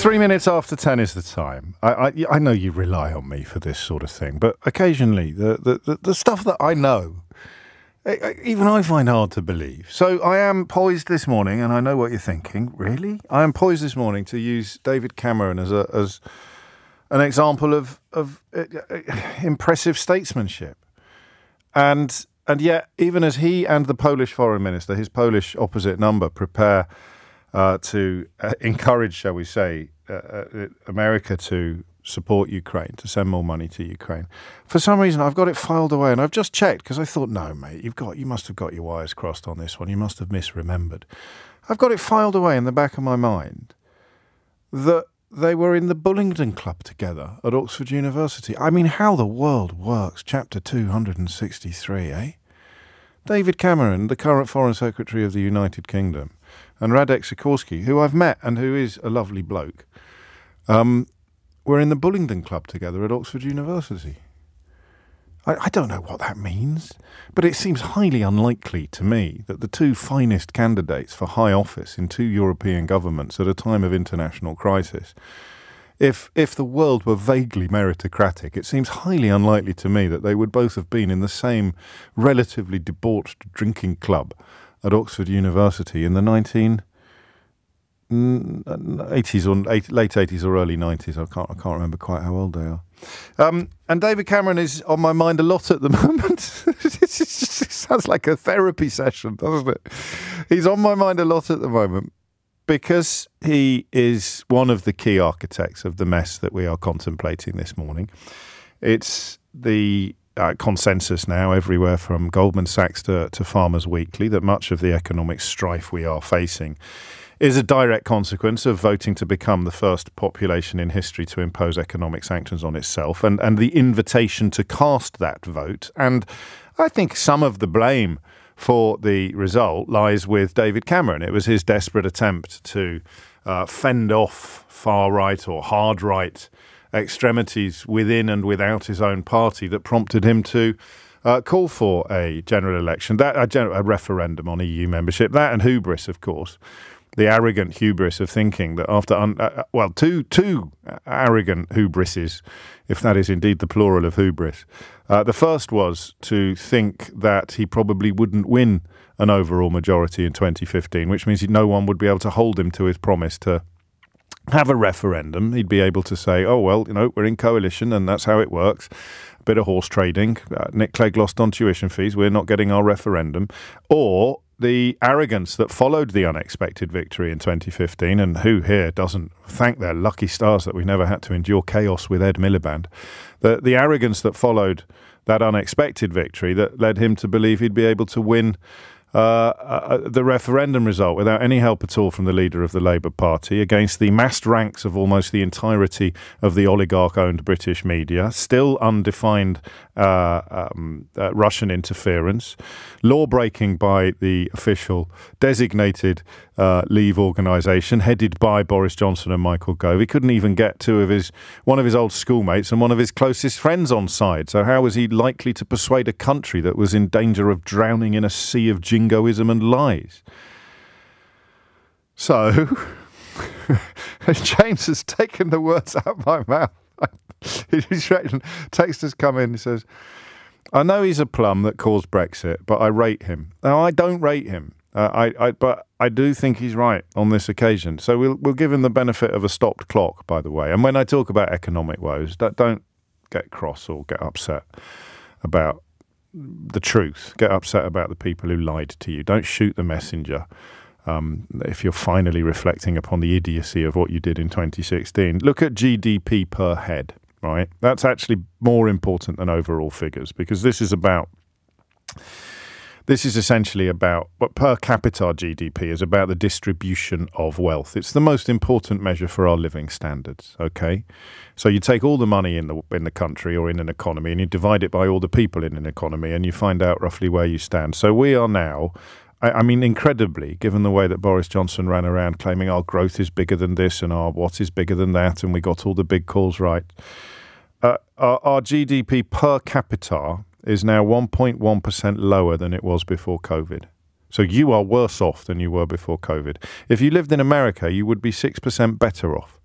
Three minutes after ten is the time. I, I, I know you rely on me for this sort of thing, but occasionally the, the, the, the stuff that I know, even I find hard to believe. So I am poised this morning, and I know what you're thinking. Really, I am poised this morning to use David Cameron as a as an example of of uh, uh, impressive statesmanship, and and yet even as he and the Polish foreign minister, his Polish opposite number, prepare uh, to uh, encourage, shall we say, uh, uh, America to support Ukraine, to send more money to Ukraine. For some reason, I've got it filed away, and I've just checked because I thought, no, mate, you've got, you must have got your wires crossed on this one. You must have misremembered. I've got it filed away in the back of my mind that they were in the Bullingdon Club together at Oxford University. I mean, how the world works. Chapter two hundred and sixty-three, eh? David Cameron, the current Foreign Secretary of the United Kingdom, and Radek Sikorski, who I've met and who is a lovely bloke, um, were in the Bullingdon Club together at Oxford University. I, I don't know what that means, but it seems highly unlikely to me that the two finest candidates for high office in two European governments at a time of international crisis. If if the world were vaguely meritocratic, it seems highly unlikely to me that they would both have been in the same relatively debauched drinking club at Oxford University in the nineteen eighties or eight, late eighties or early nineties. I can't I can't remember quite how old they are. Um, and David Cameron is on my mind a lot at the moment. it sounds like a therapy session, doesn't it? He's on my mind a lot at the moment because he is one of the key architects of the mess that we are contemplating this morning. It's the uh, consensus now everywhere from Goldman Sachs to, to Farmers Weekly that much of the economic strife we are facing is a direct consequence of voting to become the first population in history to impose economic sanctions on itself and, and the invitation to cast that vote. And I think some of the blame for the result lies with David Cameron. It was his desperate attempt to uh, fend off far right or hard right extremities within and without his own party that prompted him to uh, call for a general election, that a, gen- a referendum on EU membership, that and hubris, of course. The arrogant hubris of thinking that after, un- uh, well, two two arrogant hubrises, if that is indeed the plural of hubris. Uh, the first was to think that he probably wouldn't win an overall majority in 2015, which means no one would be able to hold him to his promise to have a referendum. He'd be able to say, oh, well, you know, we're in coalition and that's how it works. A bit of horse trading. Uh, Nick Clegg lost on tuition fees. We're not getting our referendum. Or the arrogance that followed the unexpected victory in 2015, and who here doesn't thank their lucky stars that we never had to endure chaos with Ed Miliband? The, the arrogance that followed that unexpected victory that led him to believe he'd be able to win uh, uh, the referendum result without any help at all from the leader of the Labour Party against the massed ranks of almost the entirety of the oligarch owned British media, still undefined uh, um, uh, Russian interference, law breaking by the official designated uh, Leave organisation headed by Boris Johnson and Michael Gove. He couldn't even get two of his one of his old schoolmates and one of his closest friends on side. So how was he likely to persuade a country that was in danger of drowning in a sea of jingoism and lies? So James has taken the words out of my mouth. Text has come in. He says, "I know he's a plum that caused Brexit, but I rate him. Now I don't rate him. Uh, I, I, but I do think he's right on this occasion. So we'll we'll give him the benefit of a stopped clock, by the way. And when I talk about economic woes, don't, don't get cross or get upset about the truth. Get upset about the people who lied to you. Don't shoot the messenger. Um, if you're finally reflecting upon the idiocy of what you did in 2016, look at GDP per head. Right, that's actually more important than overall figures because this is about this is essentially about what per capita GDP is about the distribution of wealth. It's the most important measure for our living standards. Okay, so you take all the money in the in the country or in an economy and you divide it by all the people in an economy, and you find out roughly where you stand. So we are now. I, I mean, incredibly, given the way that Boris Johnson ran around claiming our growth is bigger than this and our what is bigger than that, and we got all the big calls right. Uh, our, our GDP per capita is now 1.1% lower than it was before COVID. So you are worse off than you were before COVID. If you lived in America, you would be 6% better off.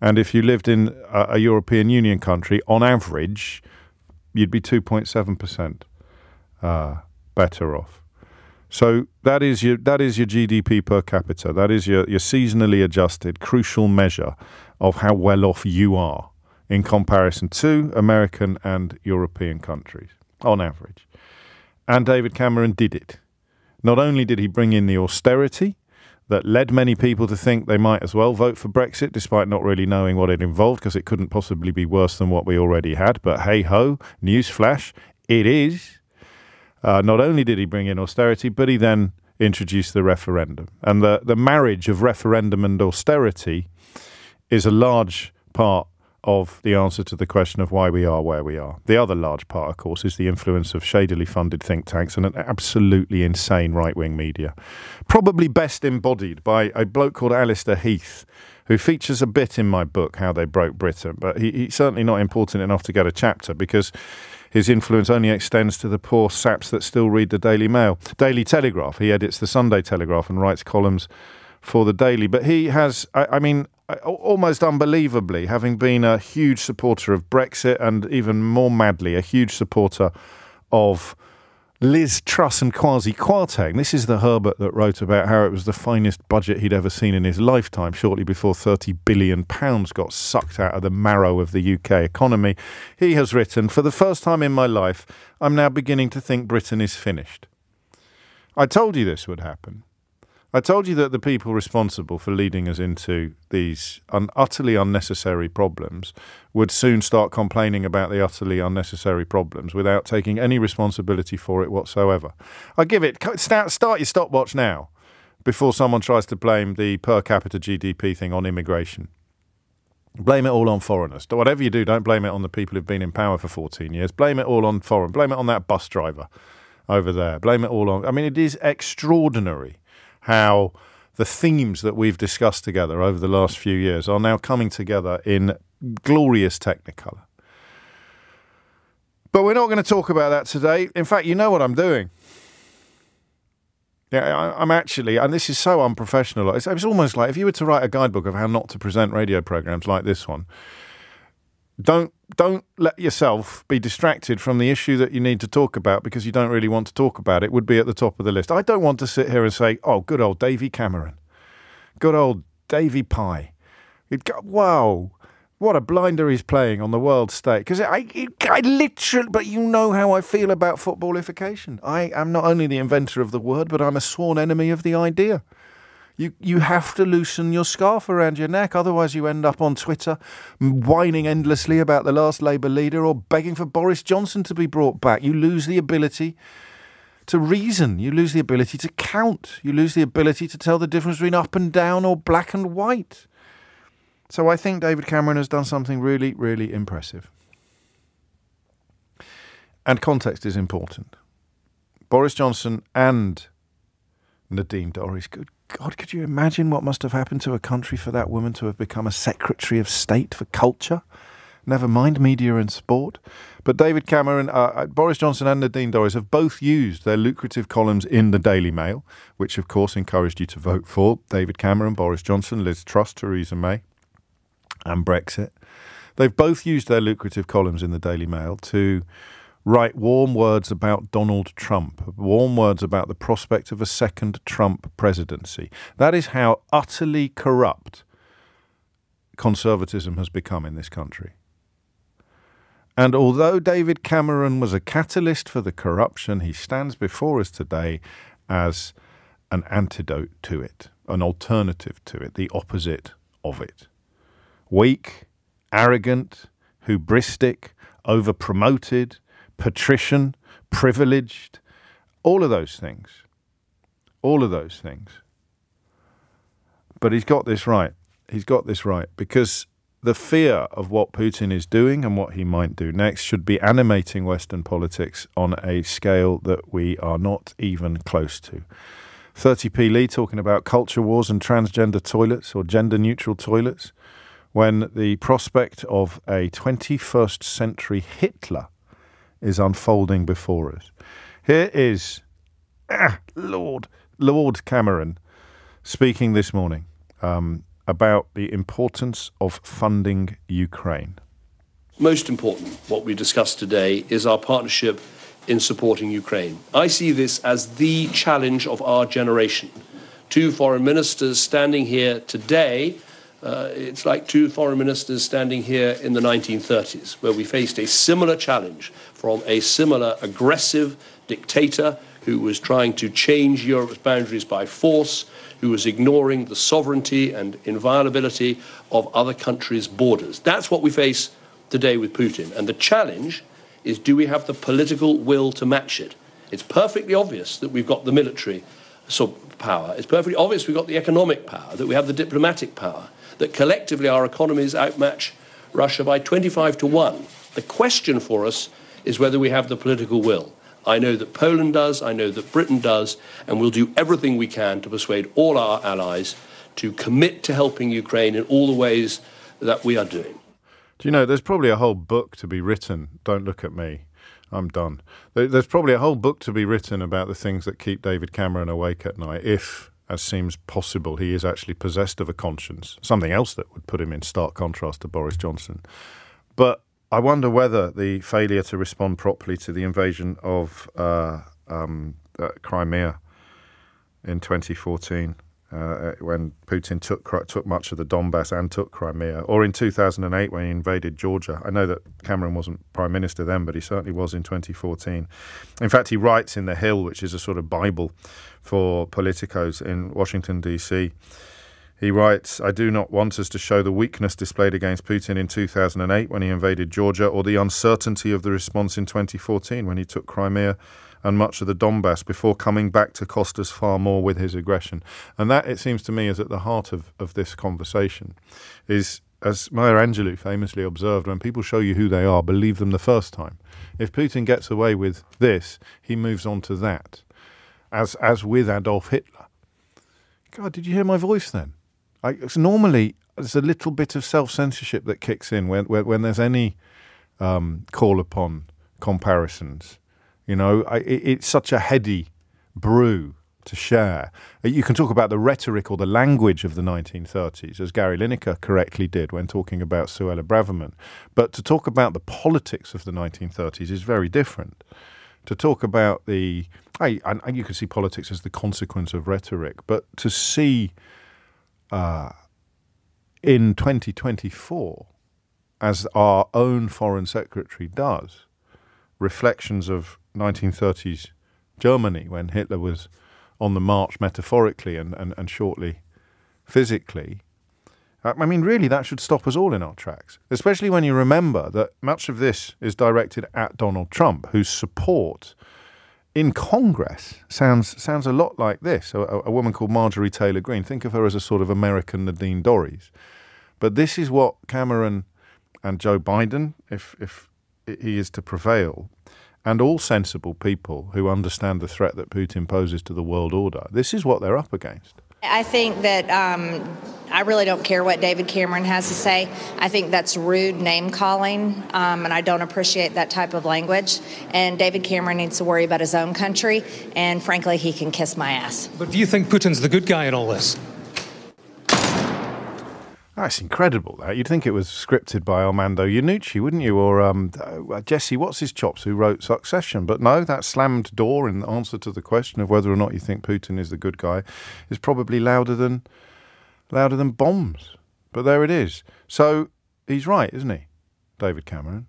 And if you lived in a, a European Union country, on average, you'd be 2.7% uh, better off. So that is your that is your GDP per capita. That is your, your seasonally adjusted crucial measure of how well off you are in comparison to American and European countries on average. And David Cameron did it. Not only did he bring in the austerity that led many people to think they might as well vote for Brexit, despite not really knowing what it involved, because it couldn't possibly be worse than what we already had. But hey ho, newsflash, it is. Uh, not only did he bring in austerity, but he then introduced the referendum. And the, the marriage of referendum and austerity is a large part of the answer to the question of why we are where we are. The other large part, of course, is the influence of shadily funded think tanks and an absolutely insane right wing media. Probably best embodied by a bloke called Alistair Heath, who features a bit in my book, How They Broke Britain, but he, he's certainly not important enough to get a chapter because his influence only extends to the poor saps that still read the Daily Mail. Daily Telegraph, he edits the Sunday Telegraph and writes columns for the Daily. But he has, I, I mean, almost unbelievably, having been a huge supporter of Brexit and even more madly, a huge supporter of Liz Truss and Kwasi Kwarteng. This is the Herbert that wrote about how it was the finest budget he'd ever seen in his lifetime, shortly before £30 billion got sucked out of the marrow of the UK economy. He has written, For the first time in my life, I'm now beginning to think Britain is finished. I told you this would happen. I told you that the people responsible for leading us into these un- utterly unnecessary problems would soon start complaining about the utterly unnecessary problems without taking any responsibility for it whatsoever. I give it, start, start your stopwatch now before someone tries to blame the per capita GDP thing on immigration. Blame it all on foreigners. Whatever you do, don't blame it on the people who've been in power for 14 years. Blame it all on foreign. Blame it on that bus driver over there. Blame it all on. I mean, it is extraordinary how the themes that we've discussed together over the last few years are now coming together in glorious technicolor. But we're not going to talk about that today. In fact, you know what I'm doing. Yeah, I'm actually, and this is so unprofessional. It's, it's almost like if you were to write a guidebook of how not to present radio programs like this one, don't don't let yourself be distracted from the issue that you need to talk about because you don't really want to talk about it would be at the top of the list. I don't want to sit here and say, "Oh, good old Davy Cameron, good old Davy Pie." wow, what a blinder he's playing on the world stage. Because I, I literally, but you know how I feel about footballification. I am not only the inventor of the word, but I'm a sworn enemy of the idea. You you have to loosen your scarf around your neck, otherwise you end up on Twitter whining endlessly about the last Labour leader or begging for Boris Johnson to be brought back. You lose the ability to reason. You lose the ability to count. You lose the ability to tell the difference between up and down or black and white. So I think David Cameron has done something really, really impressive. And context is important. Boris Johnson and Nadine Dorries, good God, could you imagine what must have happened to a country for that woman to have become a Secretary of State for culture? Never mind media and sport. But David Cameron, uh, uh, Boris Johnson, and Nadine Dorries have both used their lucrative columns in the Daily Mail, which of course encouraged you to vote for David Cameron, Boris Johnson, Liz Truss, Theresa May, and Brexit. They've both used their lucrative columns in the Daily Mail to write warm words about Donald Trump, warm words about the prospect of a second Trump presidency. That is how utterly corrupt conservatism has become in this country. And although David Cameron was a catalyst for the corruption, he stands before us today as an antidote to it, an alternative to it, the opposite of it. Weak, arrogant, hubristic, over promoted, patrician, privileged, all of those things. All of those things. But he's got this right. He's got this right because the fear of what Putin is doing and what he might do next should be animating Western politics on a scale that we are not even close to. 30p Lee talking about culture wars and transgender toilets or gender neutral toilets when the prospect of a 21st century Hitler is unfolding before us. Here is ah, Lord Lord Cameron speaking this morning um, about the importance of funding Ukraine. Most important, what we discussed today is our partnership in supporting Ukraine. I see this as the challenge of our generation. Two foreign ministers standing here today, uh, it's like two foreign ministers standing here in the 1930s, where we faced a similar challenge from a similar aggressive dictator who was trying to change Europe's boundaries by force, who was ignoring the sovereignty and inviolability of other countries' borders. That's what we face today with Putin. And the challenge is do we have the political will to match it? It's perfectly obvious that we've got the military power. It's perfectly obvious we've got the economic power, that we have the diplomatic power, that collectively our economies outmatch Russia by 25 to 1. The question for us is whether we have the political will. I know that Poland does, I know that Britain does, and we'll do everything we can to persuade all our allies to commit to helping Ukraine in all the ways that we are doing. Do you know, there's probably a whole book to be written. Don't look at me. I'm done. There's probably a whole book to be written about the things that keep David Cameron awake at night, if, as seems possible, he is actually possessed of a conscience, something else that would put him in stark contrast to Boris Johnson. But I wonder whether the failure to respond properly to the invasion of uh, um, uh, Crimea in 2014 uh, when Putin took took much of the Donbass and took Crimea, or in 2008 when he invaded Georgia. I know that Cameron wasn't prime minister then, but he certainly was in 2014. In fact, he writes in The Hill, which is a sort of bible for politicos in Washington D.C. He writes, I do not want us to show the weakness displayed against Putin in 2008 when he invaded Georgia or the uncertainty of the response in 2014 when he took Crimea and much of the Donbass before coming back to cost us far more with his aggression. And that, it seems to me, is at the heart of, of this conversation. Is as Maya Angelou famously observed, when people show you who they are, believe them the first time. If Putin gets away with this, he moves on to that. As as with Adolf Hitler. God, did you hear my voice then? I, normally, there's a little bit of self censorship that kicks in when when, when there's any um, call upon comparisons. You know, I, it, it's such a heady brew to share. Uh, you can talk about the rhetoric or the language of the 1930s, as Gary Lineker correctly did when talking about Suella Braverman. But to talk about the politics of the 1930s is very different. To talk about the, I, you can see politics as the consequence of rhetoric, but to see uh, in 2024, as our own foreign secretary does, reflections of 1930s Germany when Hitler was on the march metaphorically and, and, and shortly physically. I mean, really, that should stop us all in our tracks, especially when you remember that much of this is directed at Donald Trump, whose support in Congress sounds sounds a lot like this. A, a, woman called Marjorie Taylor Greene. Think of her as a sort of American Nadine Dorries. But this is what Cameron and Joe Biden, if if he is to prevail, and all sensible people who understand the threat that Putin poses to the world order. This is what they're up against. I think that um, I really don't care what David Cameron has to say. I think that's rude name calling, um, and I don't appreciate that type of language. And David Cameron needs to worry about his own country, and frankly, he can kiss my ass. But do you think Putin's the good guy in all this? That's incredible. That you'd think it was scripted by Armando Iannucci, wouldn't you? Or um, uh, Jesse, what's his chops, who wrote Succession? But no, that slammed door in answer to the question of whether or not you think Putin is the good guy is probably louder than louder than bombs. But there it is. So he's right, isn't he, David Cameron?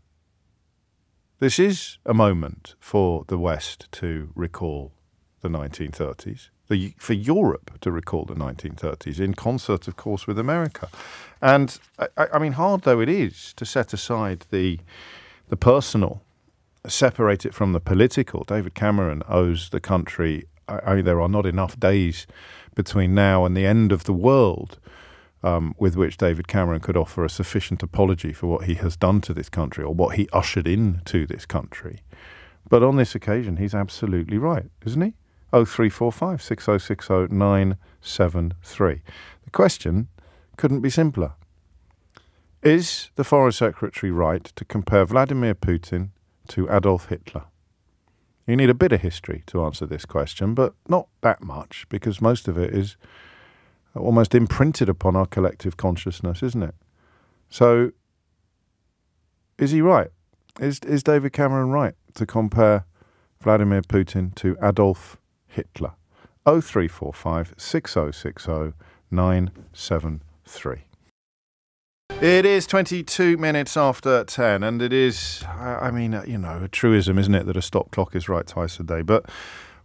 This is a moment for the West to recall the 1930s the, for Europe to recall the 1930s, in concert, of course, with America. And I, I mean, hard though it is to set aside the the personal, separate it from the political. David Cameron owes the country. I, mean, there are not enough days between now and the end of the world um, with which David Cameron could offer a sufficient apology for what he has done to this country or what he ushered into this country. But on this occasion, he's absolutely right, isn't he? 0345 6060 973. The question couldn't be simpler. Is the Foreign Secretary right to compare Vladimir Putin to Adolf Hitler? You need a bit of history to answer this question, but not that much, because most of it is almost imprinted upon our collective consciousness, isn't it? So, is he right? Is is David Cameron right to compare Vladimir Putin to Adolf Hitler? 0345 6060 973. It is 22 minutes after 10, and it is, I mean, uh, you know, a truism, isn't it, that a stop clock is right twice a day. But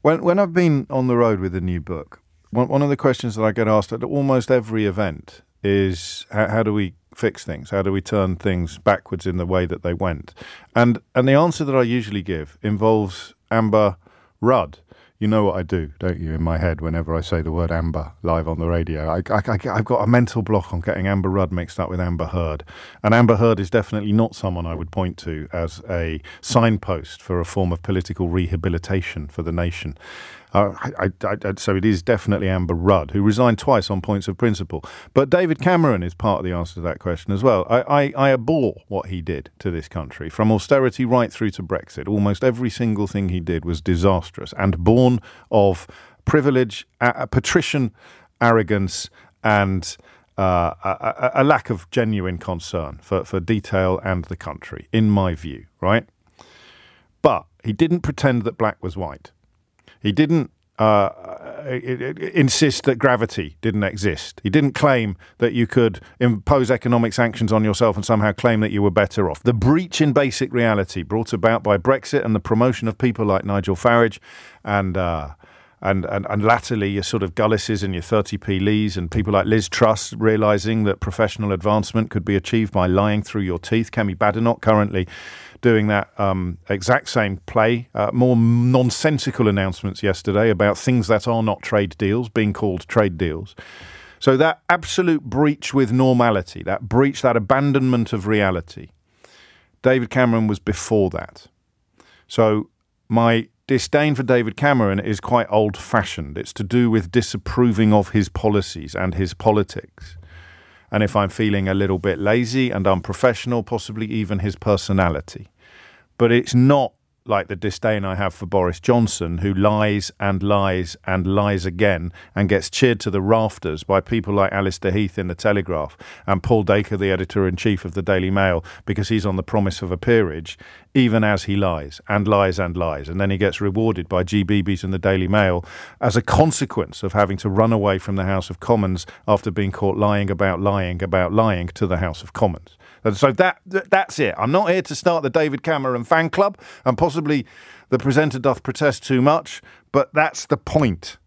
when, when I've been on the road with a new book, one, one of the questions that I get asked at almost every event is how, how do we fix things? How do we turn things backwards in the way that they went? And, and the answer that I usually give involves Amber Rudd you know what I do, don't you, in my head whenever I say the word Amber live on the radio? I, have got a mental block on getting Amber Rudd mixed up with Amber Heard. And Amber Heard is definitely not someone I would point to as a signpost for a form of political rehabilitation for the nation. Uh, I, I, I, so it is definitely Amber Rudd, who resigned twice on points of principle. But David Cameron is part of the answer to that question as well. I, I abhor what he did to this country, from austerity right through to Brexit. Almost every single thing he did was disastrous and born of privilege, patrician arrogance, and uh, a, a, lack of genuine concern for, for detail and the country, in my view, right? But he didn't pretend that black was white. He didn't uh, insist that gravity didn't exist. He didn't claim that you could impose economic sanctions on yourself and somehow claim that you were better off. The breach in basic reality brought about by Brexit and the promotion of people like Nigel Farage and. Uh, and, and, and latterly, your sort of Gullises and your 30p Lees and people like Liz Truss realizing that professional advancement could be achieved by lying through your teeth. Kemi Badenoch currently doing that um, exact same play. Uh, more nonsensical announcements yesterday about things that are not trade deals being called trade deals. So that absolute breach with normality, that breach, that abandonment of reality, David Cameron was before that. So my disdain for David Cameron is quite old fashioned. It's to do with disapproving of his policies and his politics. And if I'm feeling a little bit lazy and unprofessional, possibly even his personality but it's not like the disdain I have for Boris Johnson, who lies and lies and lies again and gets cheered to the rafters by people like Alistair Heath in The Telegraph and Paul Dacre, the editor in chief of the Daily Mail, because he's on the promise of a peerage, even as he lies and lies and lies. And then he gets rewarded by GBBs in the Daily Mail as a consequence of having to run away from the House of Commons after being caught lying about lying about lying to the House of Commons. And so that that's it. I'm not here to start the David Cameron fan club, and possibly the presenter doth protest too much, but that's the point.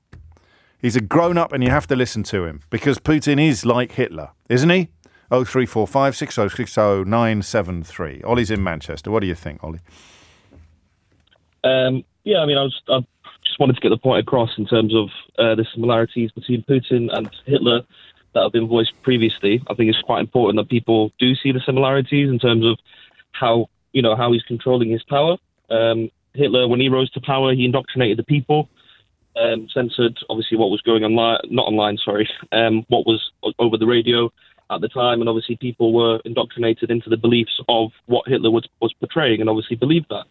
He's a grown up, and you have to listen to him because Putin is like Hitler, isn't he? Oh three four five six oh six oh nine seven three. Ollie's in Manchester. What do you think, Ollie? Um, yeah, I mean, I, was, I just wanted to get the point across in terms of uh, the similarities between Putin and Hitler that have been voiced previously. I think it's quite important that people do see the similarities in terms of how you know how he's controlling his power. Um, Hitler, when he rose to power, he indoctrinated the people, um, censored obviously what was going online, not online, sorry, um, what was over the radio at the time, and obviously people were indoctrinated into the beliefs of what Hitler was was portraying, and obviously believed that.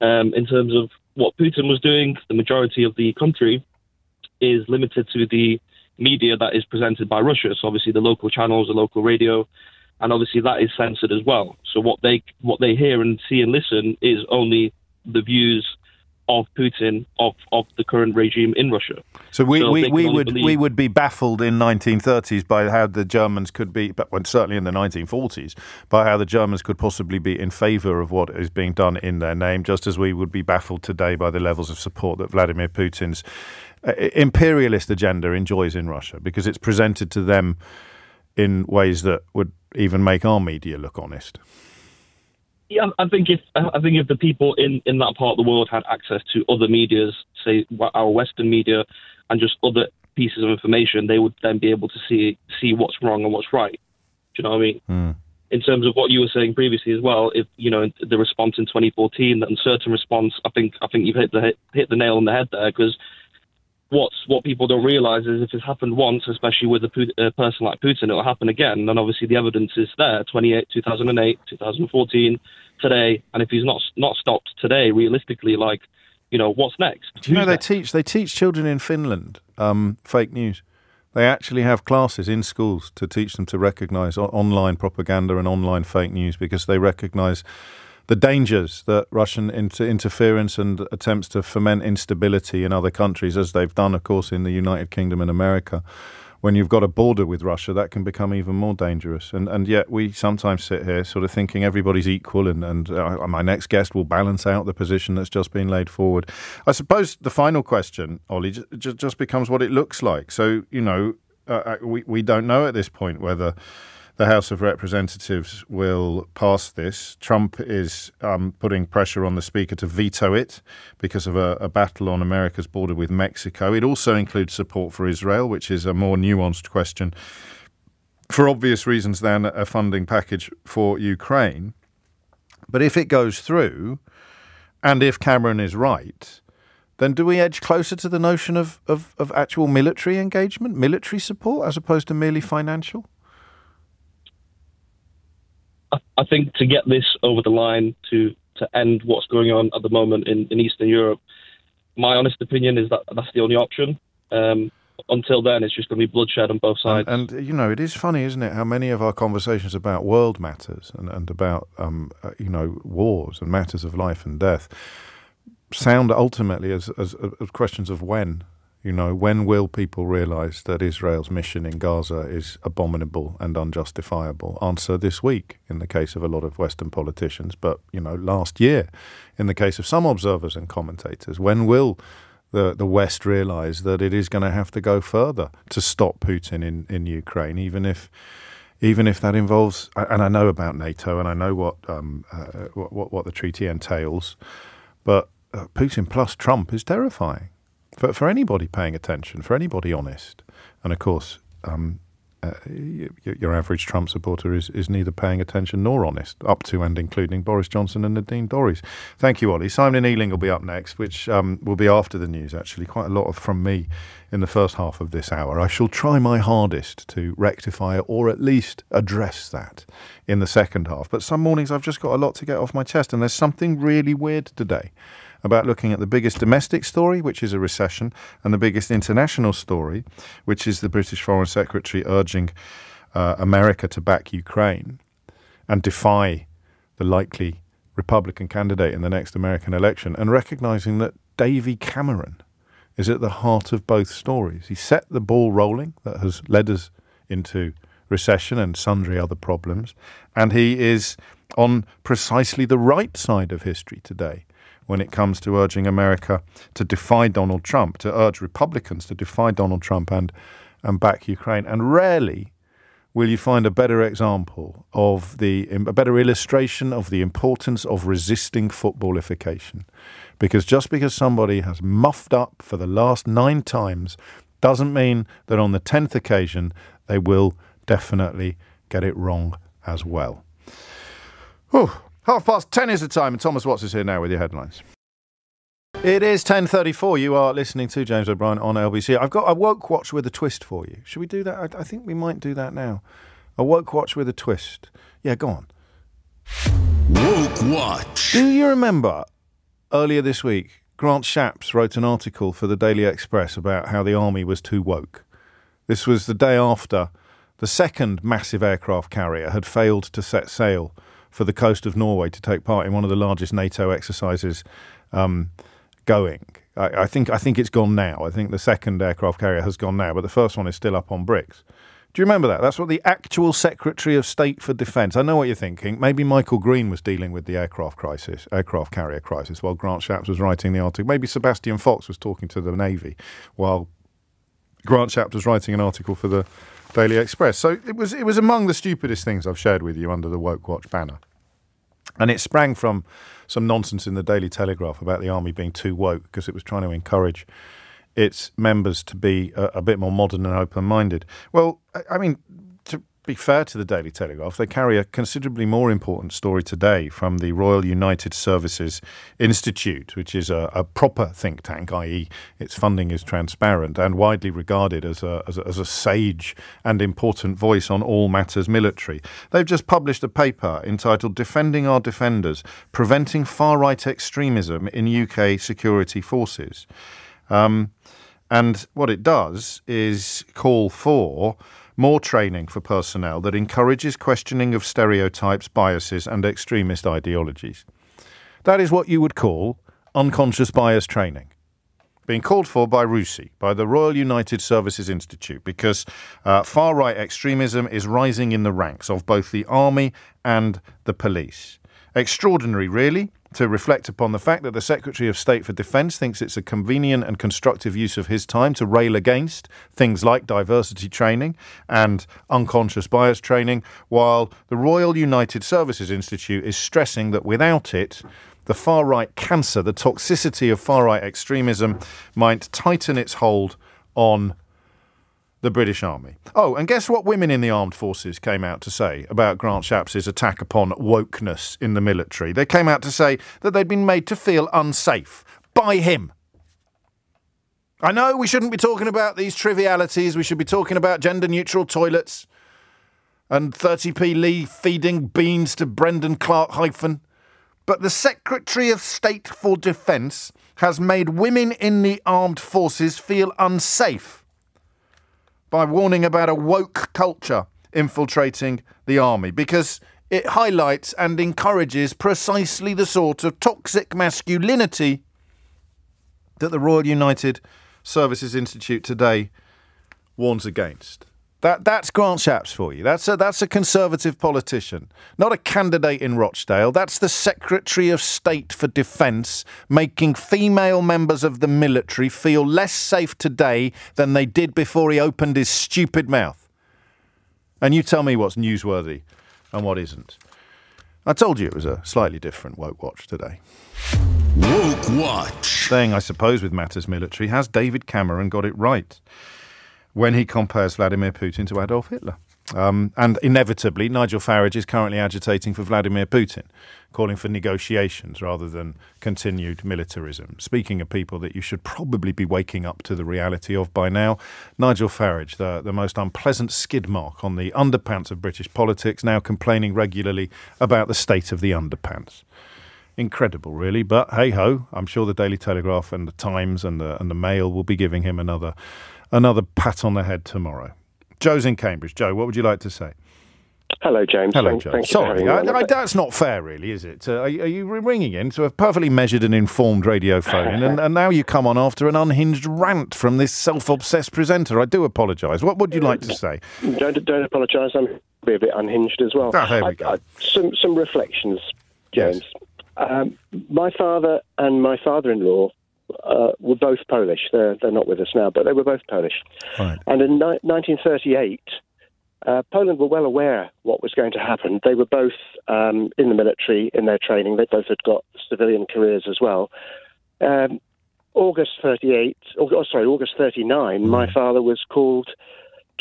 Um, in terms of what Putin was doing, the majority of the country is limited to the media that is presented by Russia. So obviously the local channels, the local radio, and obviously that is censored as well. So what they what they hear and see and listen is only the views of Putin of, of the current regime in Russia. So we, so we, we would believe... we would be baffled in 1930s by how the Germans could be, but certainly in the 1940s, by how the Germans could possibly be in favour of what is being done in their name, just as we would be baffled today by the levels of support that Vladimir Putin's imperialist agenda enjoys in Russia because it's presented to them in ways that would even make our media look honest. Yeah, I think if I think if the people in, in that part of the world had access to other media's, say our Western media, and just other pieces of information, they would then be able to see see what's wrong and what's right. Do you know what I mean? Mm. In terms of what you were saying previously as well, if you know the response in 2014, the uncertain response, I think I think you've hit the hit the nail on the head there because what's what people don't realize is if it's happened once, especially with a, a person like Putin, it'll happen again. And obviously the evidence is there: 28, 2008, 2014, today. And if he's not not stopped today, realistically, like you know, what's next? Do you know they teach they teach children in Finland um, fake news. They actually have classes in schools to teach them to recognize online propaganda and online fake news because they recognize the dangers that Russian inter- interference and attempts to foment instability in other countries, as they've done, of course, in the United Kingdom and America. When you've got a border with Russia, that can become even more dangerous. And and yet we sometimes sit here sort of thinking everybody's equal, and and uh, my next guest will balance out the position that's just been laid forward. I suppose the final question, Ollie, just, just becomes what it looks like. So you know, uh, uh, we we don't know at this point whether the House of Representatives will pass this. Trump is um, putting pressure on the Speaker to veto it because of a, a, battle on America's border with Mexico. It also includes support for Israel, which is a more nuanced question for obvious reasons than a funding package for Ukraine. But if it goes through, and if Cameron is right, then do we edge closer to the notion of, of, of actual military engagement, military support, as opposed to merely financial? I think to get this over the line to to end what's going on at the moment in, in Eastern Europe, my honest opinion is that that's the only option. Um, until then, it's just going to be bloodshed on both sides. And, and, you know, it is funny, isn't it, how many of our conversations about world matters and, and about, um, uh, you know, wars and matters of life and death sound ultimately as, as, as questions of when you know, when will people realize that Israel's mission in Gaza is abominable and unjustifiable? Answer this week in the case of a lot of Western politicians, but, you know, last year in the case of some observers and commentators. When will the, the West realize that it is going to have to go further to stop Putin in, in Ukraine, even if even if that involves, and I know about NATO and I know what um, uh, what, what the treaty entails, but uh, Putin plus Trump is terrifying for, for anybody paying attention, for anybody honest. And of course, um, uh, your average Trump supporter is, is neither paying attention nor honest, up to and including Boris Johnson and Nadine Dorries. Thank you, Ollie. Simon Ealing will be up next, which um, will be after the news, actually. Quite a lot of, from me in the first half of this hour. I shall try my hardest to rectify or at least address that in the second half. But some mornings I've just got a lot to get off my chest, and there's something really weird today about looking at the biggest domestic story, which is a recession, and the biggest international story, which is the British Foreign Secretary urging uh, America to back Ukraine and defy the likely Republican candidate in the next American election, and recognizing that Davy Cameron is at the heart of both stories. He set the ball rolling that has led us into recession and sundry other problems, and he is on precisely the right side of history today when it comes to urging America to defy Donald Trump, to urge Republicans to defy Donald Trump and, and back Ukraine. And rarely will you find a better example of the, a better illustration of the importance of resisting footballification. Because just because somebody has muffed up for the last nine times doesn't mean that on the tenth occasion they will definitely get it wrong as well. Whew. Half past ten is the time, and Thomas Watts is here now with your headlines. It is ten thirty-four. You are listening to James O'Brien on LBC. I've got a woke watch with a twist for you. Should we do that? I, I think we might do that now. A woke watch with a twist. Yeah, go on. Woke watch. Do you remember earlier this week? Grant Shapps wrote an article for the Daily Express about how the army was too woke. This was the day after the second massive aircraft carrier had failed to set sail for the coast of Norway to take part in one of the largest NATO exercises um, going. I, I, think I think it's gone now. I think the second aircraft carrier has gone now, but the first one is still up on bricks. Do you remember that? That's what the actual Secretary of State for Defence. I know what you're thinking. Maybe Michael Green was dealing with the aircraft crisis, aircraft carrier crisis, while Grant Shapps was writing the article. Maybe Sebastian Fox was talking to the Navy while Grant Shapps was writing an article for the Daily Express. So it was it was among the stupidest things I've shared with you under the Woke Watch banner. And it sprang from some nonsense in the Daily Telegraph about the army being too woke because it was trying to encourage its members to be a, a bit more modern and open minded. Well, I, I mean, be fair to the Daily Telegraph, they carry a considerably more important story today from the Royal United Services Institute, which is a, a proper think tank, i.e., its funding is transparent and widely regarded as a, as a, as a sage and important voice on all matters military. They've just published a paper entitled Defending Our Defenders Preventing Far Right Extremism in UK Security Forces. Um, And what it does is call for more training for personnel that encourages questioning of stereotypes, biases, and extremist ideologies. That is what you would call unconscious bias training. Being called for by RUSI, by the Royal United Services Institute, because uh, far right extremism is rising in the ranks of both the army and the police. Extraordinary, really, to reflect upon the fact that the Secretary of State for Defence thinks it's a convenient and constructive use of his time to rail against things like diversity training and unconscious bias training, while the Royal United Services Institute is stressing that without it, the far right cancer, the toxicity of far right extremism, might tighten its hold on the British Army. Oh, and guess what women in the armed forces came out to say about Grant Shapps' attack upon wokeness in the military? They came out to say that they'd been made to feel unsafe by him. I know we shouldn't be talking about these trivialities. We should be talking about gender neutral toilets and 30p Lee feeding beans to Brendan Clarke hyphen. But the Secretary of State for Defence has made women in the armed forces feel unsafe by warning about a woke culture infiltrating the army because it highlights and encourages precisely the sort of toxic masculinity that the Royal United Services Institute today warns against. That that's Grant Shapps for you. That's a that's a conservative politician, not a candidate in Rochdale. That's the Secretary of State for Defence making female members of the military feel less safe today than they did before he opened his stupid mouth. And you tell me what's newsworthy and what isn't. I told you it was a slightly different woke watch today. Woke Watch. Staying, I suppose, with matters military, has David Cameron got it right? When he compares Vladimir Putin to Adolf Hitler. Um, and inevitably, Nigel Farage is currently agitating for Vladimir Putin, calling for negotiations rather than continued militarism. Speaking of people that you should probably be waking up to the reality of by now, Nigel Farage, the, the most unpleasant skid mark on the underpants of British politics, now complaining regularly about the state of the underpants. Incredible, really, but hey ho! I'm sure the Daily Telegraph and the Times and the and the Mail will be giving him another another pat on the head tomorrow. Joe's in Cambridge. Joe, what would you like to say? Hello, James. Hello, Thank, Joe. thank Sorry, I. I, that's not fair, really, is it? Uh, are, you- are you ringing in to a perfectly measured and informed radio phone, and, and now you come on after an unhinged rant from this self-obsessed presenter? I do apologise. What would you like to say? Don't don't apologise. I'm a bit unhinged as well. Ah, there we I- go. I- some some reflections, James. Um, my father and my father-in-law uh, were both Polish. They're they're not with us now, but they were both Polish. Right. And in ni- 1938, uh, Poland were well aware what was going to happen. They were both um, in the military in their training. They both had got civilian careers as well. Um, August 38, oh, oh, sorry, August 39, my father was called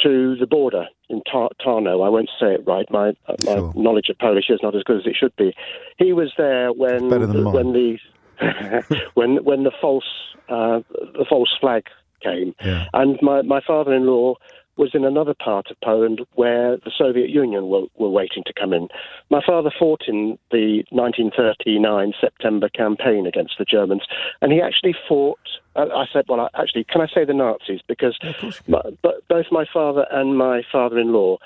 to the border in Tar- Tarnow. I won't say it right. My, uh, my Sure. knowledge of Polish is not as good as it should be. He was there when better than mine. when the when when the false uh, the false flag came, Yeah. and my my father-in-law was in another part of Poland where the Soviet Union were, were waiting to come in. My father fought in the 1939 September campaign against the Germans, and he actually fought. Uh, I said, well, I, actually, can I say the Nazis? Because my, but both my father and my father-in-law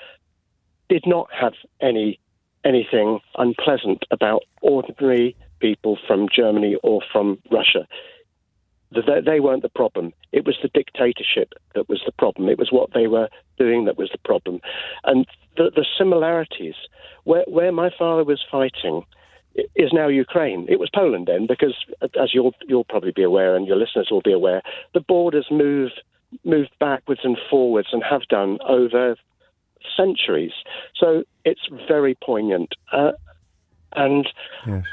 did not have any anything unpleasant about ordinary people from Germany or from Russia. The- They, they weren't the problem. It was the dictatorship that was the problem. It was what they were doing that was the problem. And the, the similarities, where, where my father was fighting, is now Ukraine. It was Poland then, because as you'll you'll probably be aware, and your listeners will be aware, the borders move moved backwards and forwards and have done over centuries. So it's very poignant. Uh, and Yes.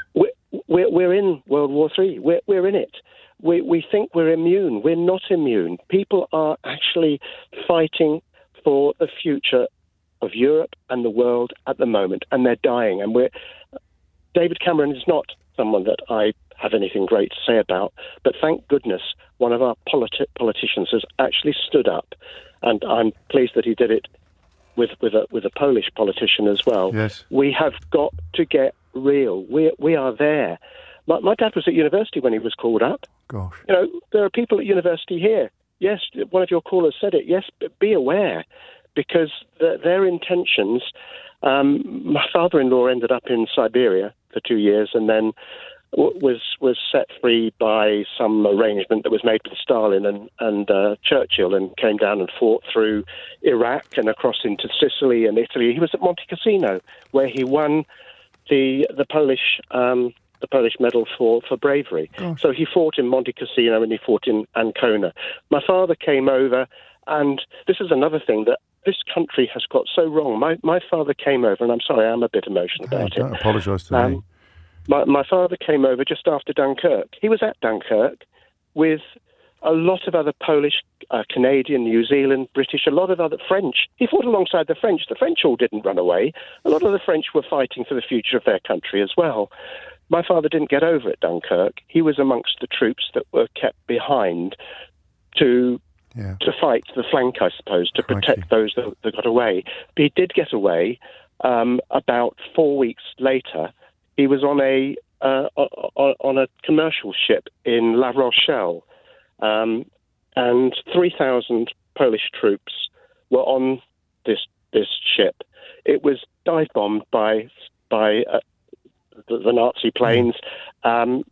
We're, we're in World War Three. We're, we're in it. We, we think we're immune. We're not immune. People are actually fighting for the future of Europe and the world at the moment, and they're dying. And we're David Cameron is not someone that I have anything great to say about, but thank goodness one of our politi- politicians has actually stood up, and I'm pleased that he did it with with a with a Polish politician as well. Yes. We have got to get real. We we are there. My, my dad was at university when he was called up. Gosh. You know, there are people at university here yes, one of your callers said it. Yes, but be aware because the, their intentions. Um, my father-in-law ended up in Siberia for two years, and then w- was was set free by some arrangement that was made with Stalin and and uh, Churchill, and came down and fought through Iraq and across into Sicily and Italy. He was at Monte Cassino, where he won the the Polish. Um, the Polish medal for, for bravery. So he fought in Monte Cassino and he fought in Ancona. My father came over, and this is another thing that this country has got so wrong. My, my father came over, and I'm sorry, I'm a bit emotional about it. don't apologise to Um, me. My, my father came over just after Dunkirk. He was at Dunkirk with a lot of other Polish, uh, Canadian, New Zealand, British, a lot of other French. He fought alongside the French. The French all didn't run away. A lot of the French were fighting for the future of their country as well. My father didn't get over at Dunkirk. He was amongst the troops that were kept behind to Yeah. to fight the flank, I suppose, to protect those that, that got away. But he did get away. Um, about four weeks later, he was on a uh, on, on a commercial ship in La Rochelle, um, and three thousand Polish troops were on this this ship. It was dive bombed by by uh, the, the Nazi planes. Um,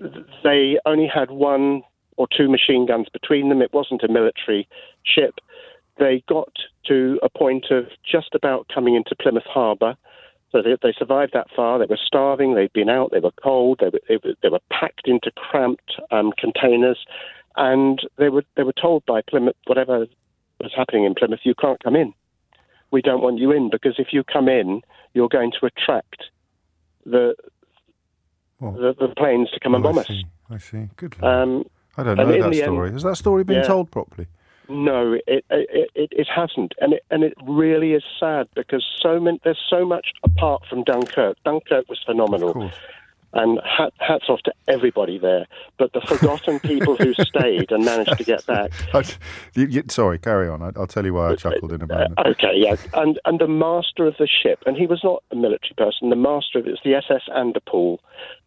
they only had one or two machine guns between them. It wasn't a military ship. They got to a point of just about coming into Plymouth Harbour. So they, they survived that far. They were starving. They'd been out. They were cold. They were, they they were packed into cramped um, containers, and they were they were told by Plymouth whatever was happening in Plymouth, you can't come in. We don't want you in because if you come in, you're going to attract the the, the planes to come and Oh, bomb I us. see. I see. Good. Um, I don't know that the end- story. Has that story been Yeah. told properly? No, it, it it it hasn't, and it and it really is sad because so many, there's so much apart from Dunkirk. Dunkirk was phenomenal, and hat, hats off to everybody there. But the forgotten people who stayed and managed to get back. You- you- sorry, carry on. I, I'll tell you why I chuckled in a uh, moment. Okay, yeah, and and the master of the ship, and he was not a military person. The master of it was the SS Anderpool,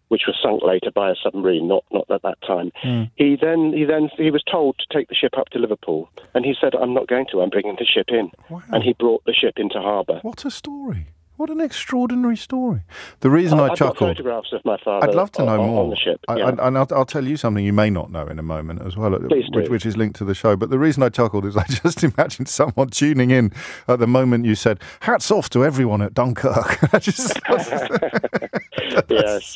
which was sunk later by a submarine, not not at that time. Hmm. He then he then he was told to take the ship up to Liverpool, and he said, "I'm not going to. I'm bringing the ship in." And he brought the ship into harbour. What a story! What an extraordinary story. The reason I I've chuckled. photographs of my father. I'd love to on- know more. on the ship. I, yeah. I, and I'll, I'll tell you something you may not know in a moment as well, uh, Please which, do. which is linked to the show. But the reason I chuckled is I just imagined someone tuning in at the moment you said, "Hats off to everyone at Dunkirk." Just, yes.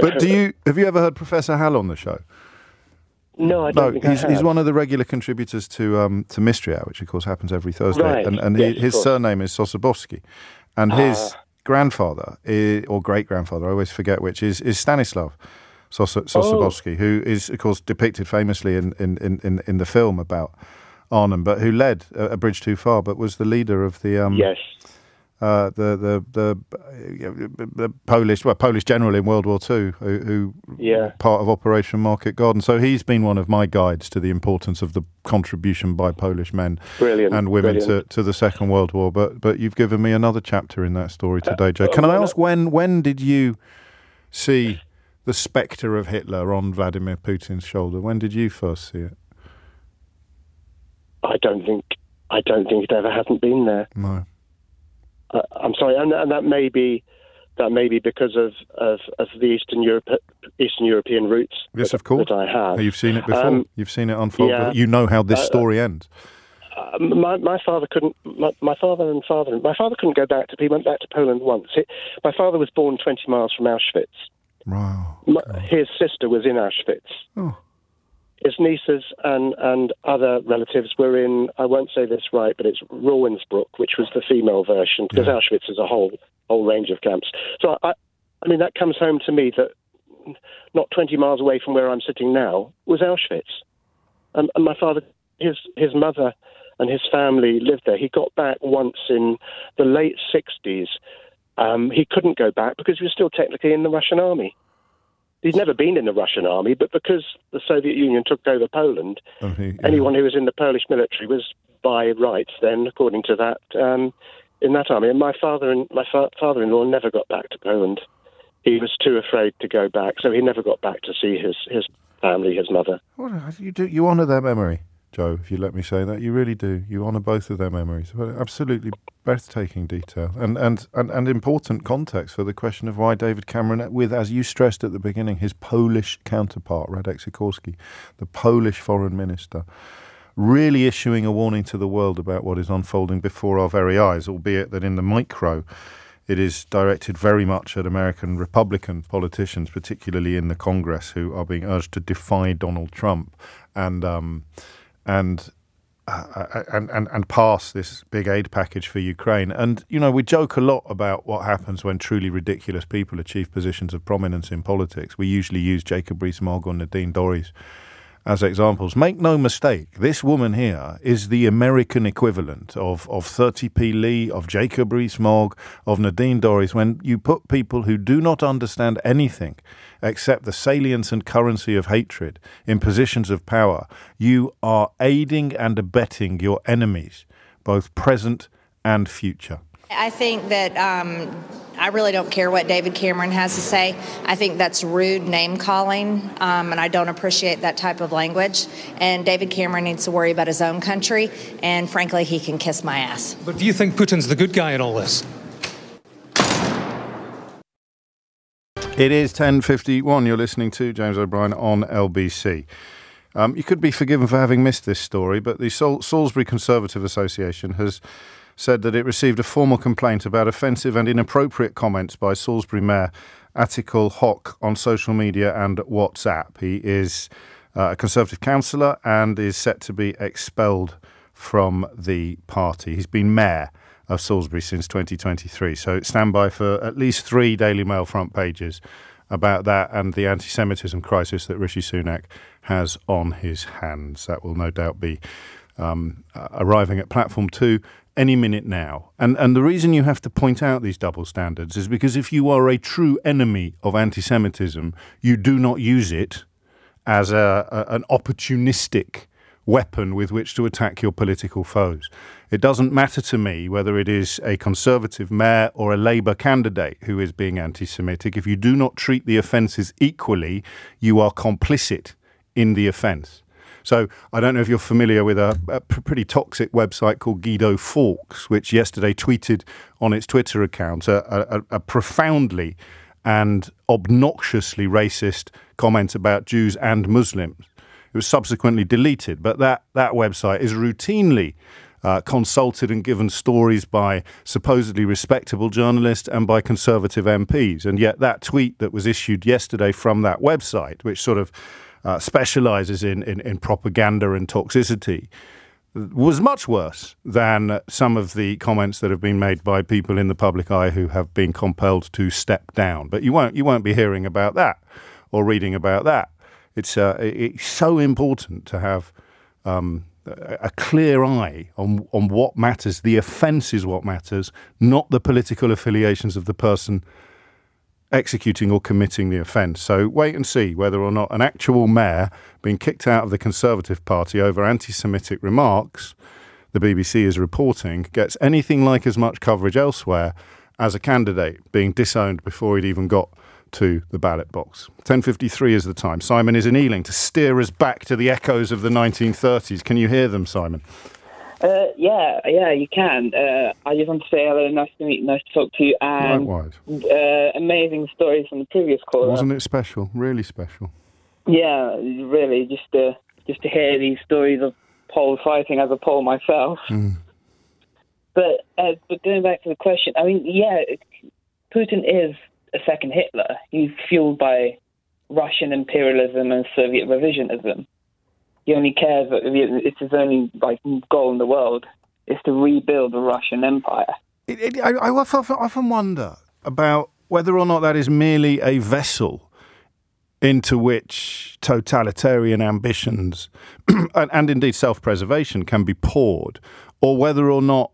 but do you have you ever heard Professor Hal on the show? No, I don't No, he's, I he's one of the regular contributors to um, to Mystery Hour, which of course happens every Thursday, Right. and, and Yes, he, his surname is Sosabowski, and his Ah. grandfather i or great grandfather, I always forget which, is is Stanislav Sos- Sosabowski, who is of course depicted famously in in, in, in, in the film about Arnhem, but who led a, a bridge too far, but was the leader of the um, Yes. Uh, the the the, uh, the Polish well Polish general in World War Two who, who Yeah. part of Operation Market Garden. So he's been one of my guides to the importance of the contribution by Polish men Brilliant, and women to, brilliant. to the Second World War. But but you've given me another chapter in that story today, Joe. uh, Can I ask when when did you see the spectre of Hitler on Vladimir Putin's shoulder? When did you first see it? I don't think I don't think it ever hasn't been there. No. Uh, I'm sorry, and, and that may be that may be because of, of, of the Eastern Europe Eastern European roots. Yes, that, of course. that I have. You've seen it before. Um, You've seen it unfold. yeah. You know how this Uh, story ends. Uh, my my father couldn't. My, my father and father. My father couldn't go back to. He went back to Poland once. He, my father was born 20 miles from Auschwitz. Wow. My, his sister was in Auschwitz. Oh. His nieces and, and other relatives were in, I won't say this right, but it's Ravensbrück, which was the female version, because Auschwitz is a whole whole range of camps. So, I, I mean, that comes home to me that not 20 miles away from where I'm sitting now was Auschwitz. And, and my father, his, his mother and his family lived there. He got back once in the late 60s. Um, he couldn't go back because he was still technically in the Russian army. He'd never been in the Russian army, but because the Soviet Union took over Poland, Oh, he- yeah. anyone who was in the Polish military was by rights then, according to that, um, in that army. And my father and my fa- father-in-law never got back to Poland. He was too afraid to go back, so he never got back to see his his family, his mother. What, you do you honour their memory, Joe, if you let me say that. You really do. You honour both of their memories. Absolutely breathtaking detail and, and, and, and important context for the question of why David Cameron, with, as you stressed at the beginning, his Polish counterpart, Radek Sikorski, the Polish foreign minister, really issuing a warning to the world about what is unfolding before our very eyes, albeit that in the micro, it is directed very much at American Republican politicians, particularly in the Congress, who are being urged to defy Donald Trump and um, and, uh, and and and pass this big aid package for Ukraine. And you know, we joke a lot about what happens when truly ridiculous people achieve positions of prominence in politics. We usually use Jacob Rees-Mogg or Nadine Dorries as examples. Make no mistake, this woman here is the American equivalent of, of 30p Lee, of Jacob Rees-Mogg, of Nadine Dorries. When you put people who do not understand anything except the salience and currency of hatred in positions of power, you are aiding and abetting your enemies, both present and future. I think that um, I really don't care what David Cameron has to say. I think that's rude name calling, um, and I don't appreciate that type of language. And David Cameron needs to worry about his own country, and frankly, he can kiss my ass. But do you think Putin's the good guy in all this? It is 10.51. You're listening to James O'Brien on LBC. Um, you could be forgiven for having missed this story, but the Salisbury Conservative Association has said that it received a formal complaint about offensive and inappropriate comments by Salisbury Mayor Atiqul Hoque on social media and WhatsApp. He is uh, a Conservative councillor and is set to be expelled from the party. He's been mayor of Salisbury since 2023, so stand by for at least three Daily Mail front pages about that and the anti Semitism crisis that Rishi Sunak has on his hands. That will no doubt be um, arriving at platform two any minute now. And and the reason you have to point out these double standards is because if you are a true enemy of anti-Semitism, you do not use it as a, a, an opportunistic weapon with which to attack your political foes. It doesn't matter to me whether it is a Conservative mayor or a Labour candidate who is being anti Semitic. If you do not treat the offences equally, you are complicit in the offence. So I don't know if you're familiar with a, a pretty toxic website called Guido Fawkes, which yesterday tweeted on its Twitter account a, a, a profoundly and obnoxiously racist comment about Jews and Muslims. It was subsequently deleted, but that, that website is routinely uh, consulted and given stories by supposedly respectable journalists and by conservative MPs. And yet, that tweet that was issued yesterday from that website, which sort of uh, specializes in, in, in propaganda and toxicity was much worse than some of the comments that have been made by people in the public eye who have been compelled to step down. But you won't you won't be hearing about that or reading about that. It's uh, it's so important to have um, a clear eye on on what matters. The offence is what matters, not the political affiliations of the person executing or committing the offence. So wait and see whether or not an actual mayor being kicked out of the Conservative Party over anti Semitic remarks, the BBC is reporting, gets anything like as much coverage elsewhere as a candidate being disowned before he'd even got to the ballot box. 10.53 is the time. Simon is in Ealing to steer us back to the echoes of the 1930s. Can you hear them, Simon? Uh, yeah, yeah, you can. Uh, I just want to say hello, nice to meet, you, nice to talk to you, and uh, amazing stories from the previous call. Wasn't it special? Really special. Yeah, really, just to just to hear these stories of Poles fighting as a Pole myself. Mm. But uh, but going back to the question, I mean, yeah, Putin is a second Hitler. He's fueled by Russian imperialism and Soviet revisionism he only cares that it's his only like goal in the world is to rebuild the Russian Empire. It, it, I, I often wonder about whether or not that is merely a vessel into which totalitarian ambitions and, and indeed self-preservation can be poured, or whether or not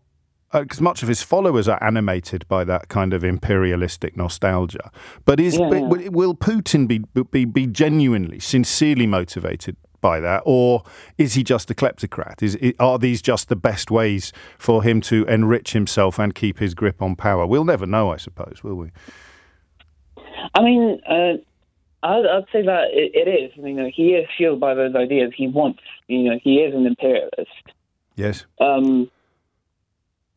because uh, much of his followers are animated by that kind of imperialistic nostalgia. But is yeah, yeah. will Putin be, be be genuinely, sincerely motivated by that, or is he just a kleptocrat? Is are these just the best ways for him to enrich himself and keep his grip on power? We'll never know, I suppose, will we? I mean, uh, I'd, I'd say that it, it is. You know, he is fueled by those ideas. He wants, you know, he is an imperialist. Yes. Um,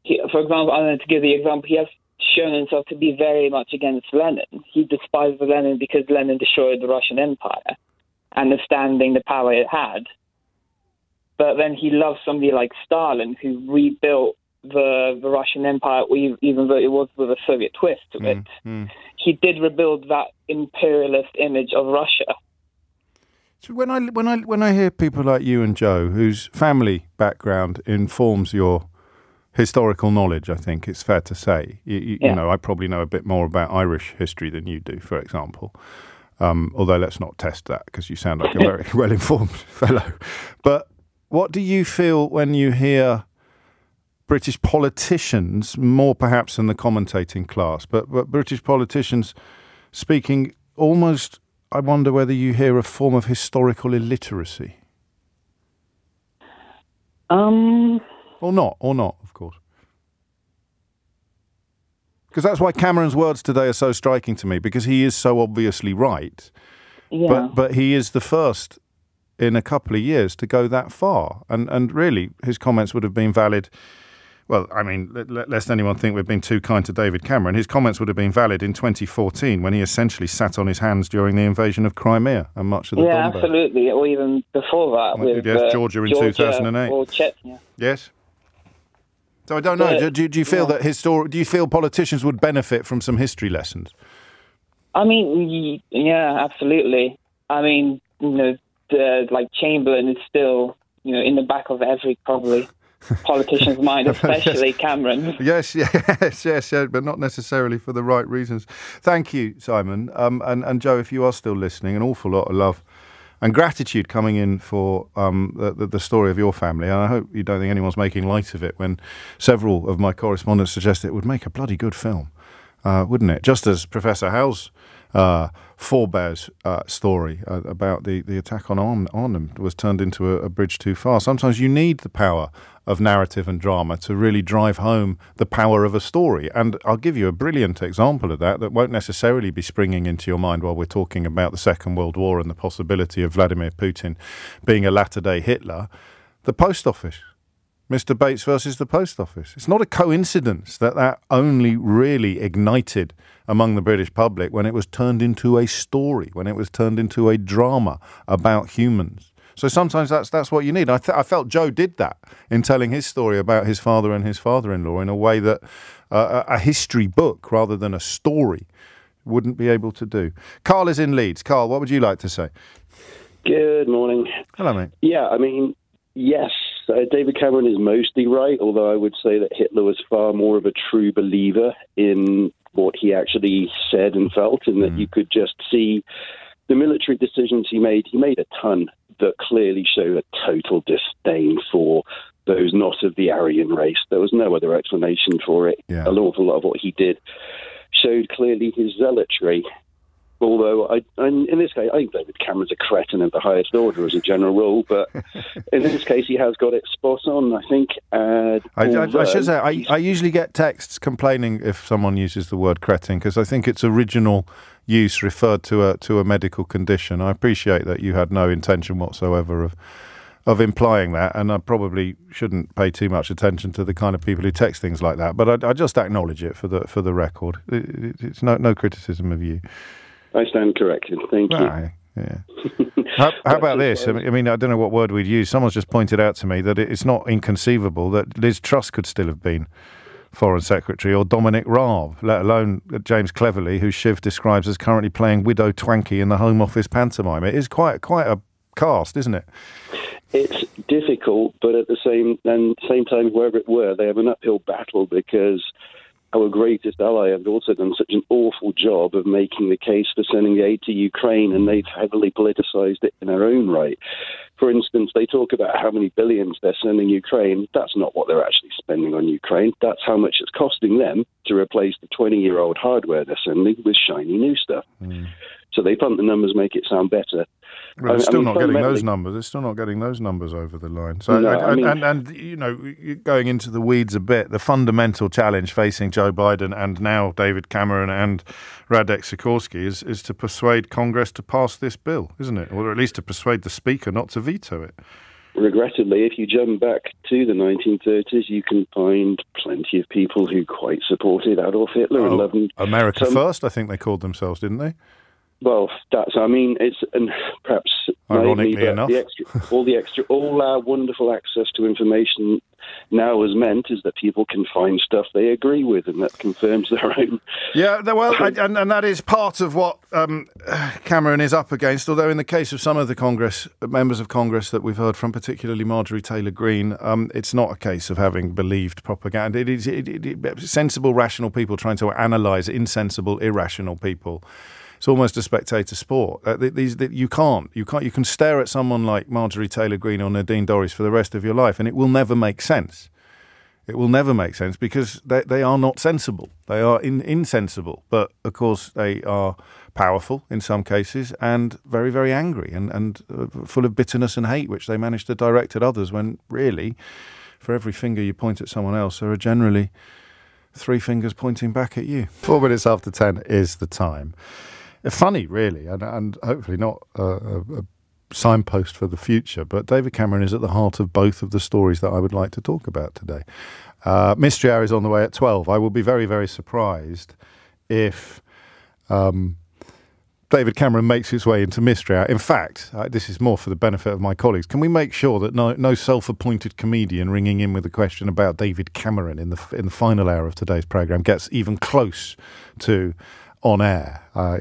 he, for example, I'm going to give the example. He has shown himself to be very much against Lenin. He despises Lenin because Lenin destroyed the Russian Empire, understanding the power it had. But then he loved somebody like Stalin, who rebuilt the the Russian Empire, even though it was with a Soviet twist to it. Mm. He did rebuild that imperialist image of Russia. So when I when I when I hear people like you and Joe, whose family background informs your historical knowledge, I think it's fair to say. You, you, Yeah. you know, I probably know a bit more about Irish history than you do, for example. Um, although let's not test that because you sound like a very well informed fellow. But what do you feel when you hear British politicians, more perhaps than the commentating class, but, but British politicians speaking almost, I wonder whether you hear a form of historical illiteracy. Um, Or not, or not, of course. Because that's why Cameron's words today are so striking to me, because he is so obviously right. yeah. But but he is the first in a couple of years to go that far, and and really his comments would have been valid. Well, I mean, lest anyone think we've been too kind to David Cameron, his comments would have been valid in 2014 when he essentially sat on his hands during the invasion of Crimea and much of the yeah, Donbass. absolutely. Or even before that Well, with yes, uh, Georgia in 2008. or Chechnya. Yes. So I don't know. Do, do, you feel yeah. that histor- Do you feel politicians would benefit from some history lessons? I mean, yeah, absolutely. I mean, you know, the, like Chamberlain is still, you know, in the back of every probably politician's mind, especially Cameron. Yes, yes, yes, yes, but not necessarily for the right reasons. Thank you, Simon. Um, and, and Joe, if you are still listening, an awful lot of love and gratitude coming in for um, the, the, story of your family. And I hope you don't think anyone's making light of it when several of my correspondents suggest it would make a bloody good film, uh, wouldn't it? Just as Professor Howe's uh, forebears uh, story uh, about the, the attack on Arn- Arnhem was turned into a, a bridge too far. Sometimes you need the power of narrative and drama to really drive home the power of a story. And I'll give you a brilliant example of that that won't necessarily be springing into your mind while we're talking about the Second World War and the possibility of Vladimir Putin being a latter day Hitler. The post office. Mr. Bates versus the post office. It's not a coincidence that that only really ignited among the British public when it was turned into a story, when it was turned into a drama about humans. So sometimes that's that's what you need. I, th- I felt Joe did that in telling his story about his father and his father-in-law in a way that uh, a a history book rather than a story wouldn't be able to do. Carl is in Leeds. Carl, what would you like to say? Good morning. Hello, mate. Yeah, I mean, yes, uh, David Cameron is mostly right, although I would say that Hitler was far more of a true believer in what he actually said and felt, and that you could just see the military decisions he made. He made a ton that clearly show a total disdain for those not of the Aryan race. There was no other explanation for it. Yeah. An awful lot of what he did showed clearly his zealotry. Although I, in this case, I think David Cameron's a cretin of the highest order as a general rule, but in this case, he has got it spot on. I think. Uh, I, I, I should say, I, I usually get texts complaining if someone uses the word cretin because I think its original use referred to a to a medical condition. I appreciate that you had no intention whatsoever of of implying that, and I probably shouldn't pay too much attention to the kind of people who text things like that. But I, I just acknowledge it for the for the record. It, it, it's no no criticism of you. I stand corrected. Thank you. Yeah. How, how about this? I mean, I mean, I don't know what word we'd use. Someone's just pointed out to me that it's not inconceivable that Liz Truss could still have been Foreign Secretary or Dominic Raab, let alone James Cleverly, who Shiv describes as currently playing Widow Twankey in the Home Office pantomime. It is quite quite a cast, isn't it? It's difficult, but at the same and same time, wherever it were, they have an uphill battle because our greatest ally have also done such an awful job of making the case for sending aid to Ukraine, and they've heavily politicized it in their own right. For instance, they talk about how many billions they're sending Ukraine. That's not what they're actually spending on Ukraine. That's how much it's costing them to replace the 20 year old hardware they're sending with shiny new stuff. Hmm. So they punt the numbers, make it sound better. I- it's I still mean, not getting those numbers. It's still not getting those numbers over the line. So, No, and, I mean- and, and, you know, going into the weeds a bit, the fundamental challenge facing Joe Biden and now David Cameron and Radek Sikorski is, is to persuade Congress to pass this bill, isn't it? Or at least to persuade the Speaker not to veto it. regrettably, if you jump back to the 1930s, you can find plenty of people who quite supported Adolf Hitler and Oh, loved him. America Some- First, I think they called themselves, didn't they? Well, that's. I mean, it's and perhaps Ironically enough. the extra, all the extra, all our wonderful access to information now has meant is that people can find stuff they agree with, and that confirms their own. Yeah, well, and, and that is part of what um, Cameron is up against. Although, in the case of some of the Congress members of Congress that we've heard from, particularly Marjorie Taylor Greene, um, it's not a case of having believed propaganda. It is it, it, it, sensible, rational people trying to analyse insensible, irrational people. It's almost a spectator sport. Uh, these that you can't, you can't, you can stare at someone like Marjorie Taylor Greene or Nadine Dorries for the rest of your life, and it will never make sense. It will never make sense because they, they are not sensible. They are in, insensible. But of course, they are powerful in some cases and very, very angry and, and uh, full of bitterness and hate, which they manage to direct at others when really, for every finger you point at someone else, there are generally three fingers pointing back at you. Four minutes after 10 is the time. Funny, really, and, and hopefully not a, a, a signpost for the future. But David Cameron is at the heart of both of the stories that I would like to talk about today. Uh, Mystery Hour is on the way at 12. I will be very, very surprised if um, David Cameron makes his way into Mystery Hour. In fact, uh, this is more for the benefit of my colleagues. Can we make sure that no, no self-appointed comedian ringing in with a question about David Cameron in the in the final hour of today's program gets even close to on air? I,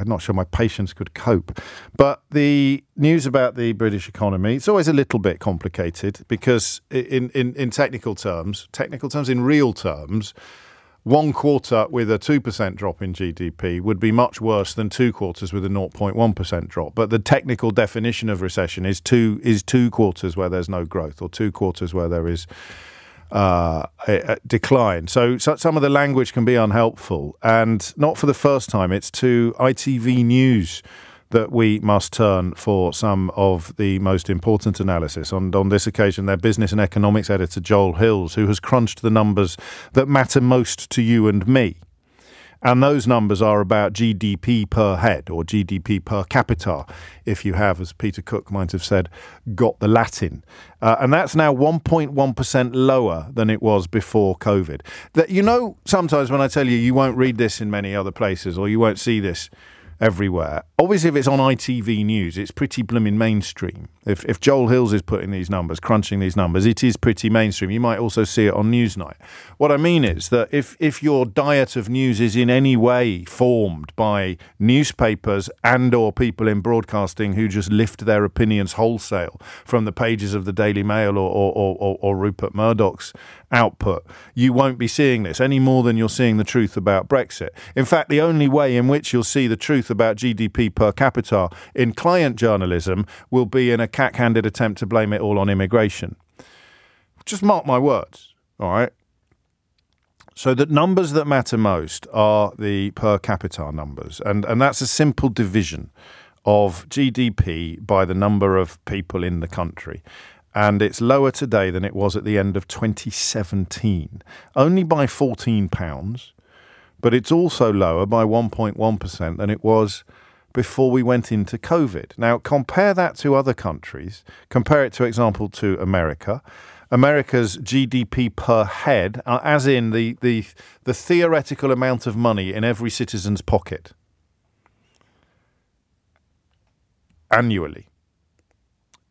I'm not sure my patience could cope. But the news about the British economy it's always a little bit complicated because in in, in technical terms, technical terms, in real terms one quarter with a 2% drop in GDP would be much worse than two quarters with a 0.1% drop. But the technical definition of recession is two is two quarters where there's no growth or two quarters where there is uh, a decline. So, so some of the language can be unhelpful. And not for the first time, it's to ITV News that we must turn for some of the most important analysis. On, on this occasion, their business and economics editor, Joel Hills, who has crunched the numbers that matter most to you and me. And those numbers are about GDP per head or GDP per capita, if you have, as Peter Cook might have said, got the Latin. Uh, and that's now 1.1% lower than it was before COVID. That You know, sometimes when I tell you you won't read this in many other places or you won't see this everywhere. Obviously, if it's on ITV News, it's pretty blooming mainstream. If, if Joel Hills is putting these numbers, crunching these numbers, it is pretty mainstream. You might also see it on Newsnight. What I mean is that if, if your diet of news is in any way formed by newspapers and or people in broadcasting who just lift their opinions wholesale from the pages of the Daily Mail or, or, or, or, or Rupert Murdoch's output, you won't be seeing this any more than you're seeing the truth about Brexit. In fact, the only way in which you'll see the truth about GDP per capita in client journalism will be in a cack-handed attempt to blame it all on immigration. Just mark my words, all right? So the numbers that matter most are the per capita numbers, and, and that's a simple division of GDP by the number of people in the country. And it's lower today than it was at the end of 2017, only by 14 pounds, but it's also lower by 1.1% than it was before we went into COVID. Now, compare that to other countries. Compare it, to example, to America. America's GDP per head, uh, as in the, the, the theoretical amount of money in every citizen's pocket annually.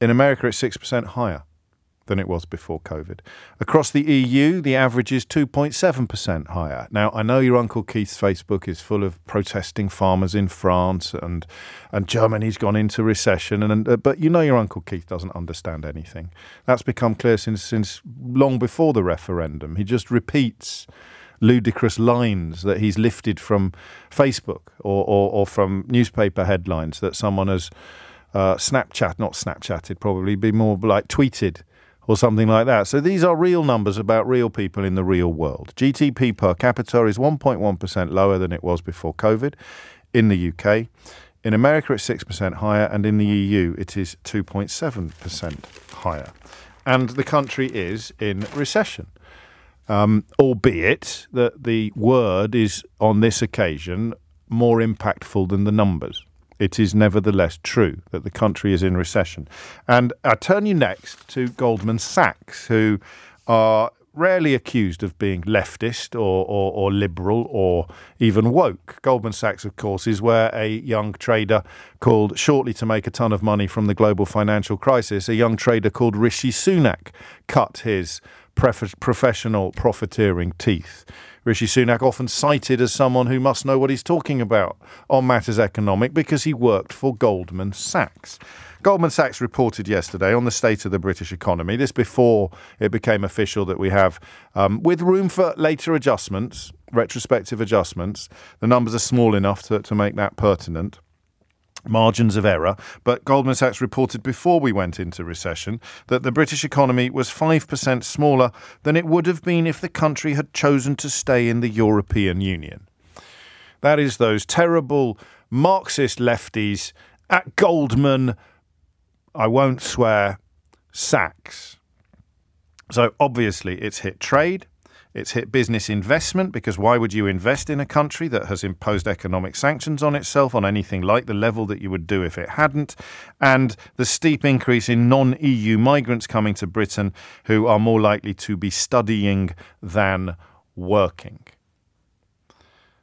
In America, it's 6% higher than it was before COVID. Across the EU, the average is 2.7% higher. Now, I know your Uncle Keith's Facebook is full of protesting farmers in France and and Germany's gone into recession and uh, but you know your Uncle Keith doesn't understand anything. That's become clear since since long before the referendum. He just repeats ludicrous lines that he's lifted from Facebook or, or, or from newspaper headlines that someone has uh, Snapchat, not Snapchatted, probably be more like tweeted or something like that. So these are real numbers about real people in the real world. GDP per capita is 1.1% lower than it was before COVID in the UK. In America, it's 6% higher, and in the EU, it is 2.7% higher. And the country is in recession. Um, albeit that the word is, on this occasion, more impactful than the numbers. It is nevertheless true that the country is in recession. And I turn you next to Goldman Sachs, who are rarely accused of being leftist or, or, or, liberal or even woke. Goldman Sachs, of course, is where a young trader called, shortly to make a ton of money from the global financial crisis, a young trader called Rishi Sunak cut his pref- professional profiteering teeth. Rishi Sunak often cited as someone who must know what he's talking about on matters economic because he worked for Goldman Sachs. Goldman Sachs reported yesterday on the state of the British economy, this before it became official that we have, um, with room for later adjustments, retrospective adjustments. The numbers are small enough to, to make that pertinent margins of error. But Goldman Sachs reported before we went into recession that the British economy was 5% smaller than it would have been if the country had chosen to stay in the European Union. That is those terrible Marxist lefties at Goldman I won't swear, Sachs. So obviously, it's hit trade, it's hit business investment because why would you invest in a country that has imposed economic sanctions on itself on anything like the level that you would do if it hadn't? And the steep increase in non EU migrants coming to Britain who are more likely to be studying than working.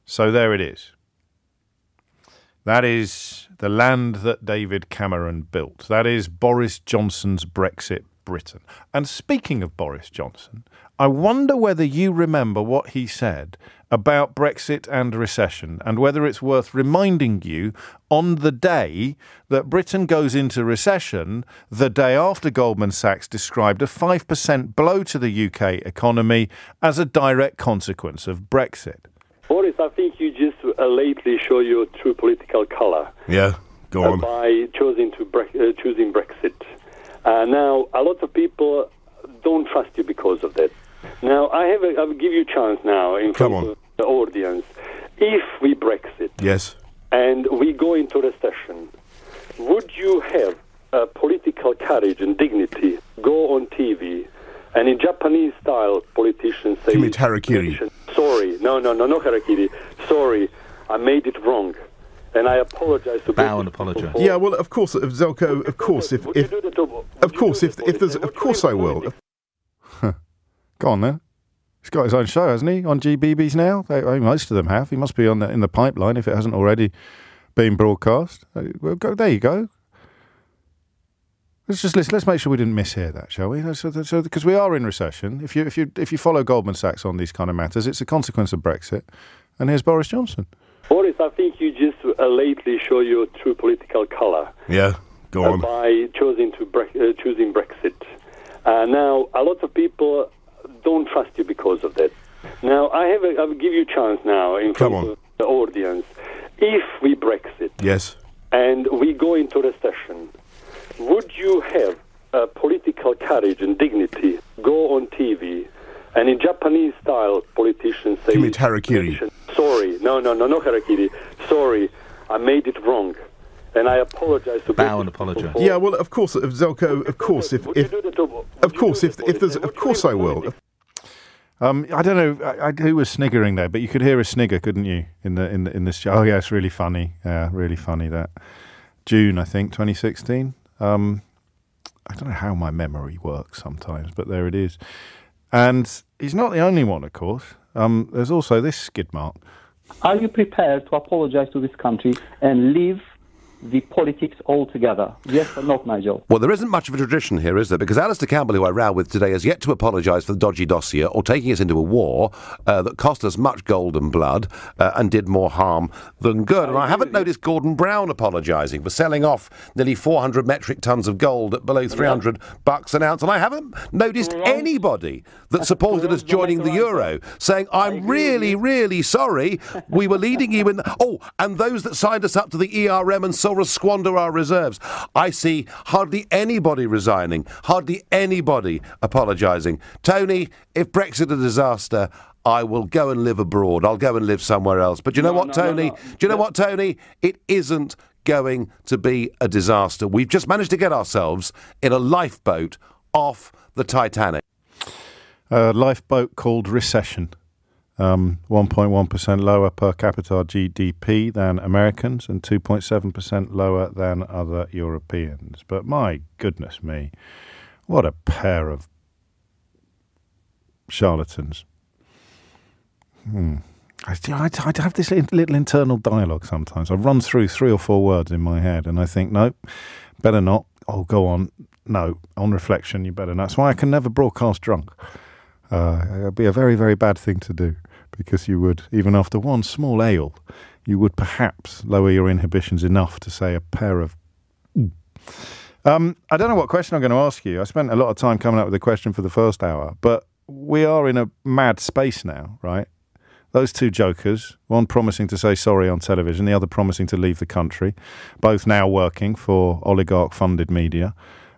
So there it is. That is the land that David Cameron built. That is Boris Johnson's Brexit Britain. And speaking of Boris Johnson, I wonder whether you remember what he said about Brexit and recession, and whether it's worth reminding you on the day that Britain goes into recession, the day after Goldman Sachs described a 5% blow to the UK economy as a direct consequence of Brexit. Boris, I think you just uh, lately show your true political color. Yeah, go on. By choosing to bre- uh, choosing Brexit. Uh, now, a lot of people don't trust you because of that. Now, I have a, I will give you a chance now in Come front on. of the audience. If we Brexit Yes. and we go into recession, would you have uh, political courage and dignity go on TV and in Japanese style politicians say harakiri. sorry no no no no harakiri sorry I made it wrong and I apologize to Bow and British apologise. Yeah, well, of course, uh, Zelko. Of course, if if do that to- of course if if there's of course I will. Go on then. He's got his own show, hasn't he, on GB News now? They, I mean, most of them have. He must be on the, in the pipeline if it hasn't already been broadcast. Uh, Well, go, there you go. Let's just let's, let's make sure we didn't mishear that, shall we? So, so, because we are in recession. If you if you if you follow Goldman Sachs on these kind of matters, it's a consequence of Brexit. And here's Boris Johnson. Boris I think you just uh, lately show your true political color Yeah, go uh, on. by choosing to bre- uh, choosing Brexit. Uh, now, a lot of people don't trust you because of that. Now, I have a, I will give you a chance now in Come front on. of the audience. If we Brexit Yes. and we go into recession, would you have uh, political courage and dignity go on TV and in Japanese style politicians say Commit harakiri. sorry no no no no harakiri sorry I made it wrong and I apologize to Bow and British people apologise. for- Yeah, well, of course, Zelko. Of course, if if of course if if there's of course I will. Um, I don't know I, I, who was sniggering there, but you could hear a snigger, couldn't you? In the in the, in this show. Oh yeah, it's really funny. Yeah, really funny. That June, I think, 2016. Um, I don't know how my memory works sometimes, but there it is. And he's not the only one, of course. Um, there's also this skid mark. Are you prepared to apologize to this country and leave the politics altogether? Yes or not, Nigel? Well, there isn't much of a tradition here, is there? Because Alastair Campbell, who I row with today, has yet to apologise for the dodgy dossier or taking us into a war uh, that cost us much gold and blood uh, and did more harm than good. And I haven't noticed Gordon Brown apologising for selling off nearly 400 metric tons of gold at below 300 bucks an ounce. And I haven't noticed anybody that supported us joining the euro saying, I'm really, really sorry. We were leading you in. The- oh, and those that signed us up to the ERM and saw us squander our reserves. I see hardly anybody resigning, hardly anybody apologising. Tony, if Brexit a disaster, I will go and live abroad. I'll go and live somewhere else. But you know No, what, no, no, Tony? no. Do you know what, Tony? It isn't going to be a disaster. We've just managed to get ourselves in a lifeboat off the Titanic. A lifeboat called Recession. Um, 1.1% lower per capita GDP than Americans and 2.7% lower than other Europeans. But my goodness me, what a pair of charlatans. Hmm. I, I, I have this little internal dialogue sometimes. I run through three or four words in my head and I think, no, better not. Oh, go on. No, on reflection, you better not. That's why I can never broadcast drunk. Uh, it'd be a very, very bad thing to do because you would, even after one small ale, you would perhaps lower your inhibitions enough to say a pair of. Um, I don't know what question I'm going to ask you. I spent a lot of time coming up with a question for the first hour, but we are in a mad space now, right? Those two jokers, one promising to say sorry on television, the other promising to leave the country, both now working for oligarch funded media,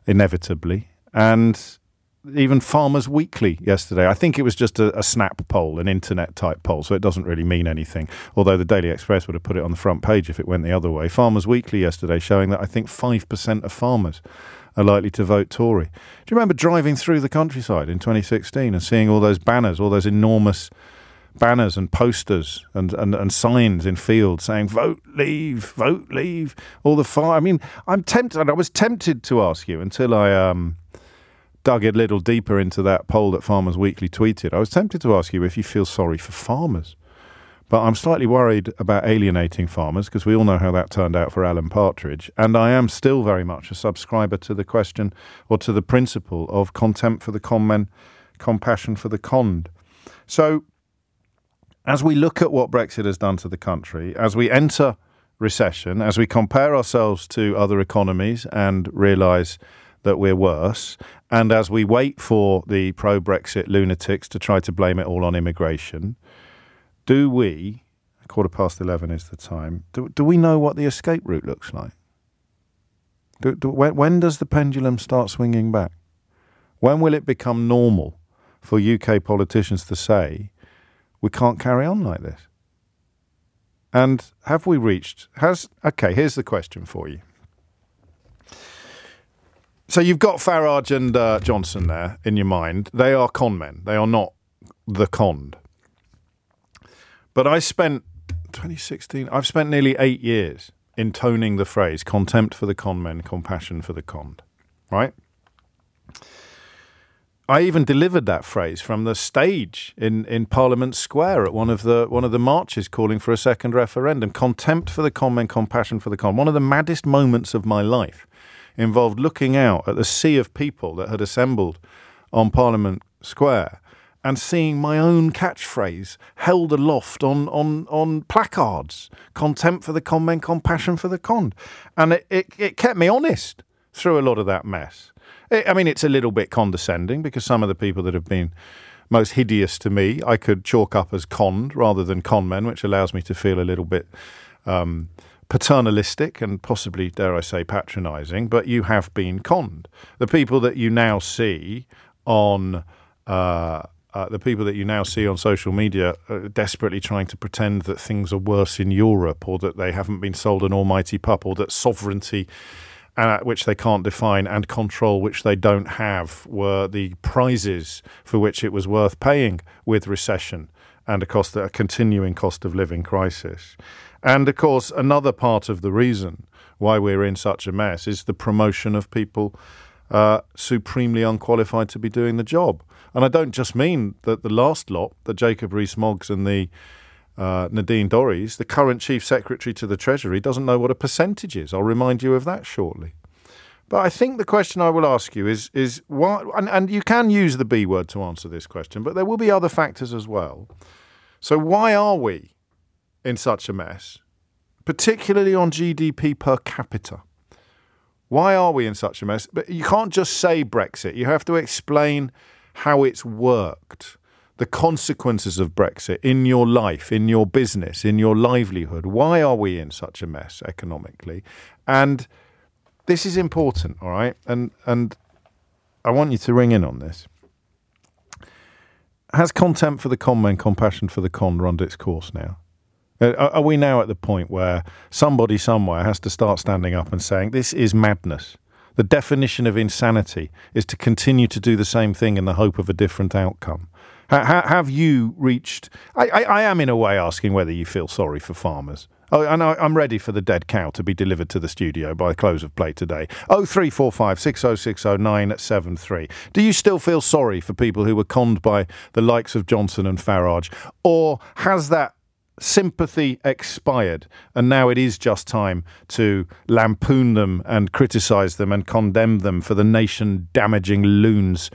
inevitably. And even Farmers Weekly yesterday. I think it was just a, a, snap poll, an internet type poll, so it doesn't really mean anything. Although the Daily Express would have put it on the front page if it went the other way. Farmers Weekly yesterday showing that I think 5% of farmers are likely to vote Tory. Do you remember driving through the countryside in 2016 and seeing all those banners, all those enormous banners and posters and, and, and signs in fields saying vote leave vote leave all the fire i mean i'm tempted i was tempted to ask you until i um dug a little deeper into that poll that Farmers Weekly tweeted, I was tempted to ask you if you feel sorry for farmers. But I'm slightly worried about alienating farmers because we all know how that turned out for Alan Partridge. And I am still very much a subscriber to the question or to the principle of contempt for the conmen, compassion for the conned. So, as we look at what Brexit has done to the country, as we enter recession, as we compare ourselves to other economies and realise that we're worse. And as we wait for the pro Brexit lunatics to try to blame it all on immigration, do we, quarter past 11 is the time, do, do we know what the escape route looks like? Do, do, when, when does the pendulum start swinging back? When will it become normal for UK politicians to say, we can't carry on like this? And have we reached, has, okay, here's the question for you. So you've got Farage and uh, Johnson there in your mind. They are con men. They are not the conned. But I spent 2016. I've spent nearly eight years intoning the phrase "contempt for the con men, compassion for the conned." Right. I even delivered that phrase from the stage in, in Parliament Square at one of the one of the marches calling for a second referendum. Contempt for the con men, compassion for the con. One of the maddest moments of my life involved looking out at the sea of people that had assembled on Parliament Square and seeing my own catchphrase held aloft on, on, on placards contempt for the con men, compassion for the con. And it, it, it kept me honest through a lot of that mess. It, I mean, it's a little bit condescending because some of the people that have been most hideous to me, I could chalk up as conned rather than con men, which allows me to feel a little bit um, paternalistic and possibly, dare I say, patronising, but you have been conned. The people that you now see on uh, uh, the people that you now see on social media desperately trying to pretend that things are worse in Europe or that they haven't been sold an almighty pup or that sovereignty, uh, which they can't define, and control, which they don't have, were the prizes for which it was worth paying with recession and a cost, a continuing cost of living crisis. And of course, another part of the reason why we're in such a mess is the promotion of people uh, supremely unqualified to be doing the job. And I don't just mean that the last lot, the Jacob Rees-Moggs and the uh, Nadine Dorries, the current Chief Secretary to the Treasury, doesn't know what a percentage is. I'll remind you of that shortly. But I think the question I will ask you is is why, and, and you can use the B word to answer this question, but there will be other factors as well. So why are we in such a mess, particularly on GDP per capita. Why are we in such a mess? But you can't just say Brexit. You have to explain how it's worked, the consequences of Brexit in your life, in your business, in your livelihood. Why are we in such a mess economically? And this is important, all right? And and I want you to ring in on this. Has contempt for the con compassion for the con run its course now? Uh, Are we now at the point where somebody somewhere has to start standing up and saying, this is madness? The definition of insanity is to continue to do the same thing in the hope of a different outcome. Ha- ha- have you reached? I, I, I am in a way asking whether you feel sorry for farmers. Oh, and I, I'm ready for the dead cow to be delivered to the studio by close of play today. Oh three four five six oh six oh nine seven three. Do you still feel sorry for people who were conned by the likes of Johnson and Farage, or has that sympathy expired and now it is just time to lampoon them and criticise them and condemn them for the nation damaging loons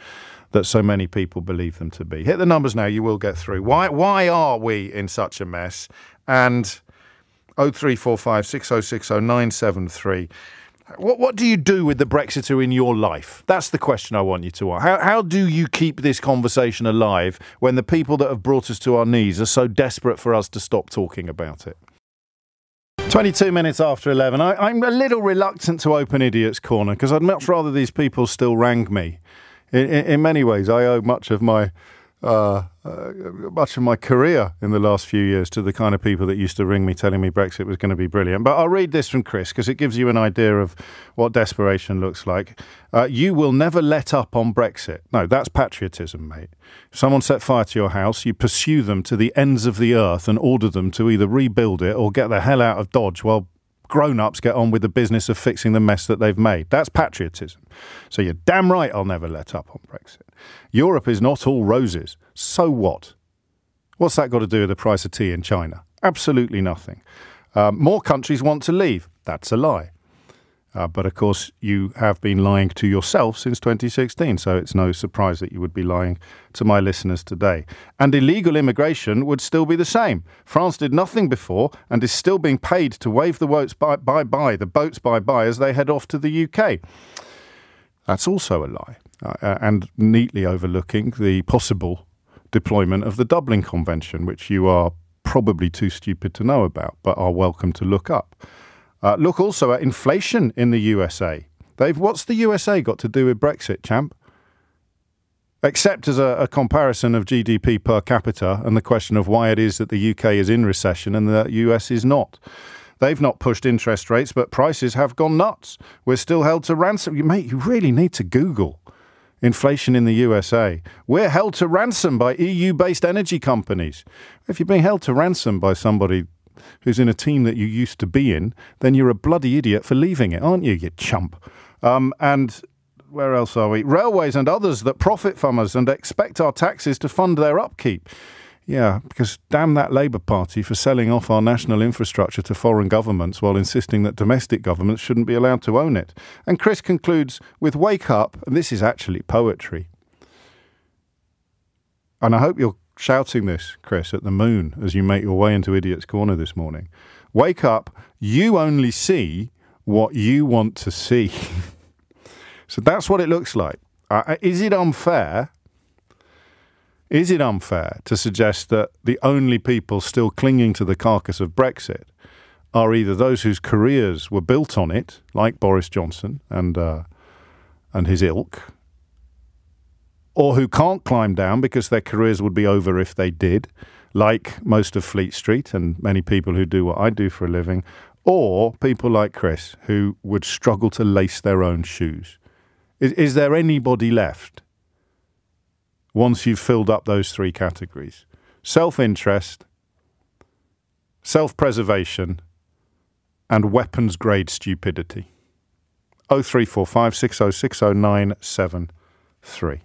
that so many people believe them to be. Hit the numbers now, you will get through. Why why are we in such a mess? And 0345 6060 973. What, what do you do with the Brexiter in your life? That's the question I want you to ask. How, how do you keep this conversation alive when the people that have brought us to our knees are so desperate for us to stop talking about it? 22 minutes after 11. I, I'm a little reluctant to open Idiot's Corner because I'd much rather these people still rang me. In, in, in many ways, I owe much of my uh, uh, much of my career in the last few years to the kind of people that used to ring me telling me Brexit was going to be brilliant. But I'll read this from Chris because it gives you an idea of what desperation looks like. Uh, you will never let up on Brexit. No, that's patriotism, mate. If someone set fire to your house, you pursue them to the ends of the earth and order them to either rebuild it or get the hell out of Dodge while grown ups get on with the business of fixing the mess that they've made. That's patriotism. So you're damn right I'll never let up on Brexit. Europe is not all roses. So what? What's that got to do with the price of tea in China? Absolutely nothing. Um, more countries want to leave. That's a lie. Uh, but of course, you have been lying to yourself since 2016, so it's no surprise that you would be lying to my listeners today. And illegal immigration would still be the same. France did nothing before and is still being paid to wave the boats bye bye, the boats bye bye as they head off to the UK. That's also a lie, uh, and neatly overlooking the possible deployment of the Dublin Convention, which you are probably too stupid to know about, but are welcome to look up. Uh, look also at inflation in the USA. Dave, what's the USA got to do with Brexit, champ? Except as a, a, comparison of GDP per capita and the question of why it is that the UK is in recession and the US is not. They've not pushed interest rates, but prices have gone nuts. We're still held to ransom. You, mate, you really need to Google inflation in the USA. We're held to ransom by EU based energy companies. If you're being held to ransom by somebody who's in a team that you used to be in, then you're a bloody idiot for leaving it, aren't you, you chump? Um, and where else are we? Railways and others that profit from us and expect our taxes to fund their upkeep. Yeah, because damn that Labour Party for selling off our national infrastructure to foreign governments while insisting that domestic governments shouldn't be allowed to own it. And Chris concludes with Wake Up, and this is actually poetry. And I hope you're shouting this, Chris, at the moon as you make your way into Idiot's Corner this morning. Wake up, you only see what you want to see. so that's what it looks like. Uh, is it unfair? Is it unfair to suggest that the only people still clinging to the carcass of Brexit are either those whose careers were built on it, like Boris Johnson and uh, and his ilk, or who can't climb down because their careers would be over if they did, like most of Fleet Street and many people who do what I do for a living, or people like Chris who would struggle to lace their own shoes. Is, is there anybody left once you've filled up those three categories? Self interest, self preservation, and weapons grade stupidity. 0345 6060973.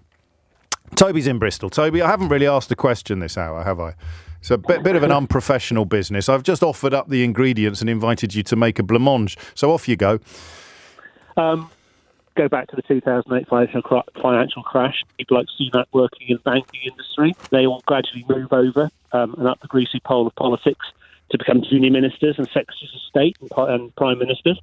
Toby's in Bristol. Toby, I haven't really asked a question this hour, have I? It's a bit, bit of an unprofessional business. I've just offered up the ingredients and invited you to make a blancmange. So off you go. Um, go back to the 2008 financial, financial crash. People like Sunak working in the banking industry, they all gradually move over um, and up the greasy pole of politics to become junior ministers and secretaries of state and, and prime ministers.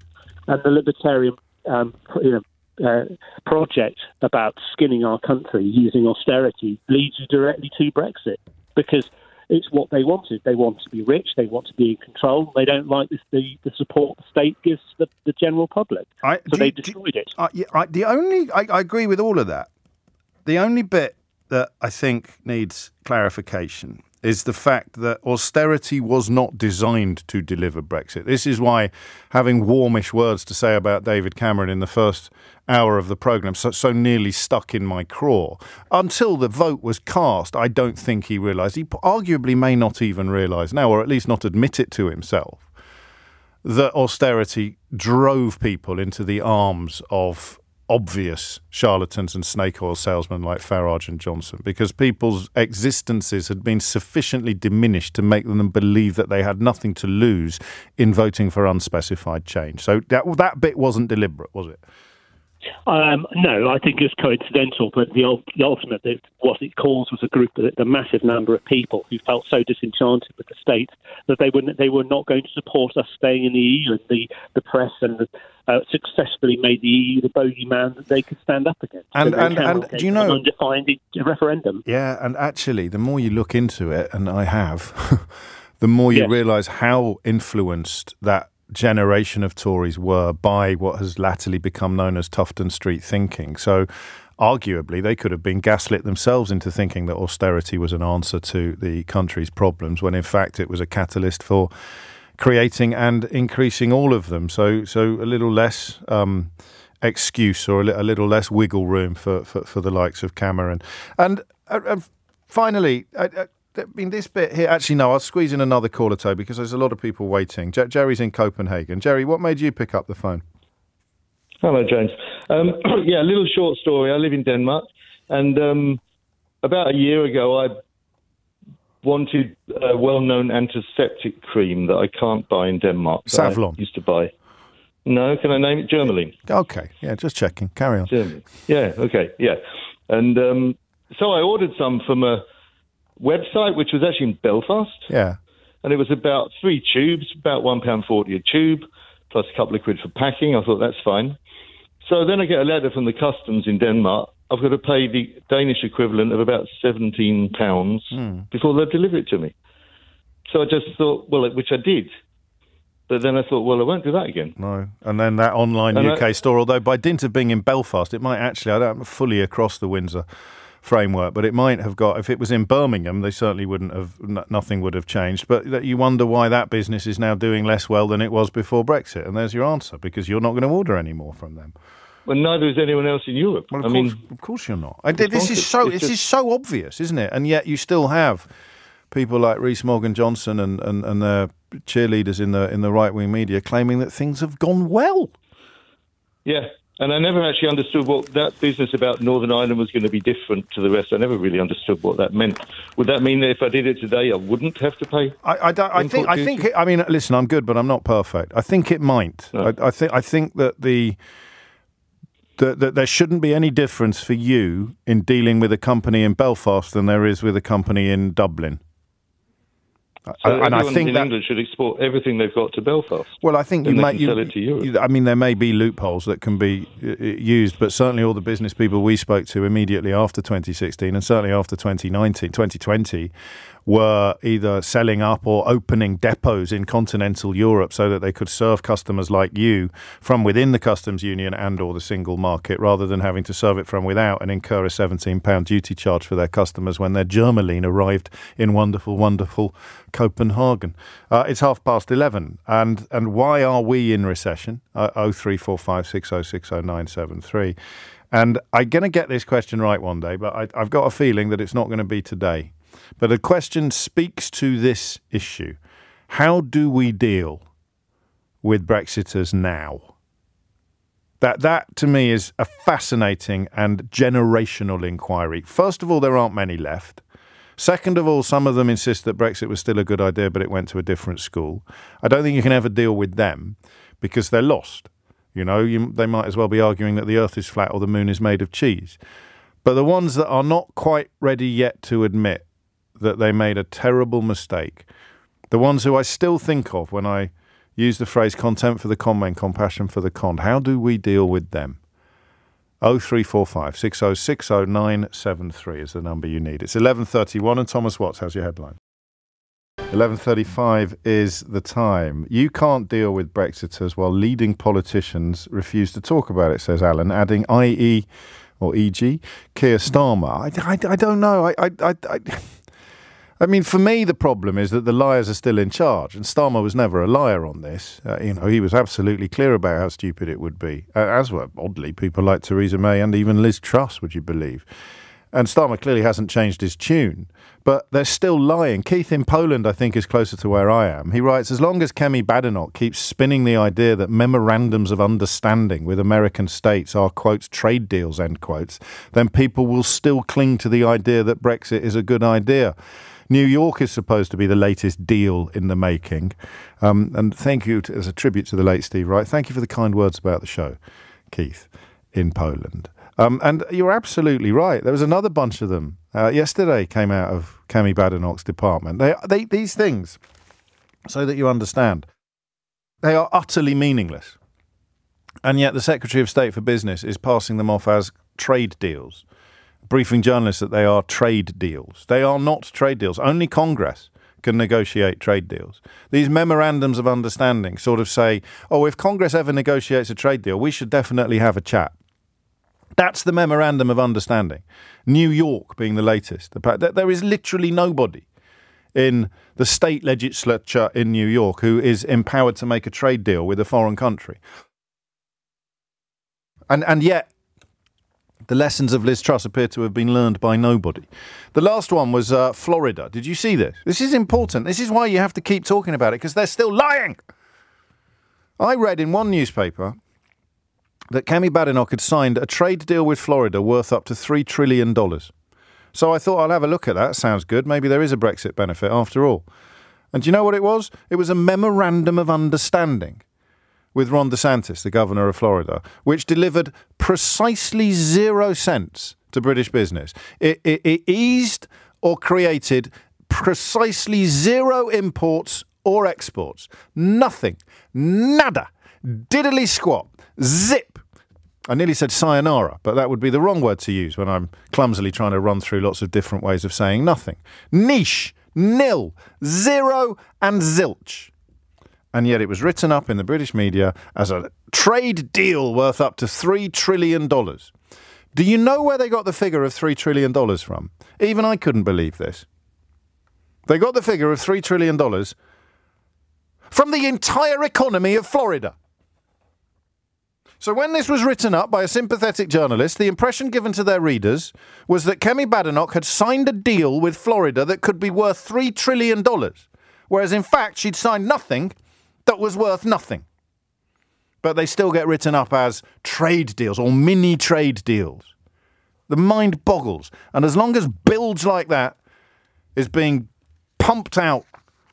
And the libertarian um, you know, uh, project about skinning our country using austerity leads you directly to Brexit because it's what they wanted. They want to be rich. They want to be in control. They don't like this, the, the support the state gives the, the general public. I, so they you, destroyed it. Uh, yeah, I, the only I, I agree with all of that. The only bit that I think needs clarification is the fact that austerity was not designed to deliver Brexit. This is why having warmish words to say about David Cameron in the first hour of the programme so, so nearly stuck in my craw. Until the vote was cast, I don't think he realised. He arguably may not even realise now, or at least not admit it to himself, that austerity drove people into the arms of obvious charlatans and snake oil salesmen like Farage and Johnson because people's existences had been sufficiently diminished to make them believe that they had nothing to lose in voting for unspecified change. So that that bit wasn't deliberate, was it? Um, no, I think it's coincidental, but the, the ultimate, what it caused was a group, a massive number of people who felt so disenchanted with the state that they were they were not going to support us staying in the EU, and the the press and the, uh, successfully made the EU the bogeyman that they could stand up against. And and, and do you know undefined referendum? Yeah, and actually, the more you look into it, and I have, the more you Yes. realise how influenced that generation of Tories were by what has latterly become known as Tufton Street thinking. So. Arguably, they could have been gaslit themselves into thinking that austerity was an answer to the country's problems, when in fact it was a catalyst for creating and increasing all of them. So, so a little less um, excuse or a, li- a little less wiggle room for, for, for the likes of Cameron. And, finally, I, I, I mean, this bit here. Actually, no. I'll squeeze in another caller, Toe, because there's a lot of people waiting. Jer- Jerry's in Copenhagen. Jerry, what made you pick up the phone? Hello, James. Um, yeah, a little short story. I live in Denmark, and um, about a year ago, I wanted a well-known antiseptic cream that I can't buy in Denmark. Savlon. used to buy. No, can I name it? Germolene. Okay, yeah, just checking. Carry on. Germany. Yeah, okay, yeah. And um, so I ordered some from a website which was actually in Belfast, Yeah. and it was about three tubes, about one pound forty a tube, plus a couple of quid for packing. I thought that's fine. So then I get a letter from the customs in Denmark. I've got to pay the Danish equivalent of about seventeen pounds hmm. before they deliver it to me. So I just thought, well, which I did. But then I thought, well, I won't do that again. No. And then that online And UK I- store, although by dint of being in Belfast, it might actually, I don't fully across the Windsor framework, but it might have got, if it was in Birmingham, they certainly wouldn't have, n- nothing would have changed. But you wonder why that business is now doing less well than it was before Brexit. And there's your answer, because you're not going to order any more from them. Well, neither is anyone else in Europe. Well, I of, mean, of course you're not. I this is It's so just- this is so obvious, isn't it? And yet you still have people like Rees-Mogg and Johnson and, and, and their cheerleaders in the in the right wing media claiming that things have gone well. Yeah, and I never actually understood what that business about Northern Ireland was going to be different to the rest. I never really understood what that meant. Would that mean that if I did it today, I wouldn't have to pay? I, I, don't, I think. I think. It, I mean, listen. I'm good, but I'm not perfect. I think it might. I, I think. I think that the that, that there shouldn't be any difference for you in dealing with a company in Belfast than there is with a company in Dublin. So and I think in that England should export everything they've got to Belfast. Well, I think you they may can you, sell it to Europe. I mean, there may be loopholes that can be uh, uh, used, but certainly all the business people we spoke to immediately after 2016 and certainly after 2019, 2020 were either selling up or opening depots in continental Europe so that they could serve customers like you from within the customs union and or the single market rather than having to serve it from without and incur a 17 pound duty charge for their customers when their Germolene arrived in wonderful wonderful Copenhagen. Uh, it's half past 11 and and why are we in recession? Uh, 03456060973. And I'm going to get this question right one day, but I, I've got a feeling that it's not going to be today. But the question speaks to this issue. How do we deal with Brexiters now? That, that to me is a fascinating and generational inquiry. First of all, there aren't many left. Second of all, some of them insist that Brexit was still a good idea, but it went to a different school. I don't think you can ever deal with them because they're lost. You know, you, they might as well be arguing that the earth is flat or the moon is made of cheese. But the ones that are not quite ready yet to admit that they made a terrible mistake, the ones who I still think of when I use the phrase contempt for the con men, compassion for the con, how do we deal with them? 0345 6060973 is the number you need. It's 11.31 and Thomas Watts, how's your headline? 11.35 is the time. You can't deal with Brexiters while leading politicians refuse to talk about it, says Alan, adding i.e. or e.g. Keir Starmer. I, I, I don't know. I, I, I, I, mean, for me, the problem is that the liars are still in charge, and Starmer was never a liar on this. Uh, you know, he was absolutely clear about how stupid it would be, uh, as were oddly people like Theresa May and even Liz Truss. Would you believe? And Starmer clearly hasn't changed his tune, but they're still lying. Keith in Poland, I think, is closer to where I am. He writes As long as Kemi Badenoch keeps spinning the idea that memorandums of understanding with American states are, quotes, trade deals, end quotes, then people will still cling to the idea that Brexit is a good idea. New York is supposed to be the latest deal in the making. Um, and thank you to, as a tribute to the late Steve Wright. Thank you for the kind words about the show, Keith, in Poland. Um, and you're absolutely right. There was another bunch of them uh, yesterday came out of Kemi Badenoch's department. They, they, these things, so that you understand, they are utterly meaningless. And yet the Secretary of State for Business is passing them off as trade deals, briefing journalists that they are trade deals. They are not trade deals. Only Congress can negotiate trade deals. These memorandums of understanding sort of say, oh, if Congress ever negotiates a trade deal, we should definitely have a chat. That's the memorandum of understanding. New York being the latest. There is literally nobody in the state legislature in New York who is empowered to make a trade deal with a foreign country. And and yet the lessons of Liz Truss appear to have been learned by nobody. The last one was uh, Florida. Did you see this? This is important. This is why you have to keep talking about it because they're still lying. I read in one newspaper that Kemi Badenoch had signed a trade deal with Florida worth up to $3 trillion. So I thought I'll have a look at that. Sounds good. Maybe there is a Brexit benefit after all. And do you know what it was? It was a memorandum of understanding with Ron DeSantis, the governor of Florida, which delivered precisely zero cents to British business. It, it, it eased or created precisely zero imports or exports. Nothing. Nada. Diddly squat. Zip I nearly said sayonara, but that would be the wrong word to use when I'm clumsily trying to run through lots of different ways of saying nothing. Niche, nil, zero, and zilch. And yet it was written up in the British media as a trade deal worth up to $3 trillion. Do you know where they got the figure of $3 trillion from? Even I couldn't believe this. They got the figure of $3 trillion from the entire economy of Florida. So when this was written up by a sympathetic journalist, the impression given to their readers was that Kemi Badenoch had signed a deal with Florida that could be worth $3 trillion, whereas in fact she'd signed nothing that was worth nothing. But they still get written up as trade deals or mini trade deals. The mind boggles. And as long as bilge like that is being pumped out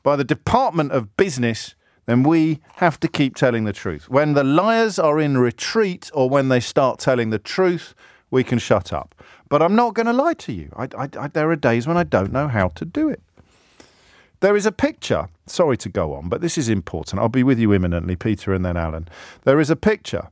by the Department of Business, then we have to keep telling the truth. When the liars are in retreat or when they start telling the truth, we can shut up. But I'm not going to lie to you. I, I, I, there are days when I don't know how to do it. There is a picture. Sorry to go on, but this is important. I'll be with you imminently, Peter and then Alan. There is a picture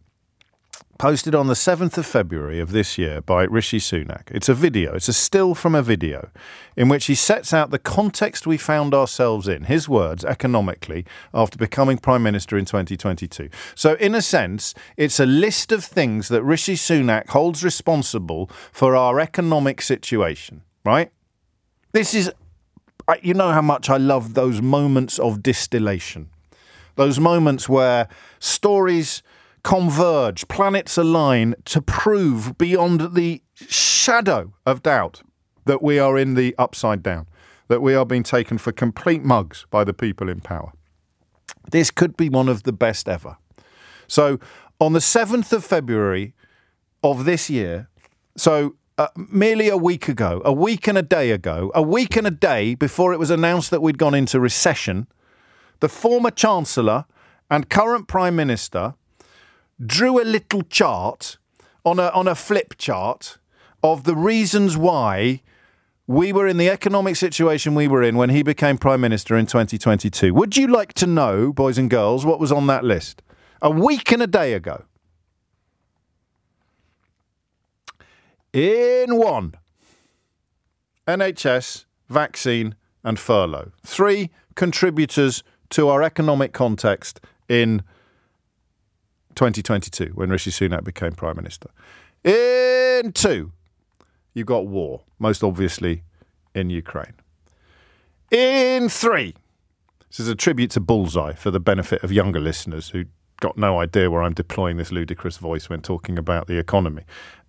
posted on the 7th of February of this year by Rishi Sunak. It's a video, it's a still from a video in which he sets out the context we found ourselves in, his words, economically, after becoming Prime Minister in 2022. So, in a sense, it's a list of things that Rishi Sunak holds responsible for our economic situation, right? This is, you know how much I love those moments of distillation. Those moments where stories converge, planets align to prove beyond the shadow of doubt that we are in the upside down, that we are being taken for complete mugs by the people in power. This could be one of the best ever. So, on the 7th of February of this year, so uh, merely a week ago, a week and a day ago, a week and a day before it was announced that we'd gone into recession, the former Chancellor and current Prime Minister drew a little chart on a on a flip chart of the reasons why we were in the economic situation we were in when he became prime minister in 2022. Would you like to know, boys and girls, what was on that list? A week and a day ago. In one, NHS, vaccine, and furlough. Three contributors to our economic context in 2022 when Rishi Sunak became Prime Minister. In two, you've got war, most obviously in Ukraine. In three. This is a tribute to Bullseye for the benefit of younger listeners who got no idea where I'm deploying this ludicrous voice when talking about the economy.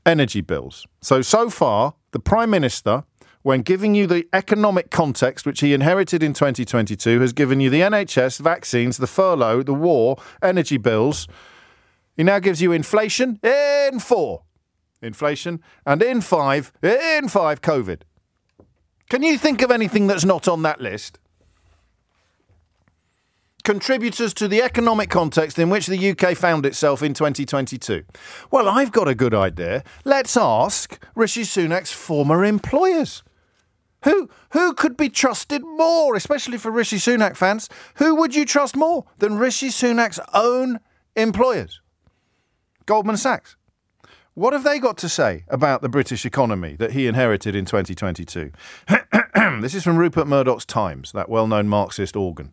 Energy bills. So, so far, the Prime Minister, when giving you the economic context which he inherited in 2022, has given you the NHS, vaccines, the furlough, the war, energy bills. He now gives you inflation in four. Inflation. And in five, in five, COVID. Can you think of anything that's not on that list? Contributors to the economic context in which the UK found itself in 2022. Well, I've got a good idea. Let's ask Rishi Sunak's former employers. Who who could be trusted more, especially for Rishi Sunak fans? Who would you trust more than Rishi Sunak's own employers? Goldman Sachs. What have they got to say about the British economy that he inherited in 2022? this is from Rupert Murdoch's Times, that well known Marxist organ.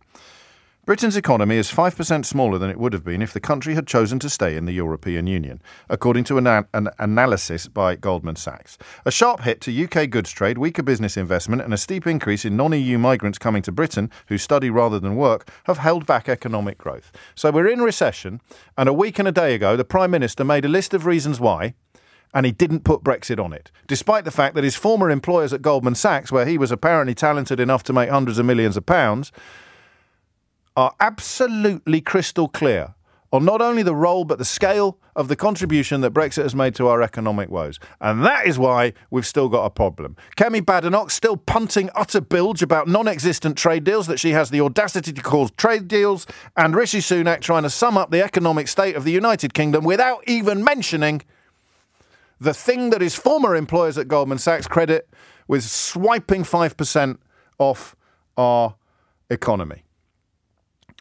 Britain's economy is 5% smaller than it would have been if the country had chosen to stay in the European Union, according to an, an, analysis by Goldman Sachs. A sharp hit to UK goods trade, weaker business investment, and a steep increase in non EU migrants coming to Britain who study rather than work have held back economic growth. So we're in recession, and a week and a day ago, the Prime Minister made a list of reasons why and he didn't put Brexit on it, despite the fact that his former employers at Goldman Sachs, where he was apparently talented enough to make hundreds of millions of pounds, are absolutely crystal clear on not only the role but the scale of the contribution that Brexit has made to our economic woes. And that is why we've still got a problem. Kemi Badenoch still punting utter bilge about non existent trade deals that she has the audacity to call trade deals, and Rishi Sunak trying to sum up the economic state of the United Kingdom without even mentioning the thing that his former employers at Goldman Sachs credit with swiping 5% off our economy.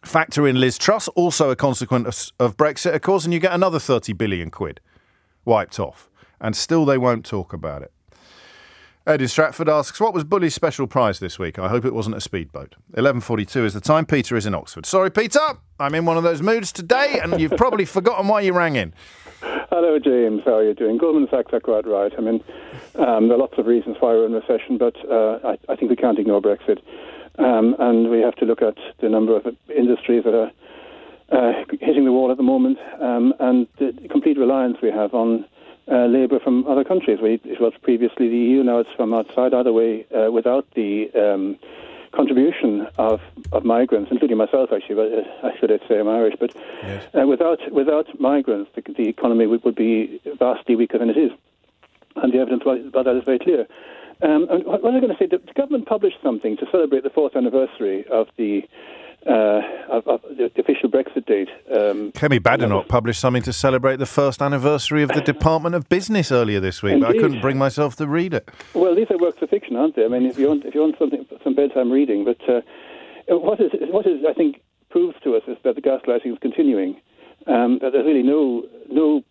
Factor in Liz Truss, also a consequence of, Brexit, of course, and you get another 30 billion quid wiped off. And still they won't talk about it. Eddie Stratford asks, what was Bully's special prize this week? I hope it wasn't a speedboat. 11.42 is the time. Peter is in Oxford. Sorry, Peter. I'm in one of those moods today, and you've probably forgotten why you rang in. Hello, James. How are you doing? Goldman Sachs are quite right. I mean, um, there are lots of reasons why we're in recession, but uh, I, I, think we can't ignore Brexit. Um, and we have to look at the number of industries that are uh, hitting the wall at the moment um, and the complete reliance we have on uh, labour from other countries. We, it was previously the EU, now it's from outside. Either way, uh, without the um, contribution of, of migrants, including myself, actually, but uh, I should say I'm Irish, but yes. Uh, without without migrants, the, the economy would, would, be vastly weaker than it is, and the evidence about that is very clear. Um, what was I going to say? The, the government published something to celebrate the fourth anniversary of the uh, of, of the official Brexit date. Um, Kemi Badenoch published something to celebrate the first anniversary of the Department of Business earlier this week, Indeed. but I couldn't bring myself to read it. Well, these are works of fiction, aren't they? I mean, if you want, if you want something, some bedtime reading, but uh, what is what is I think proves to us is that the gaslighting is continuing. Um, that there's really no no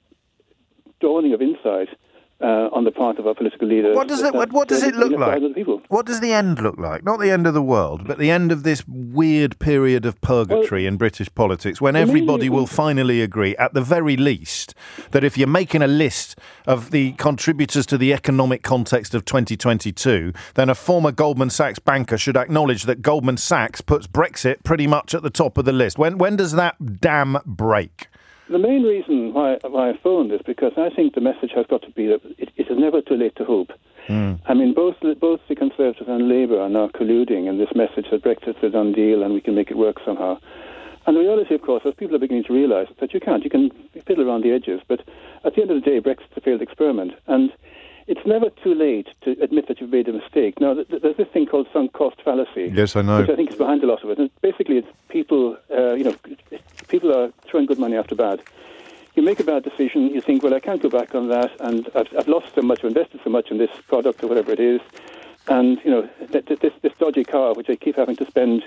dawning of insight uh, on the part of our political leaders. What does it? What, what does it look like? What does the end look like? Not the end of the world, but the end of this weird period of purgatory well, in British politics, when everybody will finally agree, at the very least, that if you're making a list of the contributors to the economic context of 2022, then a former Goldman Sachs banker should acknowledge that Goldman Sachs puts Brexit pretty much at the top of the list. When when does that dam break? The main reason why, why I phoned is because I think the message has got to be that it, it is never too late to hope. Mm. I mean, both both the Conservatives and Labour are now colluding in this message that Brexit's a done deal and we can make it work somehow. And the reality, of course, is people are beginning to realise that you can't. You can fiddle around the edges, but at the end of the day, Brexit's a failed experiment. And it's never too late to admit that you've made a mistake. Now, there's this thing called sunk cost fallacy. Yes, I know. Which I think is behind a lot of it. And basically, it's people, uh, you know, people are throwing good money after bad. You make a bad decision, you think, well, I can't go back on that, and I've, I've lost so much, I've invested so much in this product or whatever it is, and, you know, th- th- this, this dodgy car, which I keep having to spend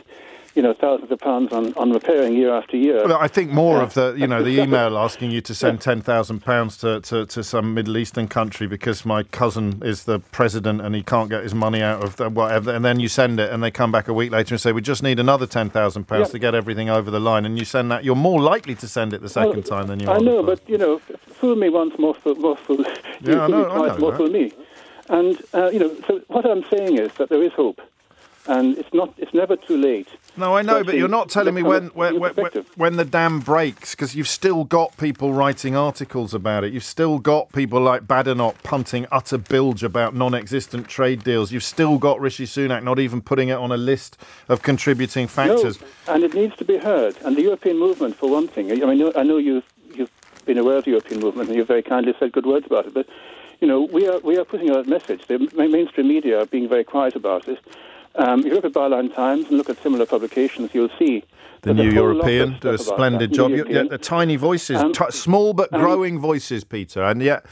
you know thousands of pounds on, on repairing year after year. Well, I think more of the you know the email asking you to send ten thousand pounds to, to to some Middle Eastern country because my cousin is the president and he can't get his money out of the whatever, and then you send it and they come back a week later and say we just need another ten thousand pounds to get everything over the line, and you send that. You're more likely to send it the second well, time than you. I know, but you know, fool me once, more fool, more fool. Yeah, I know, twice, I know more fool me. And uh, you know, so what I'm saying is that there is hope. And it's not. It's never too late. No, I know, but you're not telling me when when, when, when, when the dam breaks because you've still got people writing articles about it. You've still got people like Badenoch punting utter bilge about non-existent trade deals. You've still got Rishi Sunak not even putting it on a list of contributing factors. No, and it needs to be heard. And the European movement, for one thing. I mean, I know you've you've been aware of the European movement, and you've very kindly said good words about it. But you know, we are we are putting out a message. The mainstream media are being very quiet about it. Um, if you look at Byline Times and look at similar publications, you'll see The New whole lot of European do a splendid that. job. Yeah, the tiny voices, Um, t- small but um, growing voices, Peter, and yet.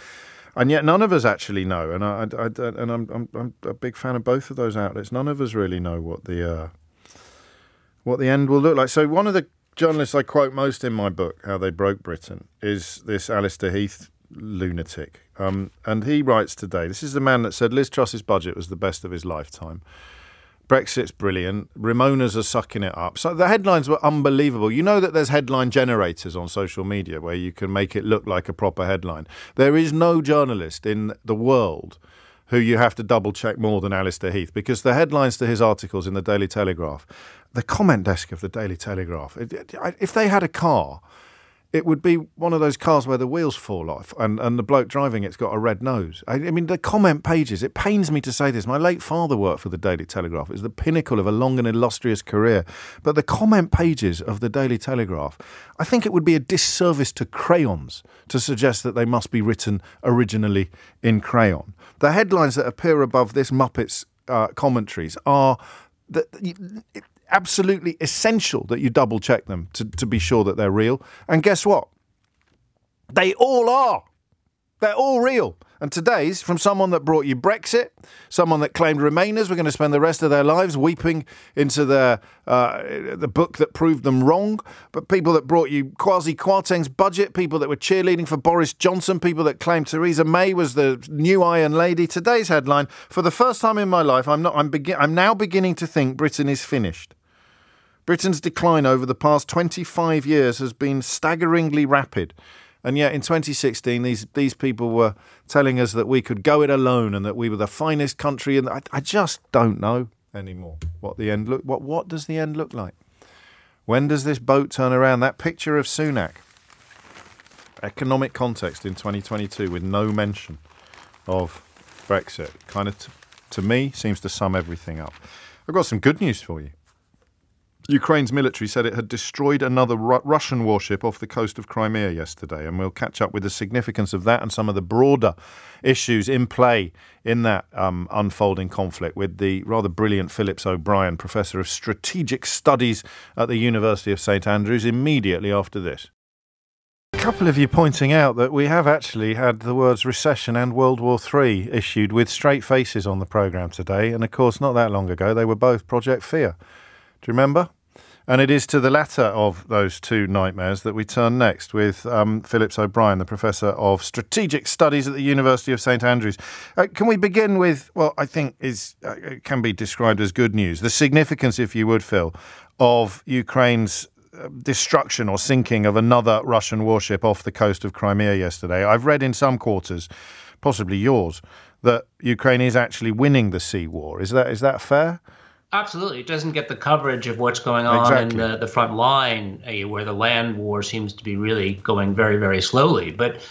And yet, none of us actually know, and I, I, I- and I'm, I'm, I'm a big fan of both of those outlets. None of us really know what the, uh, what the end will look like. So, one of the journalists I quote most in my book, "How They Broke Britain," is this Allister Heath lunatic, um, and he writes today. This is the man that said Liz Truss's budget was the best of his lifetime. Brexit's brilliant. Remoaners are sucking it up. So the headlines were unbelievable. You know that there's headline generators on social media where you can make it look like a proper headline. There is no journalist in the world who you have to double check more than Allister Heath because the headlines to his articles in the Daily Telegraph, the comment desk of the Daily Telegraph, if they had a car, it would be one of those cars where the wheels fall off and, and the bloke driving it's got a red nose. I, I mean, the comment pages, it pains me to say this. My late father worked for the Daily Telegraph. It was the pinnacle of a long and illustrious career. But the comment pages of the Daily Telegraph, I think it would be a disservice to crayons to suggest that they must be written originally in crayon. The headlines that appear above this Muppets uh, commentaries are that absolutely essential that you double check them to, to be sure that they're real. And guess what? They all are. They're all real. And today's from someone that brought you Brexit, someone that claimed Remainers were going to spend the rest of their lives weeping into their uh, the book that proved them wrong. But people that brought you Kwasi Kwarteng's budget, people that were cheerleading for Boris Johnson, people that claimed Theresa May was the new Iron Lady. Today's headline: For the first time in my life, I'm not. I'm begin. I'm now beginning to think Britain is finished. Britain's decline over the past 25 years has been staggeringly rapid. And yet in 2016, these, these people were telling us that we could go it alone and that we were the finest country. And I, I just don't know anymore what the end look. What, what does the end look like? When does this boat turn around? That picture of Sunak, economic context in 2022 with no mention of Brexit, kind of to me seems to sum everything up. I've got some good news for you. Ukraine's military said it had destroyed another Ru- Russian warship off the coast of Crimea yesterday, and we'll catch up with the significance of that and some of the broader issues in play in that um, unfolding conflict with the rather brilliant Phillips O'Brien, Professor of Strategic Studies at the University of St Andrews, immediately after this. A couple of you pointing out that we have actually had the words recession and World War III issued with straight faces on the programme today, and of course, not that long ago, they were both Project Fear. Do you remember? And it is to the latter of those two nightmares that we turn next with um, Phillips O'Brien, the Professor of Strategic Studies at the University of St Andrews. Uh, can we begin with, well, I think is uh, can be described as good news, the significance, if you would, Phil, of Ukraine's uh, destruction or sinking of another Russian warship off the coast of Crimea yesterday. I've read in some quarters, possibly yours, that Ukraine is actually winning the sea war. Is that is that fair? Absolutely. It doesn't get the coverage of what's going on Exactly. in the, the front line, uh, where the land war seems to be really going very, very slowly. But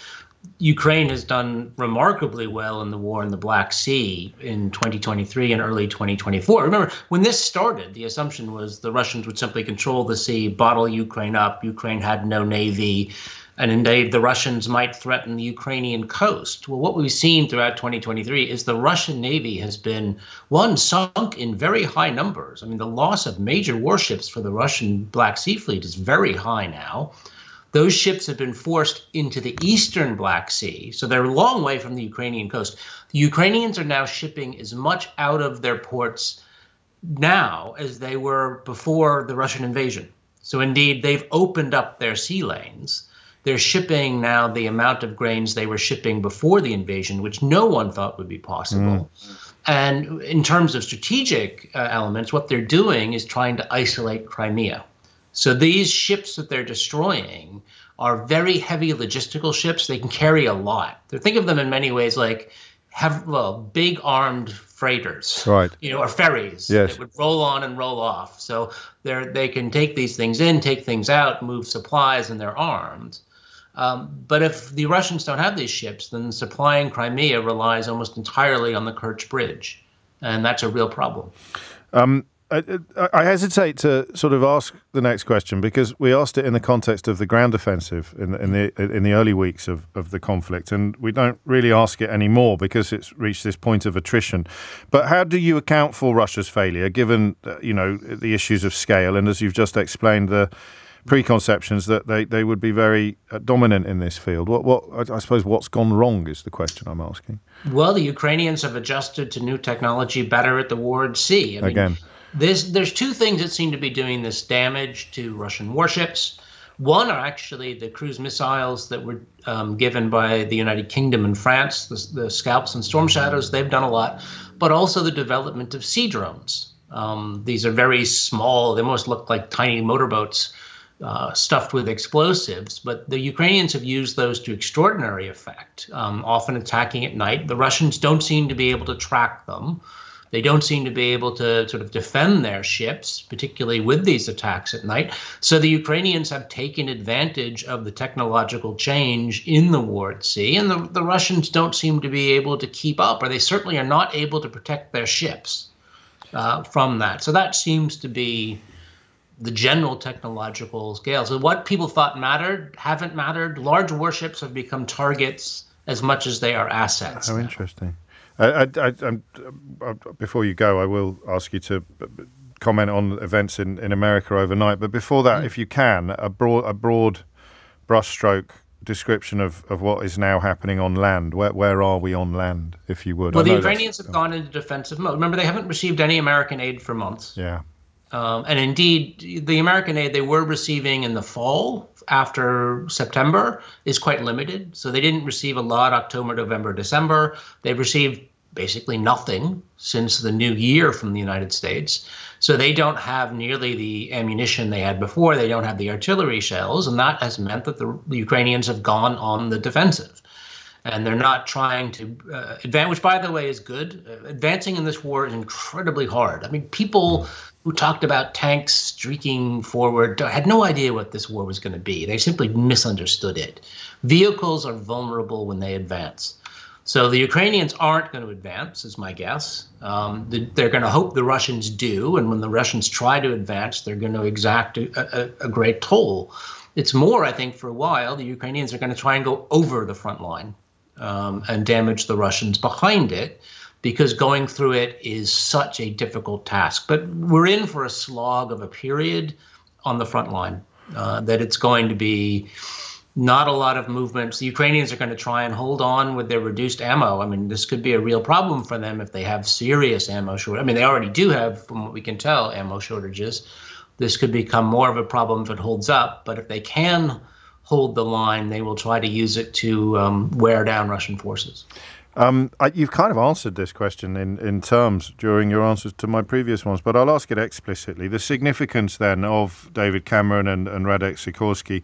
Ukraine has done remarkably well in the war in the Black Sea in 2023 and early 2024. Remember, when this started, the assumption was the Russians would simply control the sea, bottle Ukraine up. Ukraine had no navy, and indeed the Russians might threaten the Ukrainian coast. Well, what we've seen throughout 2023 is the Russian Navy has been, one, sunk in very high numbers. I mean, the loss of major warships for the Russian Black Sea Fleet is very high now. Those ships have been forced into the eastern Black Sea, so they're a long way from the Ukrainian coast. The Ukrainians are now shipping as much out of their ports now as they were before the Russian invasion. So, indeed, they've opened up their sea lanes. They're shipping now the amount of grains they were shipping before the invasion, which no one thought would be possible. And in terms of strategic uh, elements, what they're doing is trying to isolate Crimea. So these ships that they're destroying are very heavy logistical ships. They can carry a lot. They think of them in many ways like have well big armed freighters, Right. You know, or ferries Yes. that would roll on and roll off. So they they can take these things in, take things out, move supplies, and they're armed. Um, but if the Russians don't have these ships, then supplying Crimea relies almost entirely on the Kerch Bridge, and that's a real problem. Um, I, I hesitate to sort of ask the next question because we asked it in the context of the ground offensive in the, in the in the early weeks of, of the conflict, and we don't really ask it anymore because it's reached this point of attrition. But how do you account for Russia's failure, given uh, you know the issues of scale, and as you've just explained the preconceptions that they, they would be very uh, dominant in this field? What what I, suppose what's gone wrong is the question I'm asking. Well, the Ukrainians have adjusted to new technology better at the war at sea. I mean, Again. This, there's two things that seem to be doing this damage to Russian warships. One are actually the cruise missiles that were um, given by the United Kingdom and France, the, the Scalps and Storm Shadows. They've done a lot, but also the development of sea drones. Um, these are very small, they almost look like tiny motorboats uh, stuffed with explosives, but the Ukrainians have used those to extraordinary effect, um, often attacking at night. The Russians don't seem to be able to track them. They don't seem to be able to sort of defend their ships, particularly with these attacks at night. So the Ukrainians have taken advantage of the technological change in the war sea, and the, the Russians don't seem to be able to keep up, or they certainly are not able to protect their ships uh, from that. So that seems to be the general technological scale. So what people thought mattered haven't mattered. Large warships have become targets as much as they are assets. How interesting. I, I, I, I'm, uh, before you go, I will ask you to comment on events in, in America overnight. But before that, if you can, a broad, a broad brushstroke description of, of what is now happening on land. Where, where are we on land, if you would? Well, the Ukrainians have gone into defensive mode. Remember, they haven't received any American aid for months. Yeah. Um, and indeed, the American aid they were receiving in the fall after September is quite limited. So they didn't receive a lot October, November, December. They've received basically nothing since the new year from the United States. So they don't have nearly the ammunition they had before. They don't have the artillery shells. And that has meant that the, the Ukrainians have gone on the defensive and they're not trying to uh, advance, which, by the way, is good. Uh, advancing in this war is incredibly hard. I mean, people who talked about tanks streaking forward had no idea what this war was going to be. They simply misunderstood it. Vehicles are vulnerable when they advance. So the Ukrainians aren't going to advance, is my guess. Um, they're going to hope the Russians do, and when the Russians try to advance, they're going to exact a, a, a great toll. It's more, I think, for a while, the Ukrainians are going to try and go over the front line um, and damage the Russians behind it because going through it is such a difficult task. But we're in for a slog of a period on the front line uh, that it's going to be not a lot of movements. The Ukrainians are going to try and hold on with their reduced ammo. I mean, this could be a real problem for them if they have serious ammo shortage. I mean, they already do have, from what we can tell, ammo shortages. This could become more of a problem if it holds up. But if they can hold the line, they will try to use it to um, wear down Russian forces. Um, I, you've kind of answered this question in, in terms during your answers to my previous ones, but I'll ask it explicitly. The significance then of David Cameron and, and Radek Sikorski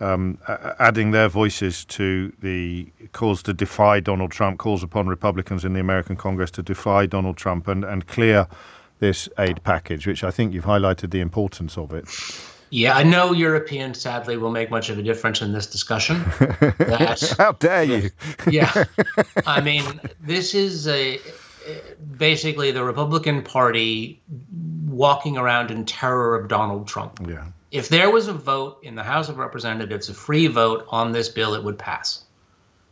um, adding their voices to the calls to defy Donald Trump, calls upon Republicans in the American Congress to defy Donald Trump and, and clear this aid package, which I think you've highlighted the importance of it. Yeah, I know Europeans sadly will make much of a difference in this discussion. That- How dare you? yeah, I mean, this is a basically the Republican Party walking around in terror of Donald Trump. Yeah. If there was a vote in the House of Representatives, a free vote on this bill, it would pass.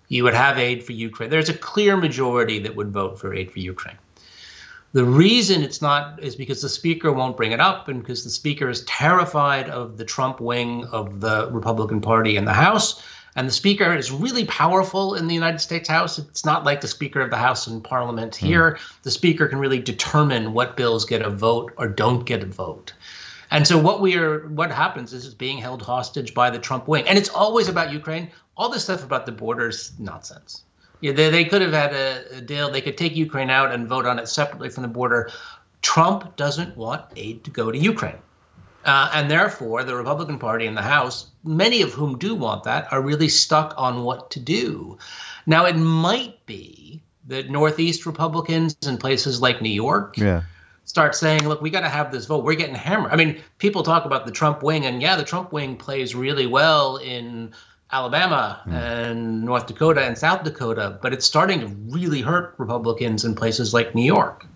You would have aid for Ukraine. There's a clear majority that would vote for aid for Ukraine. The reason it's not is because the speaker won't bring it up and because the speaker is terrified of the Trump wing of the Republican Party in the House. And the speaker is really powerful in the United States House. It's not like the speaker of the House and Parliament hmm. here. The speaker can really determine what bills get a vote or don't get a vote. And so what we are what happens is it's being held hostage by the Trump wing. And it's always about Ukraine. All this stuff about the borders, nonsense. Yeah, they, they could have had a, a deal. They could take Ukraine out and vote on it separately from the border. Trump doesn't want aid to go to Ukraine. Uh, and therefore, the Republican Party in the House, many of whom do want that, are really stuck on what to do. Now, it might be the Northeast Republicans in places like New York Yeah. start saying, look, we got to have this vote. We're getting hammered. I mean, people talk about the Trump wing, and yeah, the Trump wing plays really well in Alabama hmm. and North Dakota and South Dakota, but it's starting to really hurt Republicans in places like New York.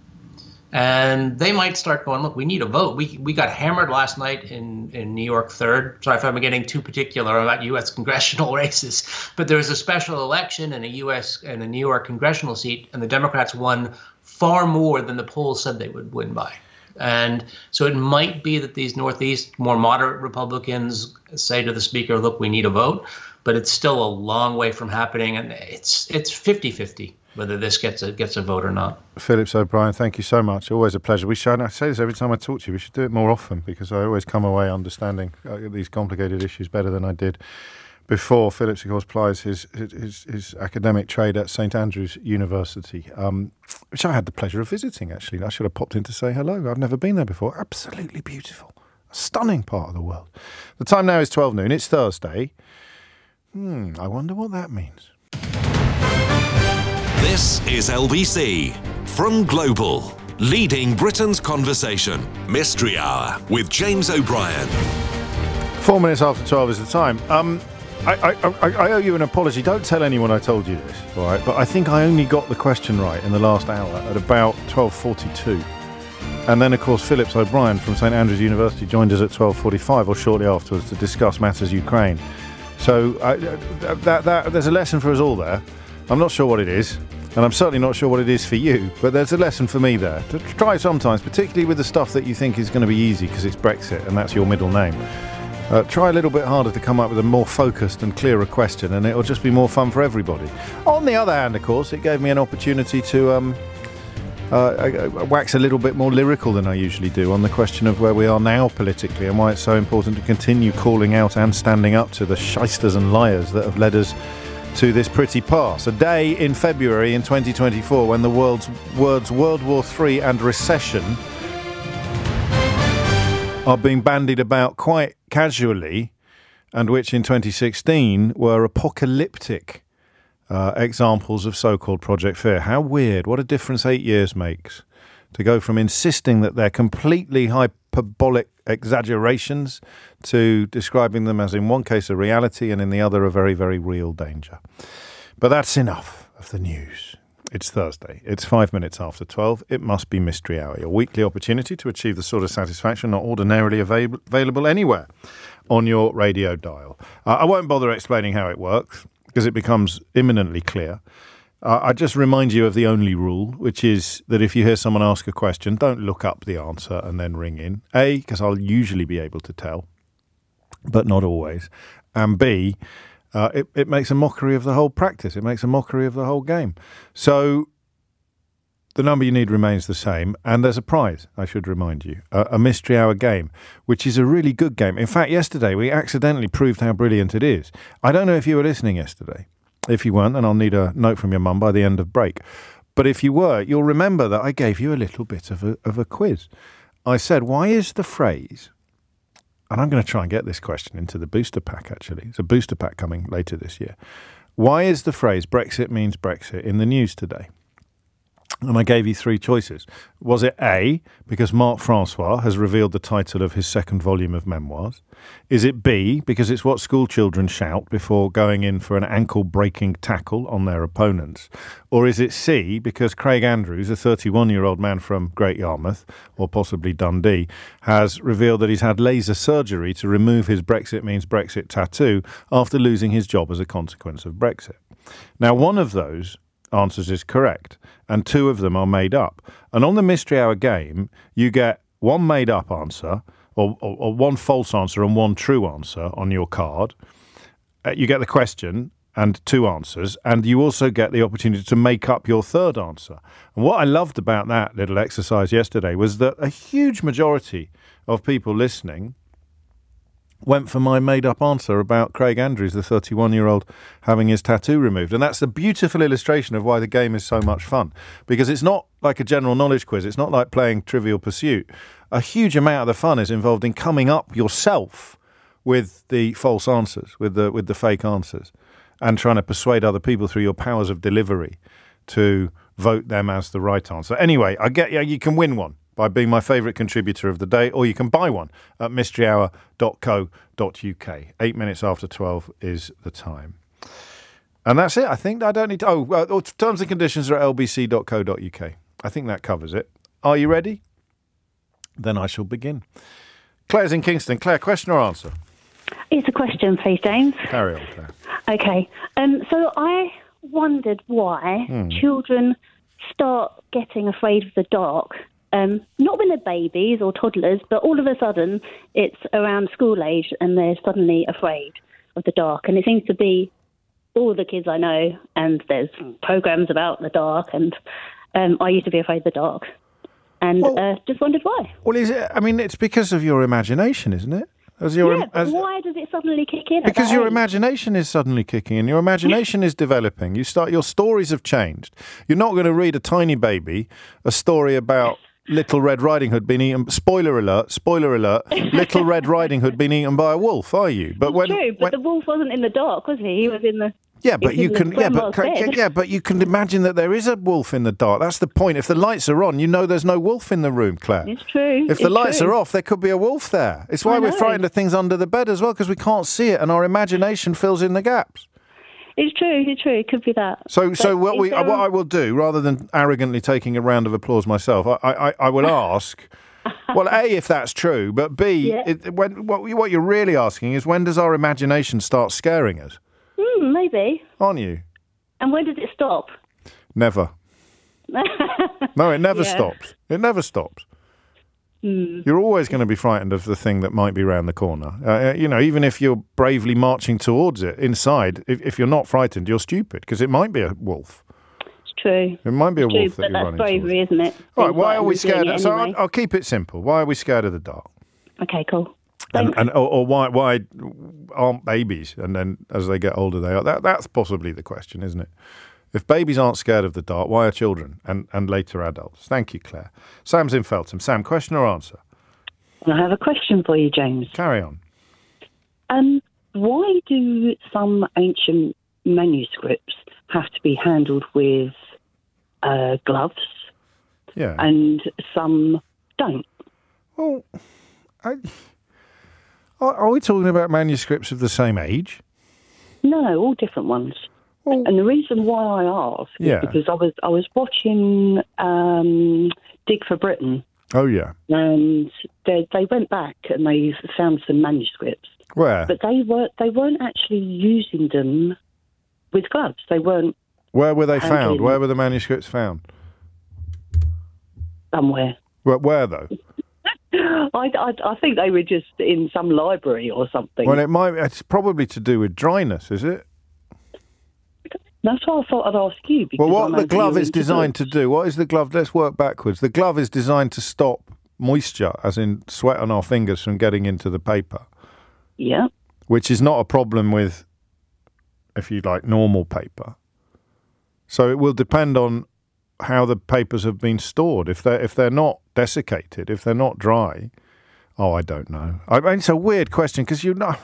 And they might start going, look, we need a vote. We, we got hammered last night in, in New York 3rd. Sorry if I'm getting too particular about U.S. congressional races, but there was a special election in a U.S. and a New York congressional seat, and the Democrats won far more than the polls said they would win by. And so it might be that these Northeast, more moderate Republicans say to the Speaker, look, we need a vote, but it's still a long way from happening. And it's it's 50 50 whether this gets a, gets a vote or not. Phillips O'Brien, thank you so much. Always a pleasure. We should, I say this every time I talk to you, we should do it more often because I always come away understanding uh, these complicated issues better than I did before. Phillips, of course, plies his, his, his academic trade at St Andrews University, um, which I had the pleasure of visiting, actually. I should have popped in to say hello. I've never been there before. Absolutely beautiful. A stunning part of the world. The time now is 12 noon. It's Thursday. Hmm, I wonder what that means. This is LBC from Global, leading Britain's conversation. Mystery Hour with James O'Brien. Four minutes after 12 is the time. Um, I, I, I, owe you an apology. Don't tell anyone I told you this, all right? But I think I only got the question right in the last hour at about 12.42. And then, of course, Phillips O'Brien from St Andrews University joined us at 12.45 or shortly afterwards to discuss matters Ukraine. So uh, uh, I, that, that, there's a lesson for us all there. I'm not sure what it is, and I'm certainly not sure what it is for you, but there's a lesson for me there. To try sometimes, particularly with the stuff that you think is going to be easy because it's Brexit and that's your middle name. Uh, try a little bit harder to come up with a more focused and clearer question, and it'll just be more fun for everybody. On the other hand, of course, it gave me an opportunity to um, uh, I- I wax a little bit more lyrical than I usually do on the question of where we are now politically and why it's so important to continue calling out and standing up to the shysters and liars that have led us to this pretty pass. A day in February in 2024 when the world's words World War III and recession are being bandied about quite casually, and which in 2016 were apocalyptic uh, examples of so called Project Fear. How weird. What a difference eight years makes to go from insisting that they're completely hyperbolic exaggerations to describing them as, in one case, a reality and in the other, a very, very real danger. But that's enough of the news. It's Thursday. It's five minutes after 12. It must be Mystery Hour, your weekly opportunity to achieve the sort of satisfaction not ordinarily avail- available anywhere on your radio dial. Uh, I won't bother explaining how it works because it becomes imminently clear. Uh, I just remind you of the only rule, which is that if you hear someone ask a question, don't look up the answer and then ring in. A, because I'll usually be able to tell, but not always. And B, uh, it, it makes a mockery of the whole practice. It makes a mockery of the whole game. So the number you need remains the same, and there's a prize, I should remind you a, a Mystery Hour game, which is a really good game. In fact, yesterday we accidentally proved how brilliant it is. I don't know if you were listening yesterday. If you weren't, then I'll need a note from your mum by the end of break. But if you were, you'll remember that I gave you a little bit of a, of a quiz. I said, Why is the phrase, and I'm going to try and get this question into the booster pack actually, it's a booster pack coming later this year. Why is the phrase Brexit means Brexit in the news today? And I gave you three choices. Was it A, because Mark Francois has revealed the title of his second volume of memoirs? Is it B, because it's what school children shout before going in for an ankle breaking tackle on their opponents? Or is it C, because Craig Andrews, a 31 year old man from Great Yarmouth, or possibly Dundee, has revealed that he's had laser surgery to remove his Brexit means Brexit tattoo after losing his job as a consequence of Brexit? Now, one of those answers is correct, and two of them are made up. And on the Mystery Hour game, you get one made up answer, or, or, or one false answer and one true answer on your card. Uh, you get the question and two answers, and you also get the opportunity to make up your third answer. And what I loved about that little exercise yesterday was that a huge majority of people listening went for my made up answer about Craig Andrews, the 31 year old, having his tattoo removed. And that's a beautiful illustration of why the game is so much fun. Because it's not like a general knowledge quiz, it's not like playing Trivial Pursuit. A huge amount of the fun is involved in coming up yourself with the false answers, with the, with the fake answers, and trying to persuade other people through your powers of delivery to vote them as the right answer. Anyway, I get yeah, you can win one by being my favourite contributor of the day, or you can buy one at mysteryhour.co.uk. Eight minutes after 12 is the time. And that's it. I think I don't need to. Oh, well, terms and conditions are at lbc.co.uk. I think that covers it. Are you ready? Then I shall begin. Claire's in Kingston. Claire, question or answer? It's a question, please, James. Carry on, Claire. Okay. Um, so I wondered why Hmm. children start getting afraid of the dark. Um, not when they're babies or toddlers, but all of a sudden it's around school age and they're suddenly afraid of the dark. And it seems to be all the kids I know, and there's programs about the dark. And um, I used to be afraid of the dark, and uh, just wondered why. Well, is it? I mean, it's because of your imagination, isn't it? As your, yeah, as- why does it suddenly kick in? because your age? imagination is suddenly kicking in. Your imagination is developing. You start. Your stories have changed. You're not going to read a tiny baby a story about. Little Red Riding Hood being eaten. Spoiler alert! Spoiler alert! Little Red Riding Hood being eaten by a wolf. Are you? But when, True, but the wolf wasn't in the dark, was he? He was in the. Yeah, but you can. Yeah, but bed. yeah, but you can imagine that there is a wolf in the dark. That's the point. If the lights are on, you know there's no wolf in the room, Claire. It's true. If the lights true. are off, there could be a wolf there. It's why we're frightened of things under the bed as well, because we can't see it, and our imagination fills in the gaps. It's true. It's true. It could be that. So, so But what is we, there what I will do, rather than arrogantly taking a round of applause myself, I, I, I will ask. Well, a if that's true, but b Yeah. it, when what, what you're really asking is when does our imagination start scaring us? Hmm, maybe. Aren't you? And when does it stop? Never. No, it never Yeah. stops. It never stops. Hmm. You're always going to be frightened of the thing that might be round the corner. Uh, you know, even if you're bravely marching towards it, inside, if, if you're not frightened, you're stupid because it might be a wolf. It's true. It might be a It's true, wolf that but you're that's running towards. bravery, isn't it? All right, why are we scared? it so. I'll, I'll keep it simple. Why are we scared of the dark? Okay, cool. And, and or, or why why aren't babies? And then as they get older, they are. That, that's possibly the question, isn't it? If babies aren't scared of the dark, why are children and, and later adults? Thank you, Claire. Sam's in Feltham. Sam, question or answer? I have a question for you, James. Carry on. Um, why do some ancient manuscripts have to be handled with uh, gloves Yeah. and some don't? Well, I, are, are we talking about manuscripts of the same age? No, all different ones. And the reason why I ask Yeah. is because I was I was watching um, Dig for Britain, Oh yeah. and they they went back and they found some manuscripts, Where? but they were they weren't actually using them with gloves. They weren't Where were they found? Where were the manuscripts found? somewhere. Where, where though? I, I, I think they were just in some library or something. Well, it might. It's probably to do with dryness, is it? That's what I thought I'd ask you. Because Well, what the glove is designed to do. What is the glove? Let's work backwards. The glove is designed to stop moisture, as in sweat on our fingers, from getting into the paper. Yeah. Which is not a problem with, if you like, normal paper. So it will depend on how the papers have been stored. If they're if they're not desiccated, if they're not dry, oh, I don't know. I mean, it's a weird question because you know.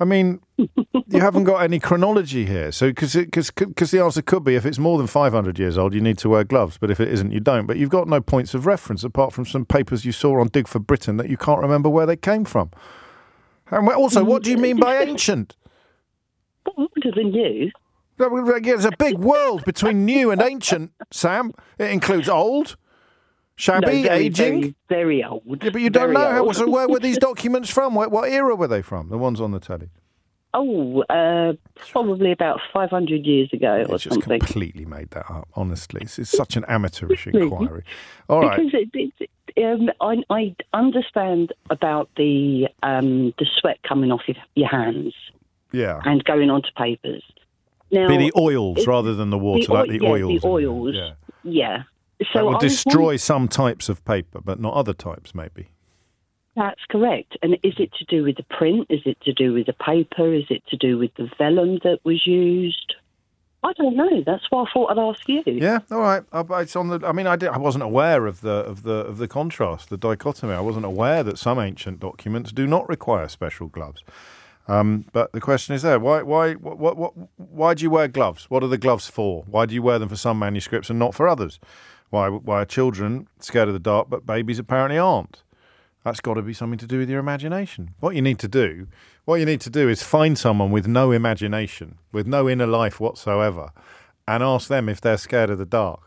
I mean, you haven't got any chronology here. So, because the answer could be if it's more than 500 years old, you need to wear gloves. But if it isn't, you don't. But you've got no points of reference apart from some papers you saw on Dig for Britain that you can't remember where they came from. And also, what do you mean by ancient? Older than you. There's a big world between new and ancient, Sam. It includes old, shabby, No, very, aging. very, very old. Yeah, but you don't know how. So where were these documents from? Where, what era were they from? The ones on the telly. Oh, uh, probably about 500 years ago or just something. completely made that up. Honestly, it's, it's such an amateurish inquiry. All right. Because it, it, um, I, I understand about the um, the sweat coming off your, your hands Yeah. and going onto papers. Now, Be the oils rather than the water, like the yeah, oils. The oils. Yeah. Yeah. So that will I was destroy some types of paper, but not other types, maybe. That's correct. And is it to do with the print? Is it to do with the paper? Is it to do with the vellum that was used? I don't know. That's why I thought I'd ask you. Yeah, all right. It's on the. I mean, I, did, I wasn't aware of the of the of the contrast, the dichotomy. I wasn't aware that some ancient documents do not require special gloves. Um, but the question is there: why, why, what, what, why do you wear gloves? What are the gloves for? Why do you wear them for some manuscripts and not for others? Why, why are children scared of the dark, but babies apparently aren't? That's got to be something to do with your imagination. What you need to do, what you need to do, is find someone with no imagination, with no inner life whatsoever, and ask them if they're scared of the dark.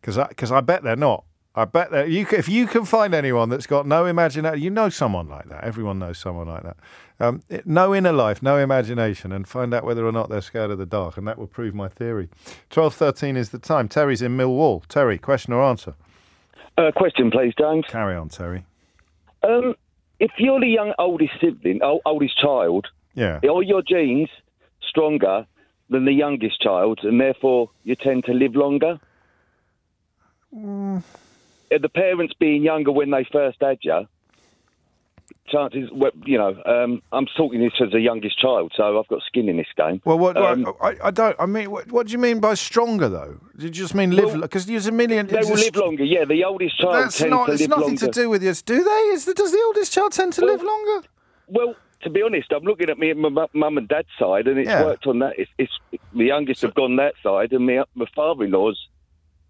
Because I, 'cause I bet they're not. I bet that you, if you can find anyone that's got no imagination, you know someone like that. Everyone knows someone like that. Um, it- no inner life, no imagination, and find out whether or not they're scared of the dark, and that will prove my theory. Twelve thirteen is the time. Terry's in Millwall. Terry, question or answer? Uh, question, please, James. Carry on, Terry. Um, if you're the young oldest sibling, oldest child, Yeah. are your genes stronger than the youngest child, and therefore you tend to live longer? Mm. The parents being younger when they first had you? Chances, well, you know, um, I'm talking this as a youngest child, so I've got skin in this game. Well, what Um, I, I don't. I mean, what, what do you mean by stronger though? Do you just mean live? Because there's a million. they will live longer. Yeah, the oldest child That's tends not. to It's live nothing longer. to do with this, do they? Is the, does the oldest child tend to live longer? Well, to be honest, I'm looking at me and my mum and dad's side, and it's Yeah. worked on that. It's, it's the youngest have gone that side, and my, my father-in-law's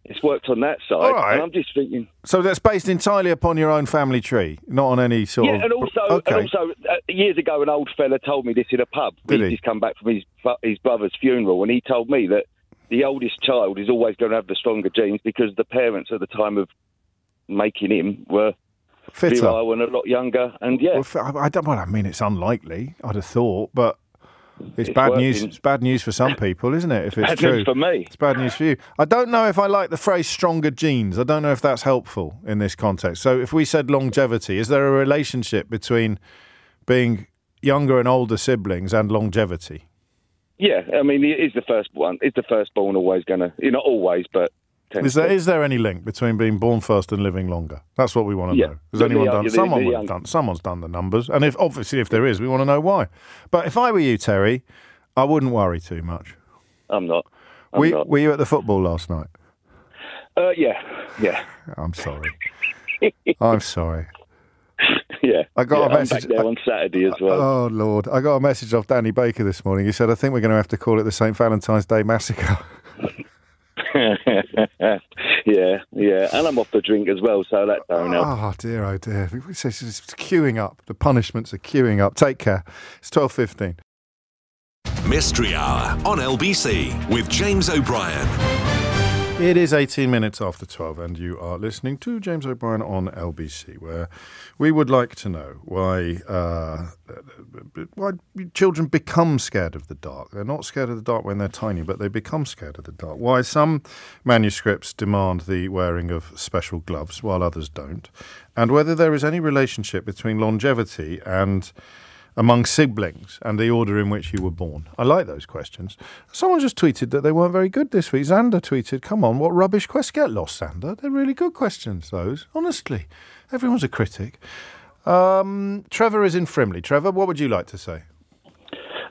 it's worked on that side. Right. And I'm just thinking, So that's based entirely upon your own family tree, not on any sort yeah, of. and also, okay. and also, uh, years ago, an old fella told me this in a pub. Did He's he? just come back from his his brother's funeral, and he told me that the oldest child is always going to have the stronger genes because the parents at the time of making him were Fitter. virile and a lot younger. And yeah, Well, I don't. Well, I mean, it's unlikely. I'd have thought, but it's, It's bad working. news. It's bad news for some people, isn't it? If it's Bad true news for me. It's bad news for you. I don't know if I like the phrase "stronger genes." I don't know if that's helpful in this context. So, if we said longevity, is there a relationship between being younger and older siblings and longevity? yeah. I mean, is the first one is the firstborn always going to? You know, not always, but Is there is there any link between being born first and living longer? That's what we want to Yeah. know. Has anyone done? the- someone the done. Someone's done the numbers, and if obviously if there is, we want to know why. But if I were you, Terry, I wouldn't worry too much. I'm not. I'm were, not. were you at the football last night? Uh, yeah, yeah, I'm sorry. I'm sorry. yeah. I got yeah, a message- there on Saturday as well. Oh Lord, I got a message off Danny Baker this morning. He said, "I think we're going to have to call it the St Valentine's Day Massacre." yeah, yeah, and I'm off the drink as well, so that don't help. Oh dear, oh dear. It's, it's, it's queuing up. The punishments are queuing up. Take care. It's twelve fifteen. Mystery Hour on LBC with James O'Brien. It is 18 minutes after 12, and you are listening to James O'Brien on LBC, where we would like to know why uh, why children become scared of the dark. They're not scared of the dark when they're tiny, but they become scared of the dark. Why some manuscripts demand the wearing of special gloves while others don't, and whether there is any relationship between longevity and among siblings and the order in which you were born? I like those questions. Someone just tweeted that they weren't very good this week. Xander tweeted, Come on, what rubbish questions? Get lost, Xander. They're really good questions, those. Honestly. Everyone's a critic. Um, Trevor is in Frimley. Trevor, what would you like to say?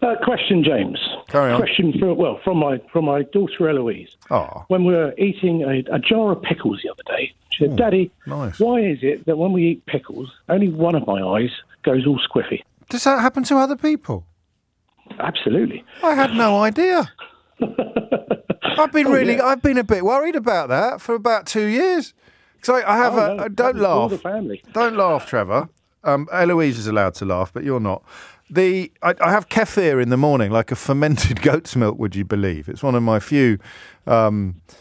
Uh, question, James. Carry on. Question from well from my from my daughter Eloise. Oh, When we were eating a, a jar of pickles the other day, she said, Oh, "Daddy, nice. why is it that when we eat pickles, only one of my eyes goes all squiffy?" Does that happen to other people? Absolutely. I had no idea. I've been Oh, really, yeah. I've been a bit worried about that for about two years. Because I, I have Oh, a, no, I- don't laugh. Don't laugh, Trevor. Um, Eloise is allowed to laugh, but you're not. The I, I have kefir in the morning, like a fermented goat's milk. Would you believe? It's one of my few um, uh,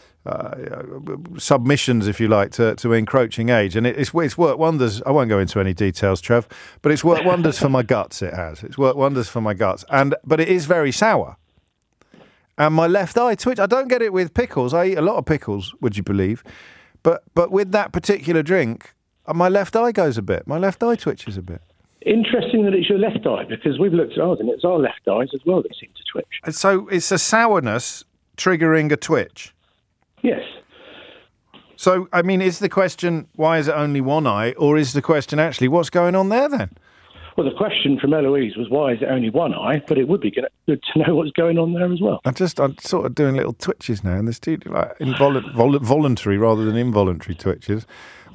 submissions, if you like, to, to encroaching age, and it, it's it's worked wonders. I won't go into any details, Trev, but it's worked wonders for my guts. It has. It's worked wonders for my guts, and but it is very sour. And my left eye twitch. I don't get it with pickles. I eat a lot of pickles. Would you believe? But but with that particular drink, uh, my left eye goes a bit. My left eye twitches a bit. Interesting that it's your left eye because we've looked at ours and it's our left eyes as well that seem to twitch. And so it's a sourness triggering a twitch. Yes. So I mean, is the question why is it only one eye, or is the question actually what's going on there then? Well, the question from Eloise was why is it only one eye? But it would be good to know what's going on there as well. I just I'm sort of doing little twitches now in the studio, like involu- vol- voluntary rather than involuntary twitches.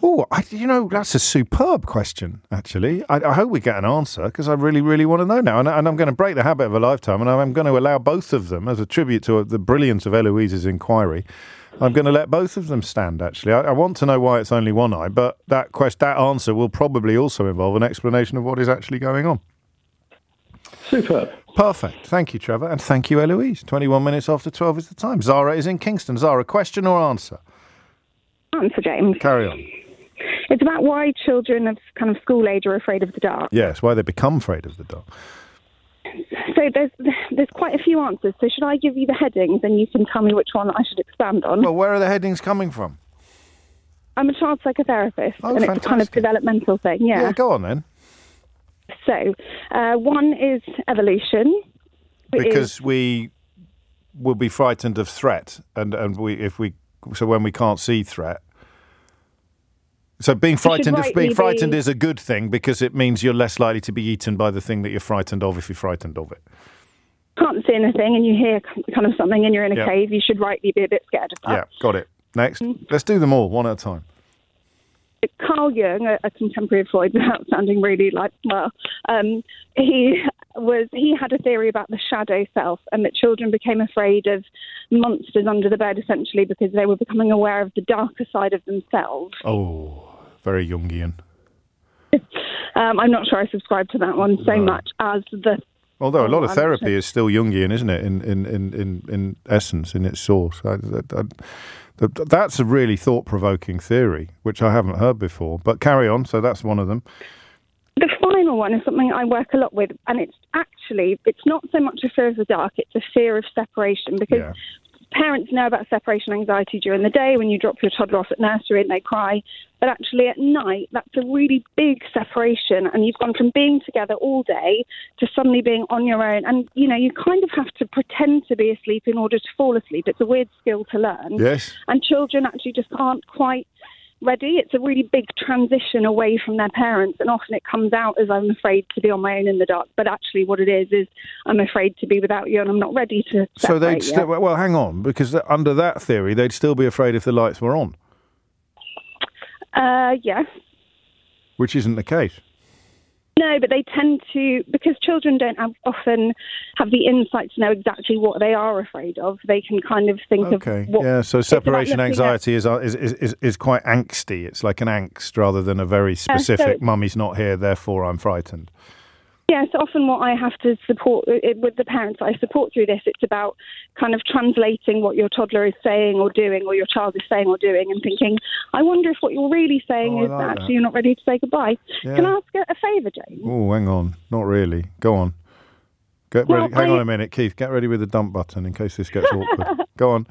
Oh, you know, that's a superb question, actually. I, I hope we get an answer because I really, really want to know now. And, and I'm going to break the habit of a lifetime and I'm going to allow both of them, as a tribute to the brilliance of Eloise's inquiry, I'm going to let both of them stand, actually. I, I want to know why it's only one eye, but that, quest, that answer will probably also involve an explanation of what is actually going on. Superb. Perfect. Thank you, Trevor. And thank you, Eloise. 21 minutes after 12 is the time. Zara is in Kingston. Zara, question or answer? Answer, James. Carry on. It's about why children of kind of school age are afraid of the dark. Yes, why they become afraid of the dark. So there's there's quite a few answers. So should I give you the headings and you can tell me which one I should expand on? Well, where are the headings coming from? I'm a child psychotherapist, Oh, and it's a kind of developmental thing. Yeah. Yeah, go on then. So uh, one is evolution. which is- Because we will be frightened of threat, and and we if we so when we can't see threat. So being frightened of being frightened be- is a good thing because it means you're less likely to be eaten by the thing that you're frightened of if you're frightened of it. can't see anything and you hear kind of something and you're in a Yeah. cave, you should rightly be a bit scared of that. Yeah, got it. Next, let's do them all one at a time. Carl Jung, a, a contemporary of Freud, without sounding really like well, um, he was he had a theory about the shadow self and that children became afraid of monsters under the bed essentially because they were becoming aware of the darker side of themselves. Oh, very Jungian. Um, I'm not sure I subscribe to that one so much as the Although a lot of therapy is still Jungian, isn't it? In in in in, in essence, in its source. I, I, I, that's a really thought-provoking theory, which I haven't heard before. But carry on. So that's one of them. The final one is something I work a lot with, and it's actually it's not so much a fear of the dark; it's a fear of separation because parents know about separation anxiety during the day when you drop your toddler off at nursery and they cry, but actually at night that's a really big separation, and you've gone from being together all day to suddenly being on your own, and you know you kind of have to pretend to be asleep in order to fall asleep. It's a weird skill to learn, Yes. and children actually just aren't quite ready. It's a really big transition away from their parents, and often it comes out as I'm afraid to be on my own in the dark. But actually, what it is is I'm afraid to be without you, and I'm not ready to. So they'd still well, hang on, because under that theory, they'd still be afraid if the lights were on, Uh, yes. which isn't the case. No, but they tend to because children don't have, often have the insight to know exactly what they are afraid of. They can kind of think Okay. of what. yeah. So separation anxiety is, uh, is is is is quite angsty. It's like an angst rather than a very so- specific. Mummy's not here, therefore I'm frightened. Yeah, so often what I have to support uh, it, with the parents I support through this, it's about kind of translating what your toddler is saying or doing, or your child is saying or doing, and thinking, I wonder if what you're really saying Oh, is like that that. actually you're not ready to say goodbye. Yeah. Can I ask a, a favour, James? Oh, hang on, not really. Go on. Get Well, ready. Hang on a minute, Keith. Get ready with the dump button in case this gets awkward. Go on.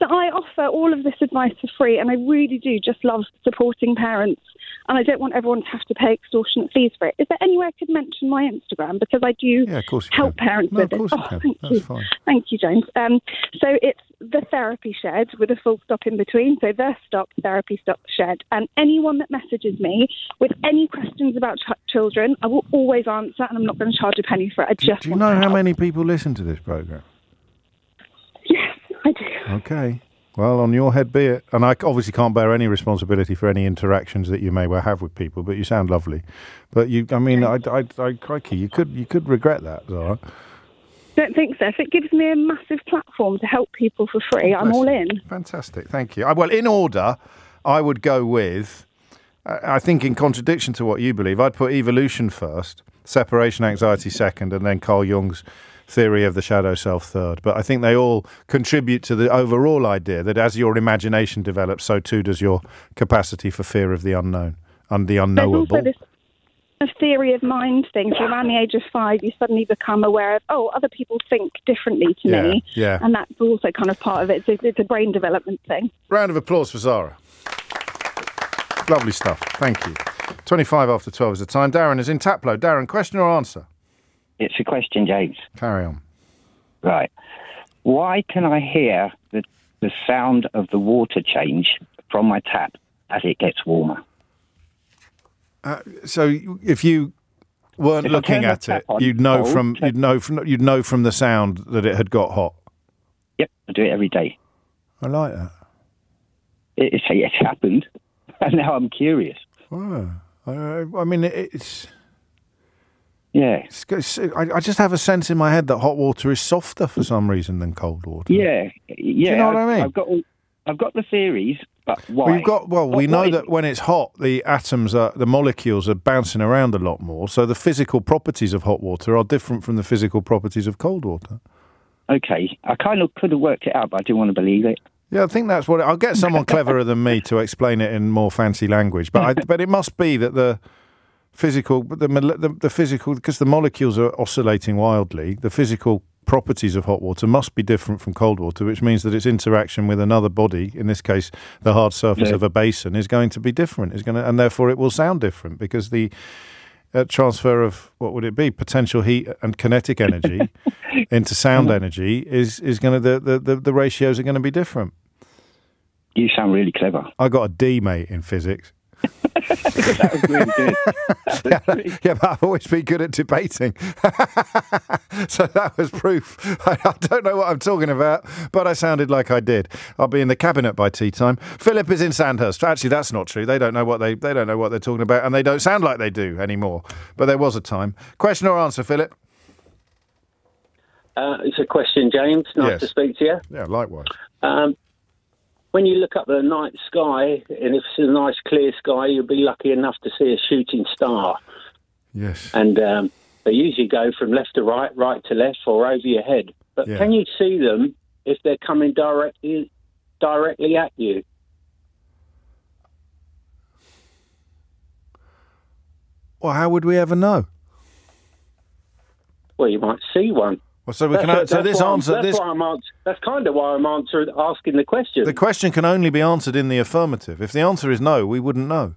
So I offer all of this advice for free, and I really do just love supporting parents. And I don't want everyone to have to pay extortionate fees for it. Is there any way I could mention my Instagram because I do Yeah, of course help can. parents No, with of course you oh, can. thank That's you, fine. thank you, James. Um, so it's the therapy shed with a full stop in between. So the stop therapy stop shed, and anyone that messages me with any questions about ch- children, I will always answer, and I'm not going to charge a penny for it. I just Do you know how help. many people listen to this program? Yes, I do. Okay. Well, on your head be it. And I obviously can't bear any responsibility for any interactions that you may well have with people. But you sound lovely. But you, I mean, I, I, I, crikey, you could, you could regret that, Zara. Don't think so. If it gives me a massive platform to help people for free, I'm bless all in. Fantastic. Thank you. Uh, Well, in order, I would go with, I I think in contradiction to what you believe, I'd put evolution first, separation anxiety second, and then Carl Jung's theory of the shadow self third. But I think they all contribute to the overall idea that as your imagination develops, so too does your capacity for fear of the unknown and the unknowable. also this a theory of mind thing. So around the age of five, you suddenly become aware of, oh, other people think differently to Yeah, me. yeah. And that's also kind of part of it. So it's a brain development thing. Round of applause for Zara. Lovely stuff. Thank you. 25 after 12 is the time. Darren is in Taplow. Darren, question or answer? It's a question, James. Carry on. Right. Why can I hear the, the sound of the water change from my tap as it gets warmer? Uh, so if you weren't If looking at it, on, you'd know cold, from you'd know from you'd know from the sound that it had got hot. Yep, I do it every day. I like that. It, it's, it's happened. and now I'm curious. Oh, I, I mean, it- it's. Yeah. I, I just have a sense in my head that hot water is softer for some reason than cold water. Yeah, yeah. know what I I've- mean? I've got all, I've got the theories, but why? Well, you've got well. We know that when it's hot, the atoms are the molecules are bouncing around a lot more. So the physical properties of hot water are different from the physical properties of cold water. Okay, I kind of could have worked it out, but I didn't want to believe it. Yeah, I think that's what I'll get someone cleverer than me to explain it in more fancy language. But I, but it must be that the physical, the, the the physical, because the molecules are oscillating wildly. The physical properties of hot water must be different from cold water, which means that its interaction with another body, in this case the hard surface Yeah. of a basin, is going to be different. Is going to, and therefore it will sound different because the uh, transfer of what would it be potential heat and kinetic energy into sound energy is is going to the, the, the, the ratios are going to be different. You sound really clever. I got a D, mate, in physics. That was really good. yeah, but I've always been good at debating. so that was proof. I, I don't know what I'm talking about, but I sounded like I did. I'll be in the cabinet by tea time. Philip is in Sandhurst. Actually, that's not true. They don't know what they they don't know what they're talking about, and they don't sound like they do anymore. But there was a time. Question or answer, Philip? Uh, it's a question, James. Nice Yes. to speak to you. Yeah, likewise. Um, when you look up the night sky, and if it's a nice clear sky, you'll be lucky enough to see a shooting star. Yes. And um, they usually go from left to right, right to left, or over your head. But Yeah. can you see them if they're coming directly directly at you? Well, how would we ever know? Well, you might see one. Well, so we can. That's- so this answer. That's, This why I'm ans- that's kind of why I'm answering, asking the question. the question can only be answered in the affirmative. If the answer is no, we wouldn't know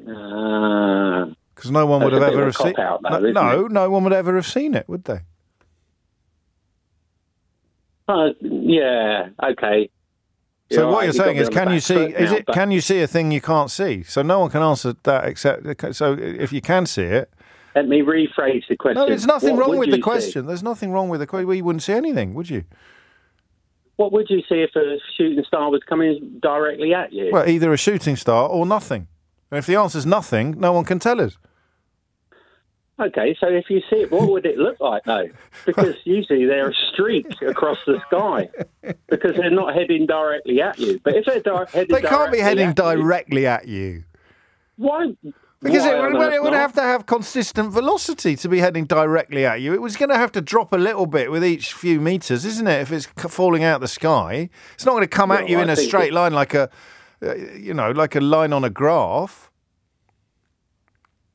Uh, because no one would have ever have seen. though, no, no, no one would ever have seen it, would they? uh, yeah. Okay. So You're what right, you're saying is, can you see? Is now, it? Can you see a thing you can't see? So no one can answer that except. So if you can see it, Let me rephrase the question. no, there's nothing What wrong with the you see? question. There's nothing wrong with the question. Well, you wouldn't see anything, would you? What would you see if a shooting star was coming directly at you? Well, either a shooting star or nothing. And if the answer's nothing, no one can tell us. Okay, so if you see it, what would it look like though? Because usually they're a streak across the sky because they're not heading directly at you. But if they're di- heading They can't be heading at you, directly at you. why? Because it, would, it would have to have consistent velocity to be heading directly at you. It was going to have to drop a little bit with each few meters, isn't it? If it's falling out the sky, it's not going to come at you I in a straight it- line like a, uh, you know, like a line on a graph.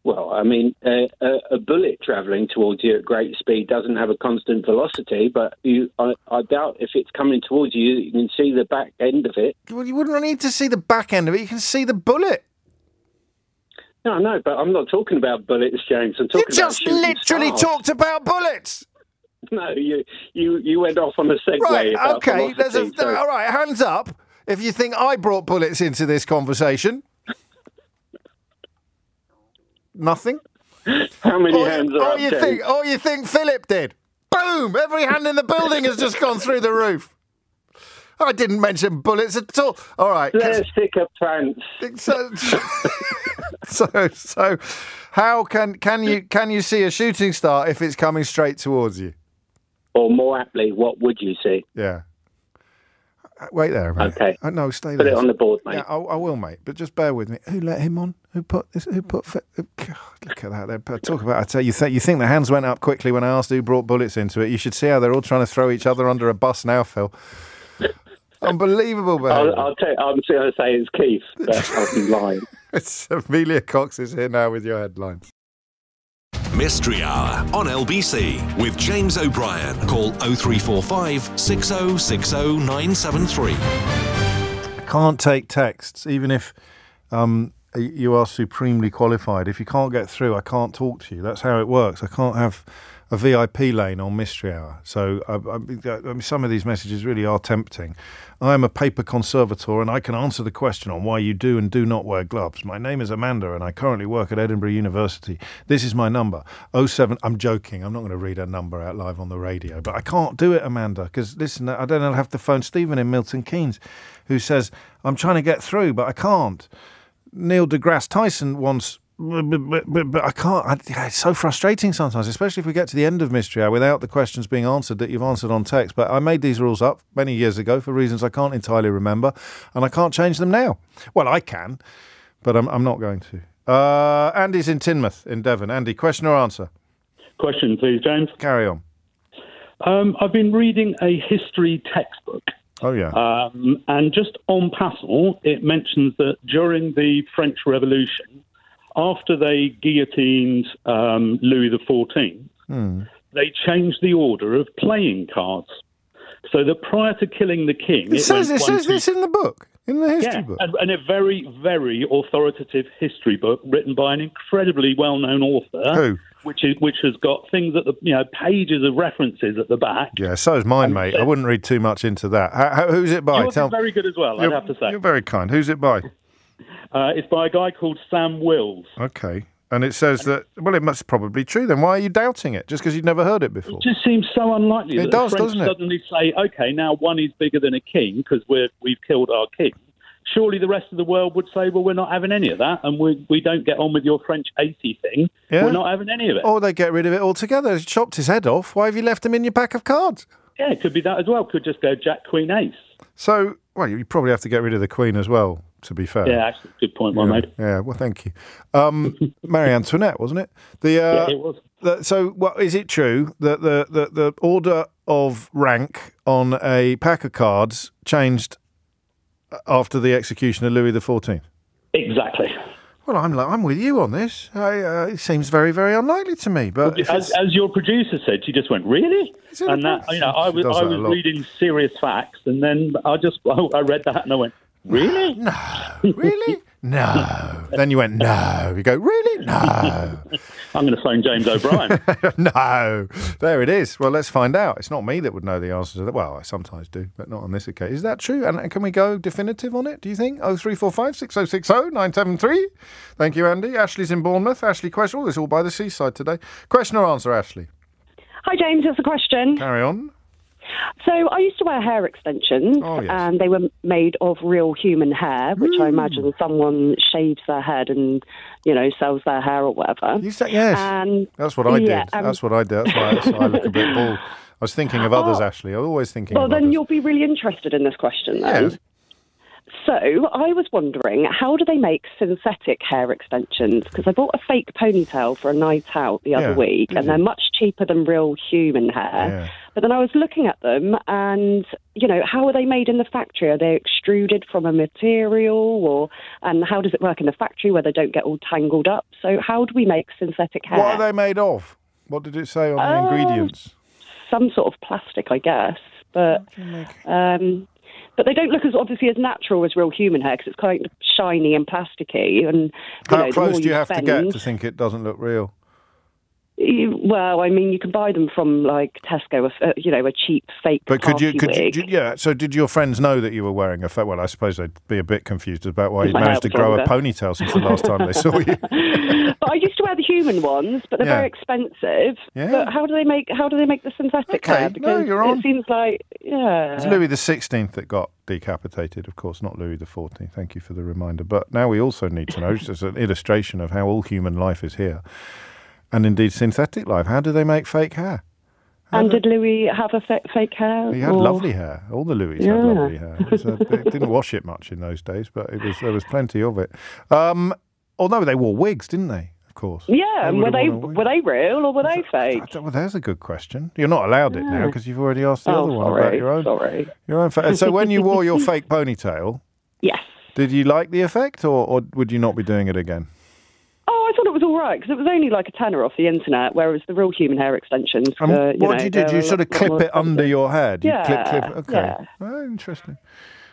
Well, I mean, a, a bullet travelling towards you at great speed doesn't have a constant velocity, but you, I, I doubt if it's coming towards you, you can see the back end of it. Well, you wouldn't need to see the back end of it. You can see the bullet. No, no, but I'm not talking about bullets, James. I'm talking about just literally stars. talked about bullets. No, you, you, you went off on a segue. Right. Okay. There's a. so- All right. Hands up if you think I brought bullets into this conversation. Nothing. How many hands are up, you James? think? Or you think Philip did? Boom! Every hand in the building has just gone through the roof. I didn't mention bullets at all. All right. Let's stick a pants. So, so, how can can you can you see a shooting star if it's coming straight towards you? Or more aptly, what would you see? Yeah. Uh, Wait there, mate. Okay. Uh, no, stay Put there. it on the board, mate. Yeah, I, I will, mate. But just bear with me. Who let him on? Who put this? Who put? Oh, God, look at that. They're, talk about. I tell you, you think you think the hands went up quickly when I asked who brought bullets into it. You should see how they're all trying to throw each other under a bus now, Phil. Unbelievable, man. I'll, I'll tell I'm going to say it's Keith, but I'll be lying. It's Amelia Cox is here now with your headlines. Mystery Hour on LBC with James O'Brien. Call 0345 6060 973. I can't take texts, even if um, you are supremely qualified. If you can't get through, I can't talk to you. That's how it works. I can't have a VIP lane on Mystery Hour. So I, I, I some of these messages really are tempting. I am a paper conservator and I can answer the question on why you do and do not wear gloves. My name is Amanda and I currently work at Edinburgh University. This is my number 07. I'm joking. I'm not going to read a number out live on the radio, but I can't do it, Amanda, because listen, I don't know. I'll have to phone Stephen in Milton Keynes who says, I'm trying to get through, but I can't. Neil deGrasse Tyson once but, but, but, but I can't. I, it's so frustrating sometimes, especially if we get to the end of Mystery Hour without the questions being answered that you've answered on text. But I made these rules up many years ago for reasons I can't entirely remember, and I can't change them now. Well, I can, but I'm, I'm not going to. Uh, Andy's in Teignmouth in Devon. Andy, question or answer? Question, please, James. Carry on. Um, I've been reading a history textbook. Oh, yeah. Um, and just en passant, it mentions that during the French Revolution, after they guillotined um, Louis XIV, Hmm. they changed the order of playing cards. So that prior to killing the king, It, says, it says two, this in the book, in the history yeah, book. and, and a very, very authoritative history book written by an incredibly well-known author. Who? Which is which has got things at the you know pages of references at the back. Yeah, so is mine, mate. I wouldn't read too much into that. How, how, who's it by? Yours is very good as well, I'd have to say. You're very kind. Who's it by? Uh, it's by a guy called Sam Wills. Okay. And it says that, well, it must probably be true then. Why are you doubting it? Just because you've never heard it before? It just seems so unlikely It that does, the French doesn't it? suddenly say, "Okay, now one is bigger than a king because we're we've killed our king." Surely the rest of the world would say, "Well, we're not having any of that, and we we don't get on with your French eighty thing. Yeah. We're not having any of it." Or they get rid of it altogether. He chopped his head off. Why have you left him in your pack of cards? Yeah, it could be that as well. Could just go Jack Queen Ace. So, well, you probably have to get rid of the Queen as well, to be fair. Yeah, actually, good point, well yeah. made. Yeah, well, thank you. Um, Marie Antoinette, wasn't it? The, uh, Yeah, it was. the- so, well, is it true that the, the, the order of rank on a pack of cards changed after the execution of Louis XIV? Exactly. Well, I'm like, I'm with you on this. I, uh, it seems very, very unlikely to me. But As, as your producer said, she just went, "Really?" And that, you know, I was I was reading serious facts, and then I just I read that and I went, "Really? No, really? No. then you went, no. You go, really? No. I'm going to phone James O'Brien. no. There it is. Well, let's find out. It's not me that would know the answer to that. Well, I sometimes do, but not on this occasion. Is that true? And and can we go definitive on it, do you think? 0345 6060 973. Thank you, Andy. Ashley's in Bournemouth. Ashley, question. Oh, it's all by the seaside today. Question or answer, Ashley? Hi, James. It's a question. Carry on. So I used to wear hair extensions, Oh, yes. and they were made of real human hair, which I imagine someone shaves their head and you know sells their hair or whatever. You said yes. And That's what I yeah, did. um, That's what I did. That's why, that's why I look a bit bald. I was thinking of others, Oh. Ashley. I'm always thinking Well, then others. you'll be really interested in this question then. Yes. So I was wondering, how do they make synthetic hair extensions? Because I bought a fake ponytail for a night out the other Yeah, week, and you? they're much cheaper than real human hair. But then I was looking at them, and you know, how are they made in the factory? Are they extruded from a material, or and how does it work in the factory where they don't get all tangled up? So how do we make synthetic hair? What are they made of? What did it say on the Uh, ingredients? some sort of plastic, I guess. But um, but they don't look as obviously as natural as real human hair because it's kind of shiny and plasticky. And you How know, close more do you have spend, to get to think it doesn't look real? Well, I mean, you can buy them from like Tesco, a- uh, you know, a cheap fake. But could you, could you, yeah? So did your friends know that you were wearing a fake? Well, I suppose they'd be a bit confused about why you managed to grow a ponytail since the last time they saw you. but I used to wear the human ones, but they're Yeah. very expensive. Yeah. But how do they make how do they make the synthetic Okay, hair? no, Because you're on. it seems like yeah. It's Louis the Sixteenth that got decapitated, of course, not Louis the Fourteenth. Thank you for the reminder. But now we also need to know, just as an illustration of how all human life is here, and indeed synthetic life. How do they make fake hair? And did Louis have a fa- fake hair? He had or- lovely hair. All the Louis Yeah. had lovely hair. It uh, they didn't wash it much in those days, but it was there was plenty of it. Um, although they wore wigs, didn't they? Of course. Yeah, and were they a were they real or were they fake? Well, there's a good question. You're not allowed it now because you've already asked the Oh, other one about your own. sorry. Your own. Fa- so when you wore your fake ponytail, Yes. did you like the effect, or, or would you not be doing it again? Oh, I thought it was all right because it was only like a tenner off the internet, whereas the real human hair extensions. Um, uh, you what know, you did, you sort of clip it under your head. You clip, Yeah, clip. Okay. yeah. Oh, interesting.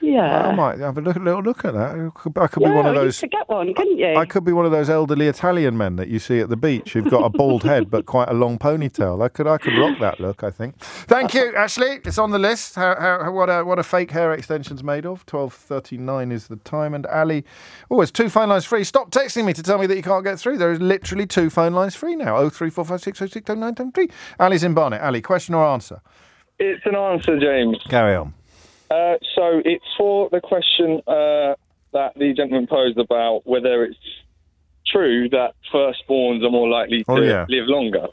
Yeah. I might have a look, a little look at that. I could, I could be yeah, one of you those. could get one, couldn't you? I could be one of those elderly Italian men that you see at the beach who've got a bald head but quite a long ponytail. I could, I could rock that look. I think. Thank you, Ashley. It's on the list. How, how, what, are, what are fake hair extensions made of? Twelve thirty nine is the time. And Ali, oh, it's two phone lines free. Stop texting me to tell me that you can't get through. There is literally two phone lines free now. Oh three four five six oh six oh nine ten three. Ali's in Barnet. Ali, question or answer? It's an answer, James. Carry on. Uh, so it's for the question uh, that the gentleman posed about whether it's true that firstborns are more likely to Oh, yeah. live longer.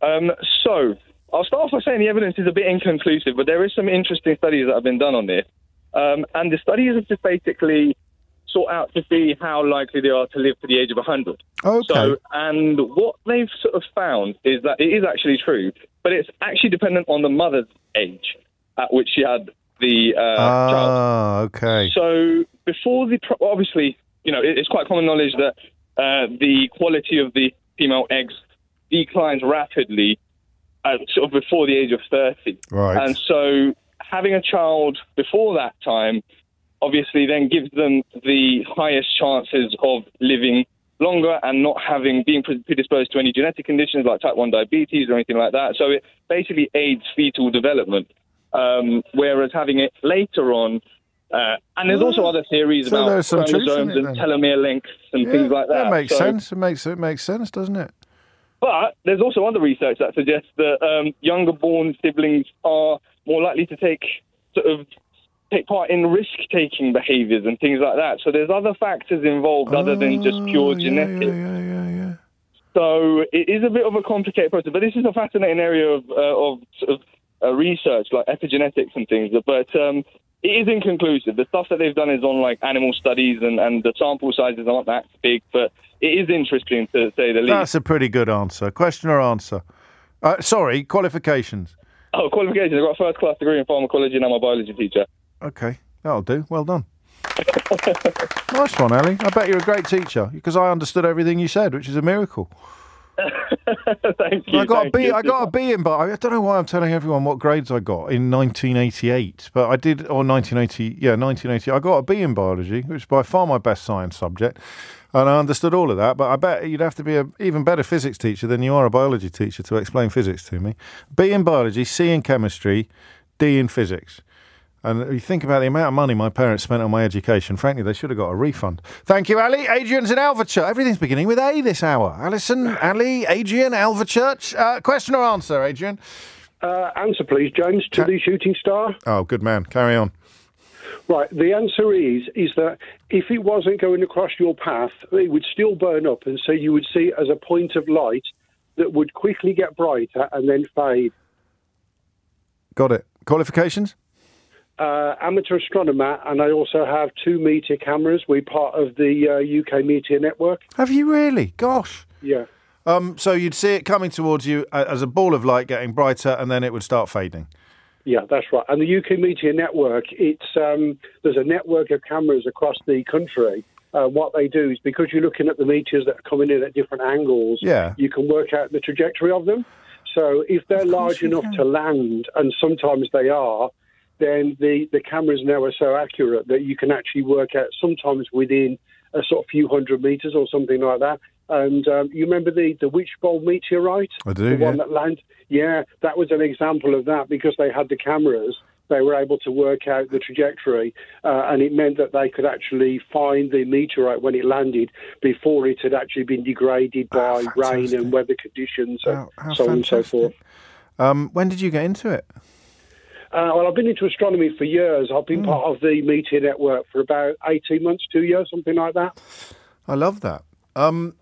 Um, so I'll start off by saying the evidence is a bit inconclusive, but there is some interesting studies that have been done on this. Um, and the studies have just basically sought out to see how likely they are to live to the age of 100. Okay. So, and what they've sort of found is that it is actually true, but it's actually dependent on the mother's age at which she had the uh, child. Ah, okay. So before the pro- obviously, you know, it's quite common knowledge that uh, the quality of the female eggs declines rapidly, uh, sort of before the age of thirty. Right. And so having a child before that time, obviously, then gives them the highest chances of living longer and not having being predisposed to any genetic conditions like type 1 diabetes or anything like that. So it basically aids fetal development. Um, whereas having it later on, uh, and there's also other theories So about chromosomes and telomere lengths and things like that. That makes So- sense. It makes it makes sense, doesn't it? But there's also other research that suggests that um, younger born siblings are more likely to take sort of take part in risk taking behaviours and things like that. So there's other factors involved other than just pure genetics. Yeah, yeah, yeah. So it is a bit of a complicated process, but this is a fascinating area of, uh, of sort of uh, research, like epigenetics and things. But um, it is inconclusive. The stuff that they've done is on like animal studies, and, and the sample sizes aren't that big. But it is interesting to say the least. That's a pretty good answer. Question or answer? Uh, sorry, qualifications. Oh, qualifications. I've got a first class degree in pharmacology and I'm a biology teacher. Okay, that'll do. Well done. nice one, Ali. I bet you're a great teacher because I understood everything you said, which is a miracle. thank you. I got a B. you. I got a B in, but I don't know why I'm telling everyone what grades I got in 1988. But I did, or 1980, yeah, 1980. I got a B in biology, which is by far my best science subject, and I understood all of that. But I bet you'd have to be an even better physics teacher than you are a biology teacher to explain physics to me. B in biology, C in chemistry, D in physics. And you think about the amount of money my parents spent on my education. Frankly, they should have got a refund. Thank you, Ali. Adrian's in Alvechurch. Everything's beginning with A this hour. Alison, Ali, Adrian, Alvechurch. Uh, question or answer, Adrian? Uh, answer, please, James, to the shooting star. Oh, good man. Carry on. Right. The answer is is that if it wasn't going across your path, it would still burn up, and so you would see it as a point of light that would quickly get brighter and then fade. Got it. Qualifications? Uh, amateur astronomer, and I also have two meteor cameras. We're part of the uh, UK Meteor Network. Have you really? Gosh. Yeah. Um, so you'd see it coming towards you uh, as a ball of light getting brighter, and then it would start fading. Yeah, that's right. And the UK Meteor Network, it's um, there's a network of cameras across the country. Uh, what they do is because you're looking at the meteors that are coming in at different angles, Yeah. you can work out the trajectory of them. So if they're large enough to land, and sometimes they are, then the, the cameras now are so accurate that you can actually work out sometimes within a sort of few hundred meters or something like that. And um, you remember the, the Winchcombe meteorite? I do, The one yeah. that landed? Yeah, that was an example of that because they had the cameras. They were able to work out the trajectory, uh, and it meant that they could actually find the meteorite when it landed before it had actually been degraded by rain and weather conditions, and so on and so forth. Um, when did you get into it? Uh, well, I've been into astronomy for years. I've been part of the Meteor Network for about 18 months, two years, something like that. I love that. Um,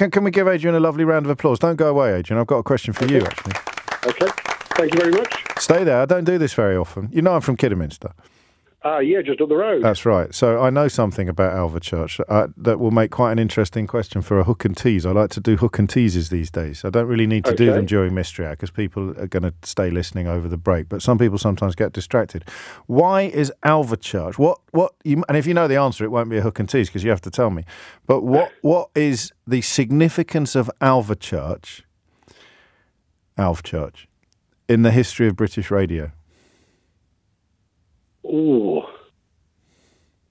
can, can we give Adrian a lovely round of applause? Don't go away, Adrian. I've got a question for you, actually. Okay. Thank you very much. Stay there. I don't do this very often. You know I'm from Kidderminster. Ah, yeah, just up the road. That's right. So I know something about Alvechurch uh, that will make quite an interesting question for a hook and tease. I like to do hook and teases these days. I don't really need to do them during Mystery Hour because people are going to stay listening over the break. But some people sometimes get distracted. Why is Alvechurch? What what? You, and if you know the answer, it won't be a hook and tease because you have to tell me. But what what is the significance of Alvechurch? Alvechurch in the history of British radio. Ooh.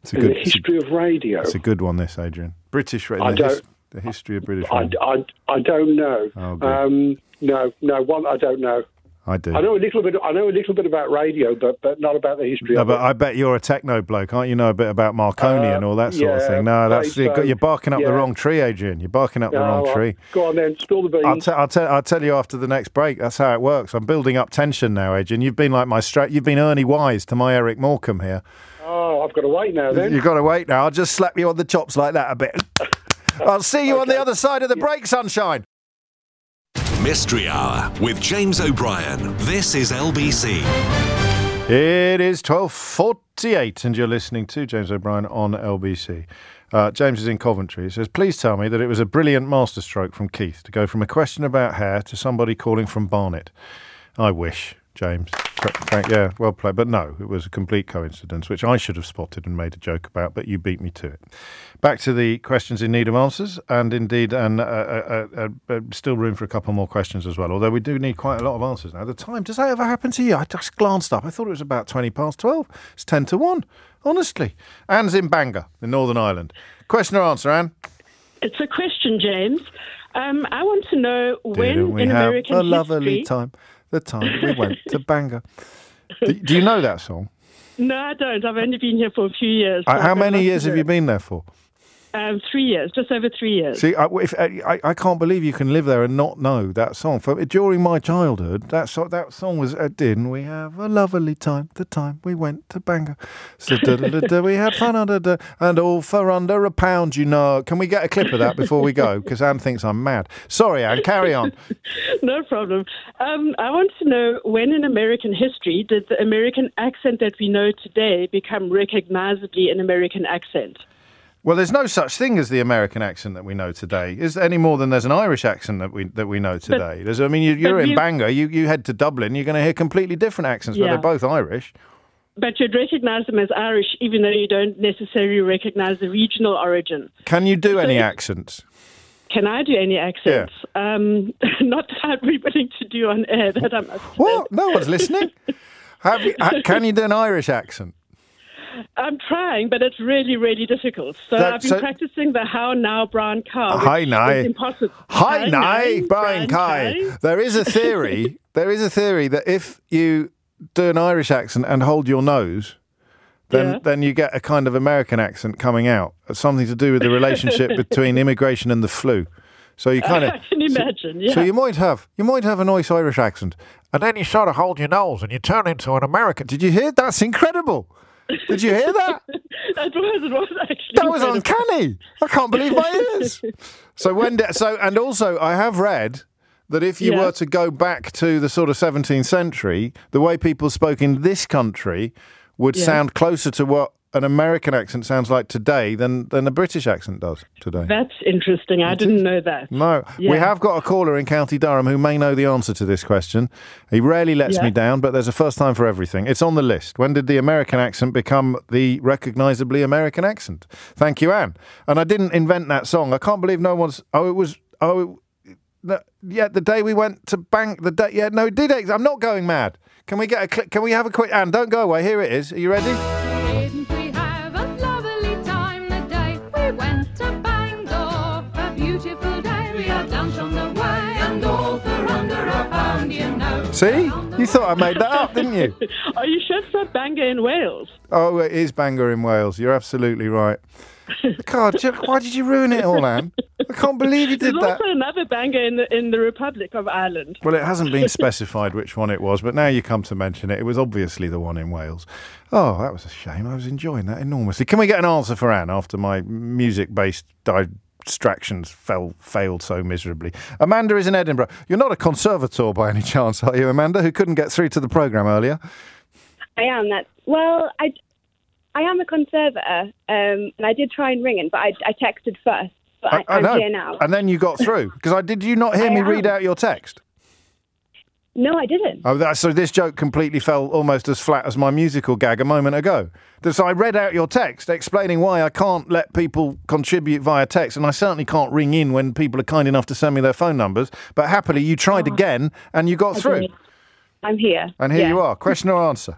It's a good. the it's a- history of radio. It's a good one, this, Adrian. British radio. I don't- his- the history of British I, radio. I, I don't know. Oh, um, no, no, one I don't know. I do. I know a little bit. I know a little bit about radio, but but not about the history No, of but it. I bet you're a techno bloke, aren't you? Know a bit about Marconi Uh, and all that sort of thing. No, that's you're, so, you're barking up the wrong tree, Adrian. You're barking up the wrong tree. Go on then, spill the beans. I'll, t- I'll, tell I'll tell you after the next break. That's how it works. I'm building up tension now, Adrian. You've been like my stra- You've been Ernie Wise to my Eric Morecambe here. oh, I've got to wait now then. You've got to wait now. I'll just slap you on the chops like that a bit. I'll see you on the other side of the break, sunshine. Mystery Hour with James O'Brien. This is LBC. It is 12.48 and you're listening to James O'Brien on LBC. Uh, James is in Coventry. He says, please tell me that it was a brilliant masterstroke from Keith to go from a question about hair to somebody calling from Barnet. I wish, James. Thank, yeah, well played. But no, it was a complete coincidence, which I should have spotted and made a joke about, but you beat me to it. Back to the questions in need of answers, and indeed, and uh, uh, uh, uh, still room for a couple more questions as well. Although we do need quite a lot of answers now. The time does that ever happen to you? I just glanced up. I thought it was about twenty past twelve. It's ten to one. Honestly, Anne's in Bangor, in Northern Ireland. Question or answer, Anne? It's a question, James. Um, I want to know when in have American a lovely time? The time we went to Bangor. do, do you know that song? No, I don't. I've only been here for a few years. Uh, how many years have you been there for? Um, three years, just over three years. See, I, if, I, I can't believe you can live there and not know that song. For, during my childhood, that so, that song was uh, "Didn't we have a lovely time? The time we went to Bangor, so da, da, da, da, we had fun under the, and all for under a pound, you know." Can we get a clip of that before we go? Because Anne thinks I'm mad. Sorry, Anne. Carry on. no problem. Um, I want to know when in American history did the American accent that we know today become recognizably an American accent? Well, there's no such thing as the American accent that we know today. Is any more than there's an Irish accent that we that we know today? There's, I mean, you, you're in you- Bangor. You you head to Dublin. You're going to hear completely different accents, but they're both Irish. But you'd recognize them as Irish, even though you don't necessarily recognize the regional origin. Can you do So any accents? Can I do any accents? Um, not that I'd be willing to do on air. That I must. What? No one's listening. Have you, can you do an Irish accent? I'm trying, but it's really, really difficult. So That- I've been so- practicing the how now brown cow. Hi, Nye. is impossible. Hi, Nye, Kai. Kai. There is a theory. there is a theory that if you do an Irish accent and hold your nose, then Yeah. then you get a kind of American accent coming out. It's something to do with the relationship between immigration and the flu. So you kind of I can imagine. Yeah. So you might have you might have a nice Irish accent, and then you sort of hold your nose and you turn into an American. Did you hear? That's incredible. Did you hear that? that was it was actually That was uncanny. I can't believe my ears. So when so and also I have read that if you Yeah. were to go back to the sort of 17th century, the way people spoke in this country would Yeah. sound closer to what an American accent sounds like today than than a British accent does today. That's interesting. I didn't know that. No, we have got a caller in County Durham who may know the answer to this question. He rarely lets Yeah. me down, but there's a first time for everything. It's on the list. When did the American accent become the recognisably American accent? Thank you, Anne. And I didn't invent that song. I can't believe no one's. Oh, it was. Oh, no, yeah. The day we went to bank. The day. Yeah, no, it did. I'm not going mad. Can we get a? Can we have a quick? Anne, don't go away. Here it is. Are you ready? Beautiful day, we had lunch on the way, and all for under a pound, you know. See, you thought I made that up, didn't you? Are you sure it's not Bangor in Wales? Oh, it is Bangor in Wales. You're absolutely right. God, why did you ruin it all, Anne? I can't believe you There's did that. also another Bangor in the in the Republic of Ireland. Well, it hasn't been specified which one it was, but now you come to mention it, it was obviously the one in Wales. Oh, that was a shame. I was enjoying that enormously. Can we get an answer for Anne after my music based di- abstractions fell failed so miserably. Amanda is in Edinburgh. You're not a conservator by any chance, are you, Amanda? Who couldn't get through to the program earlier? I am. That's, well, I, I am a conservator, um, and I did try and ring in, but I, I texted first. But I, am know. here now. And then you got through because I did. You not hear I me am. read out your text? No, I didn't. Oh, that, so this joke completely fell almost as flat as my musical gag a moment ago. So I read out your text explaining why I can't let people contribute via text, and I certainly can't ring in when people are kind enough to send me their phone numbers. But happily, you tried again and you got I through. did. I'm here. And here Yeah. you are. Question or answer?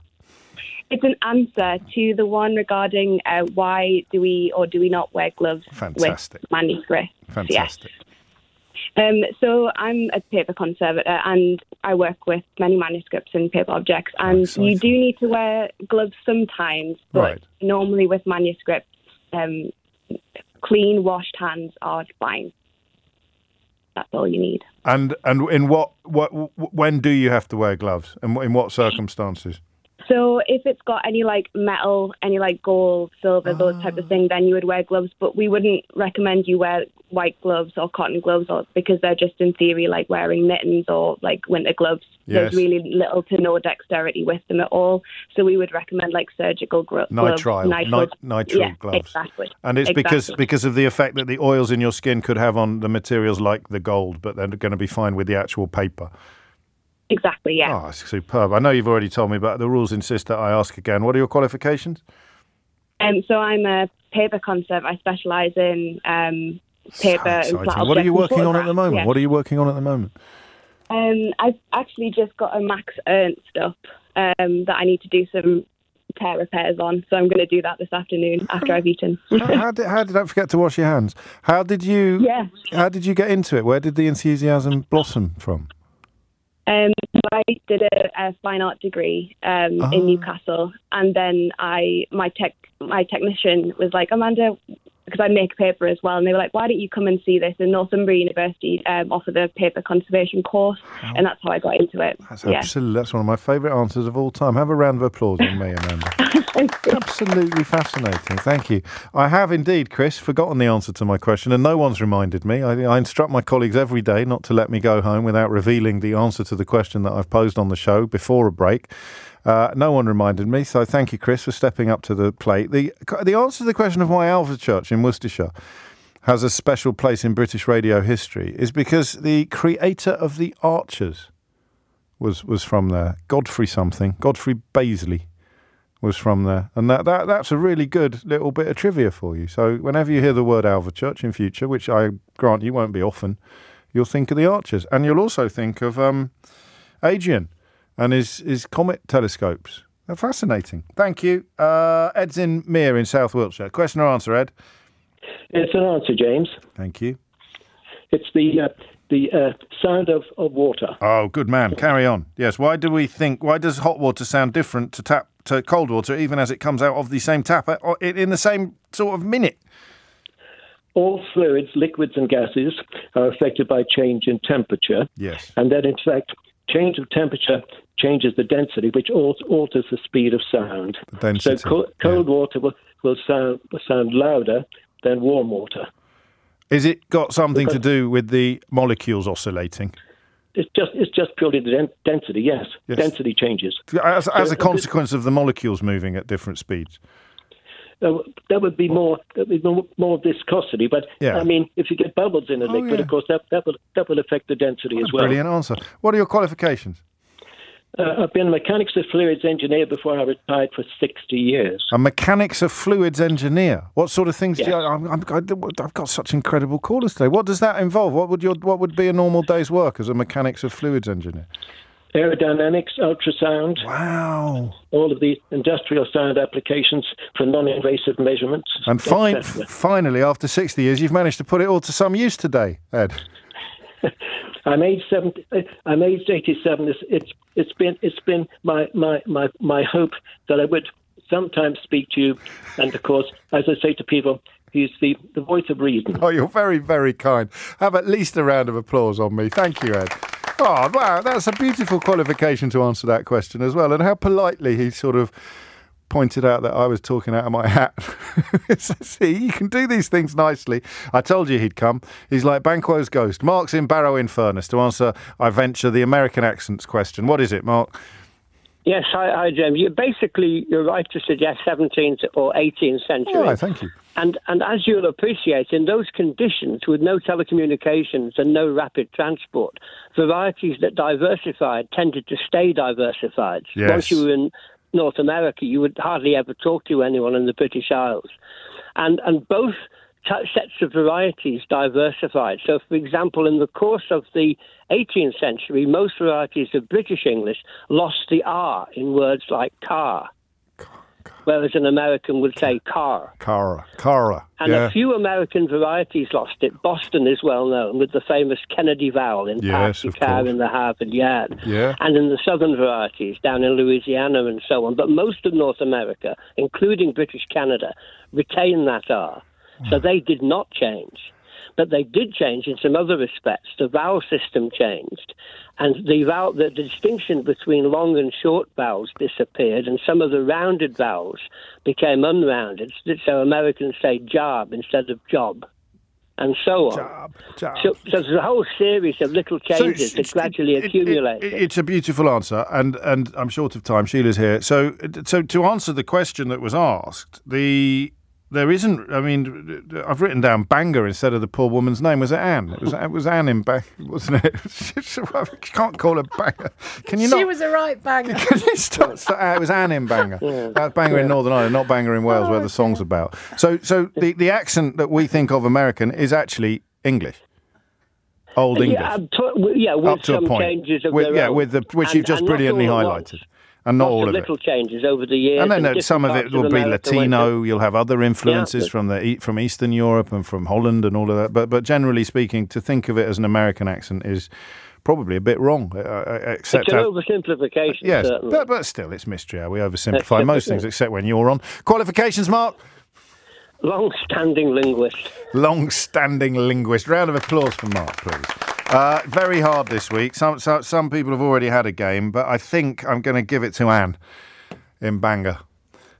It's an answer to the one regarding uh, why do we or do we not wear gloves Fantastic. with manuscripts. Fantastic. Um, so I'm a paper conservator and I work with many manuscripts and paper objects. And you do need to wear gloves sometimes, but Right. normally with manuscripts, um, clean, washed hands are fine. That's all you need. And and in what what when do you have to wear gloves? And in what circumstances? So if it's got any like metal, any like gold, silver, those type of ah. thing, then you would wear gloves. But we wouldn't recommend you wear white gloves or cotton gloves, or because they're just in theory like wearing mittens or like winter gloves. Yes. There's really little to no dexterity with them at all. So we would recommend like surgical gro- gloves. Nitrile, nitrile, nit- nitrile yeah, gloves. Exactly. And it's because because of the effect that the oils in your skin could have on the materials like the gold, but they're going to be fine with the actual paper. Exactly yeah. Oh, it's superb. I know you've already told me, but the rules insist that I ask again. What are your qualifications? Um, so I'm a paper conservator. I specialise in um, paper and flat What are you working on at the moment? yeah. What are you working on at the moment? Um, I've actually just got a Max Ernst up um, that I need to do some tear repairs on, so I'm going to do that this afternoon after I've eaten. how, how did, how did don't forget to wash your hands? How did you? Yeah. How did you get into it? Where did the enthusiasm blossom from? Um, I did a, a fine art degree um, Oh. in Newcastle, and then I my tech my technician was like, Amanda, because I make paper as well, and they were like, why don't you come and see this? And Northumbria University um, offered a paper conservation course, and that's how I got into it. That's yeah. absolutely. That's one of my favourite answers of all time. Have a round of applause on me, Amanda. absolutely fascinating. Thank you. I have indeed, Chris, forgotten the answer to my question, and no one's reminded me. I, I instruct my colleagues every day not to let me go home without revealing the answer to the question that I've posed on the show before a break. Uh, no one reminded me, so thank you, Chris, for stepping up to the plate. The the answer to the question of why Alvechurch in Worcestershire has a special place in British radio history is because the creator of the Archers was was from there. Godfrey something, Godfrey Baseley was from there, and that, that that's a really good little bit of trivia for you. So whenever you hear the word Alvechurch in future, which I grant you won't be often, you'll think of the Archers, and you'll also think of um, Adrian and his his comet telescopes. They're fascinating. Thank you, uh, Ed's in Mere in South Wiltshire. Question or answer, Ed? It's an answer, James. Thank you. It's the uh, the uh, sound of, of water. Oh, good man. Carry on. Yes. Why do we think? Why does hot water sound different to tap to cold water, even as it comes out of the same tap uh, in the same sort of minute? All fluids, liquids, and gases are affected by change in temperature, Yes. and that in fact, change of temperature changes the density, which alters the speed of sound. Density, So co- cold water will, will sound will sound louder than warm water. Is it got something to do with the molecules oscillating? It's just it's just purely the den- density. Yes. Yes. density changes. As, as a consequence of the molecules moving at different speeds. Uh, that would be more that would be more, more viscosity, but Yeah. I mean, if you get bubbles in a Oh, liquid, yeah. of course, that that will that will affect the density as well. Brilliant answer. What are your qualifications? Uh, I've been a mechanics of fluids engineer before I retired for sixty years. A mechanics of fluids engineer. What sort of things? Do you, Yes. I'm, I'm, I've got such incredible callers today. What does that involve? What would your What would be a normal day's work as a mechanics of fluids engineer? Aerodynamics, ultrasound. Wow. All of the industrial sound applications for non-invasive measurements. And fine, finally, after 60 years, you've managed to put it all to some use today, Ed. I'm age seventy. uh, I'm aged eighty-seven. It's it's it's been it's been my my my my hope that I would sometimes speak to you, and of course, as I say to people, he's the the voice of reason. Oh, you're very, very kind. Have at least a round of applause on me. Thank you, Ed. Oh, wow, that's a beautiful qualification to answer that question as well. And how politely he sort of pointed out that I was talking out of my hat. See, you can do these things nicely. I told you he'd come. He's like Banquo's ghost. Mark's in Barrow in Furness to answer, I venture, the American accents question. What is it, Mark? Yes, hi, hi James. You basically you're right to suggest 17th or 18th century. All right, thank you. And and as you'll appreciate, in those conditions, with no telecommunications and no rapid transport, varieties that diversified tended to stay diversified. Yes. Once you were in North America, you would hardly ever talk to anyone in the British Isles, and and both sets of varieties diversified. So, for example, in the course of the 18th century, most varieties of British English lost the R in words like car, whereas an American would say car. Cara. Cara. And yeah. a few American varieties lost it. Boston is well known with the famous Kennedy vowel in Yes, of car in the Harvard Yard. Yeah. And in the southern varieties down in Louisiana and so on. But most of North America, including British Canada, retain that R. So they did not change. But they did change in some other respects. The vowel system changed, and the vowel, the, the distinction between long and short vowels disappeared, and some of the rounded vowels became unrounded. So Americans say job instead of job, and so on. Job, job. So, so there's a whole series of little changes that gradually accumulate. It- It's a beautiful answer, and, and I'm short of time. Sheila's here, so so to answer the question that was asked, the there isn't. I mean, I've written down banger instead of the poor woman's name. Was it Anne? It was it was Anne in Bang, wasn't it? I can't call her banger. Can you she not? was a right banger. Stop, stop. Uh, it was Anne in Banger. That's Banger in Northern Ireland, not Banger in Wales, where the song's about. So, so the, the accent that we think of American is actually English, Old English, Yeah, to- yeah, with up to some a point. changes of With- yeah, own. with the which And- you've just brilliantly highlighted. And not all of it. little changes over the years. And then different some of it will be Latino. You'll have other influences but- from the from Eastern Europe and from Holland and all of that. But but generally speaking, to think of it as an American accent is probably a bit wrong. Uh, uh, except It's an oversimplification, Yes, certainly. but, but still, it's mystery. We oversimplify most things, except when you're on. Qualifications, Mark? Long-standing linguist. Long-standing linguist. Round of applause for Mark, please. Uh, very hard this week. Some, some some people have already had a game, but I think I'm going to give it to Anne in Bangor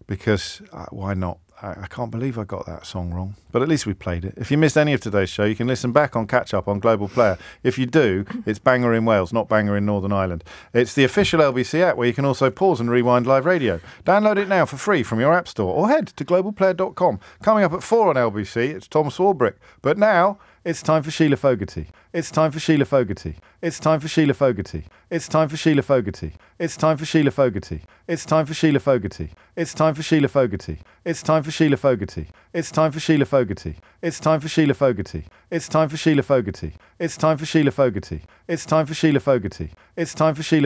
because uh, why not? I, I can't believe I got that song wrong, but at least we played it. If you missed any of today's show, you can listen back on catch up on Global Player. If you do, it's Bangor in Wales, not Bangor in Northern Ireland. It's the official LBC app where you can also pause and rewind live radio. Download it now for free from your app store or head to globalplayer.com. Coming up at four on LBC, it's Tom Swarbrick. But now it's time for Sheila Fogarty. It's time for Sheila Fogarty. It's time for Sheila Fogarty. It's time for Sheila Fogarty. It's time for Sheila Fogarty. It's time for Sheila Fogarty. It's time for Sheila Fogarty. It's time for Sheila Fogarty. It's time for Sheila Fogarty. It's time for Sheila Fogarty. It's time for Sheila Fogarty. It's time for Sheila Fogarty. It's time for Sheila Fogarty. It's time for Sheila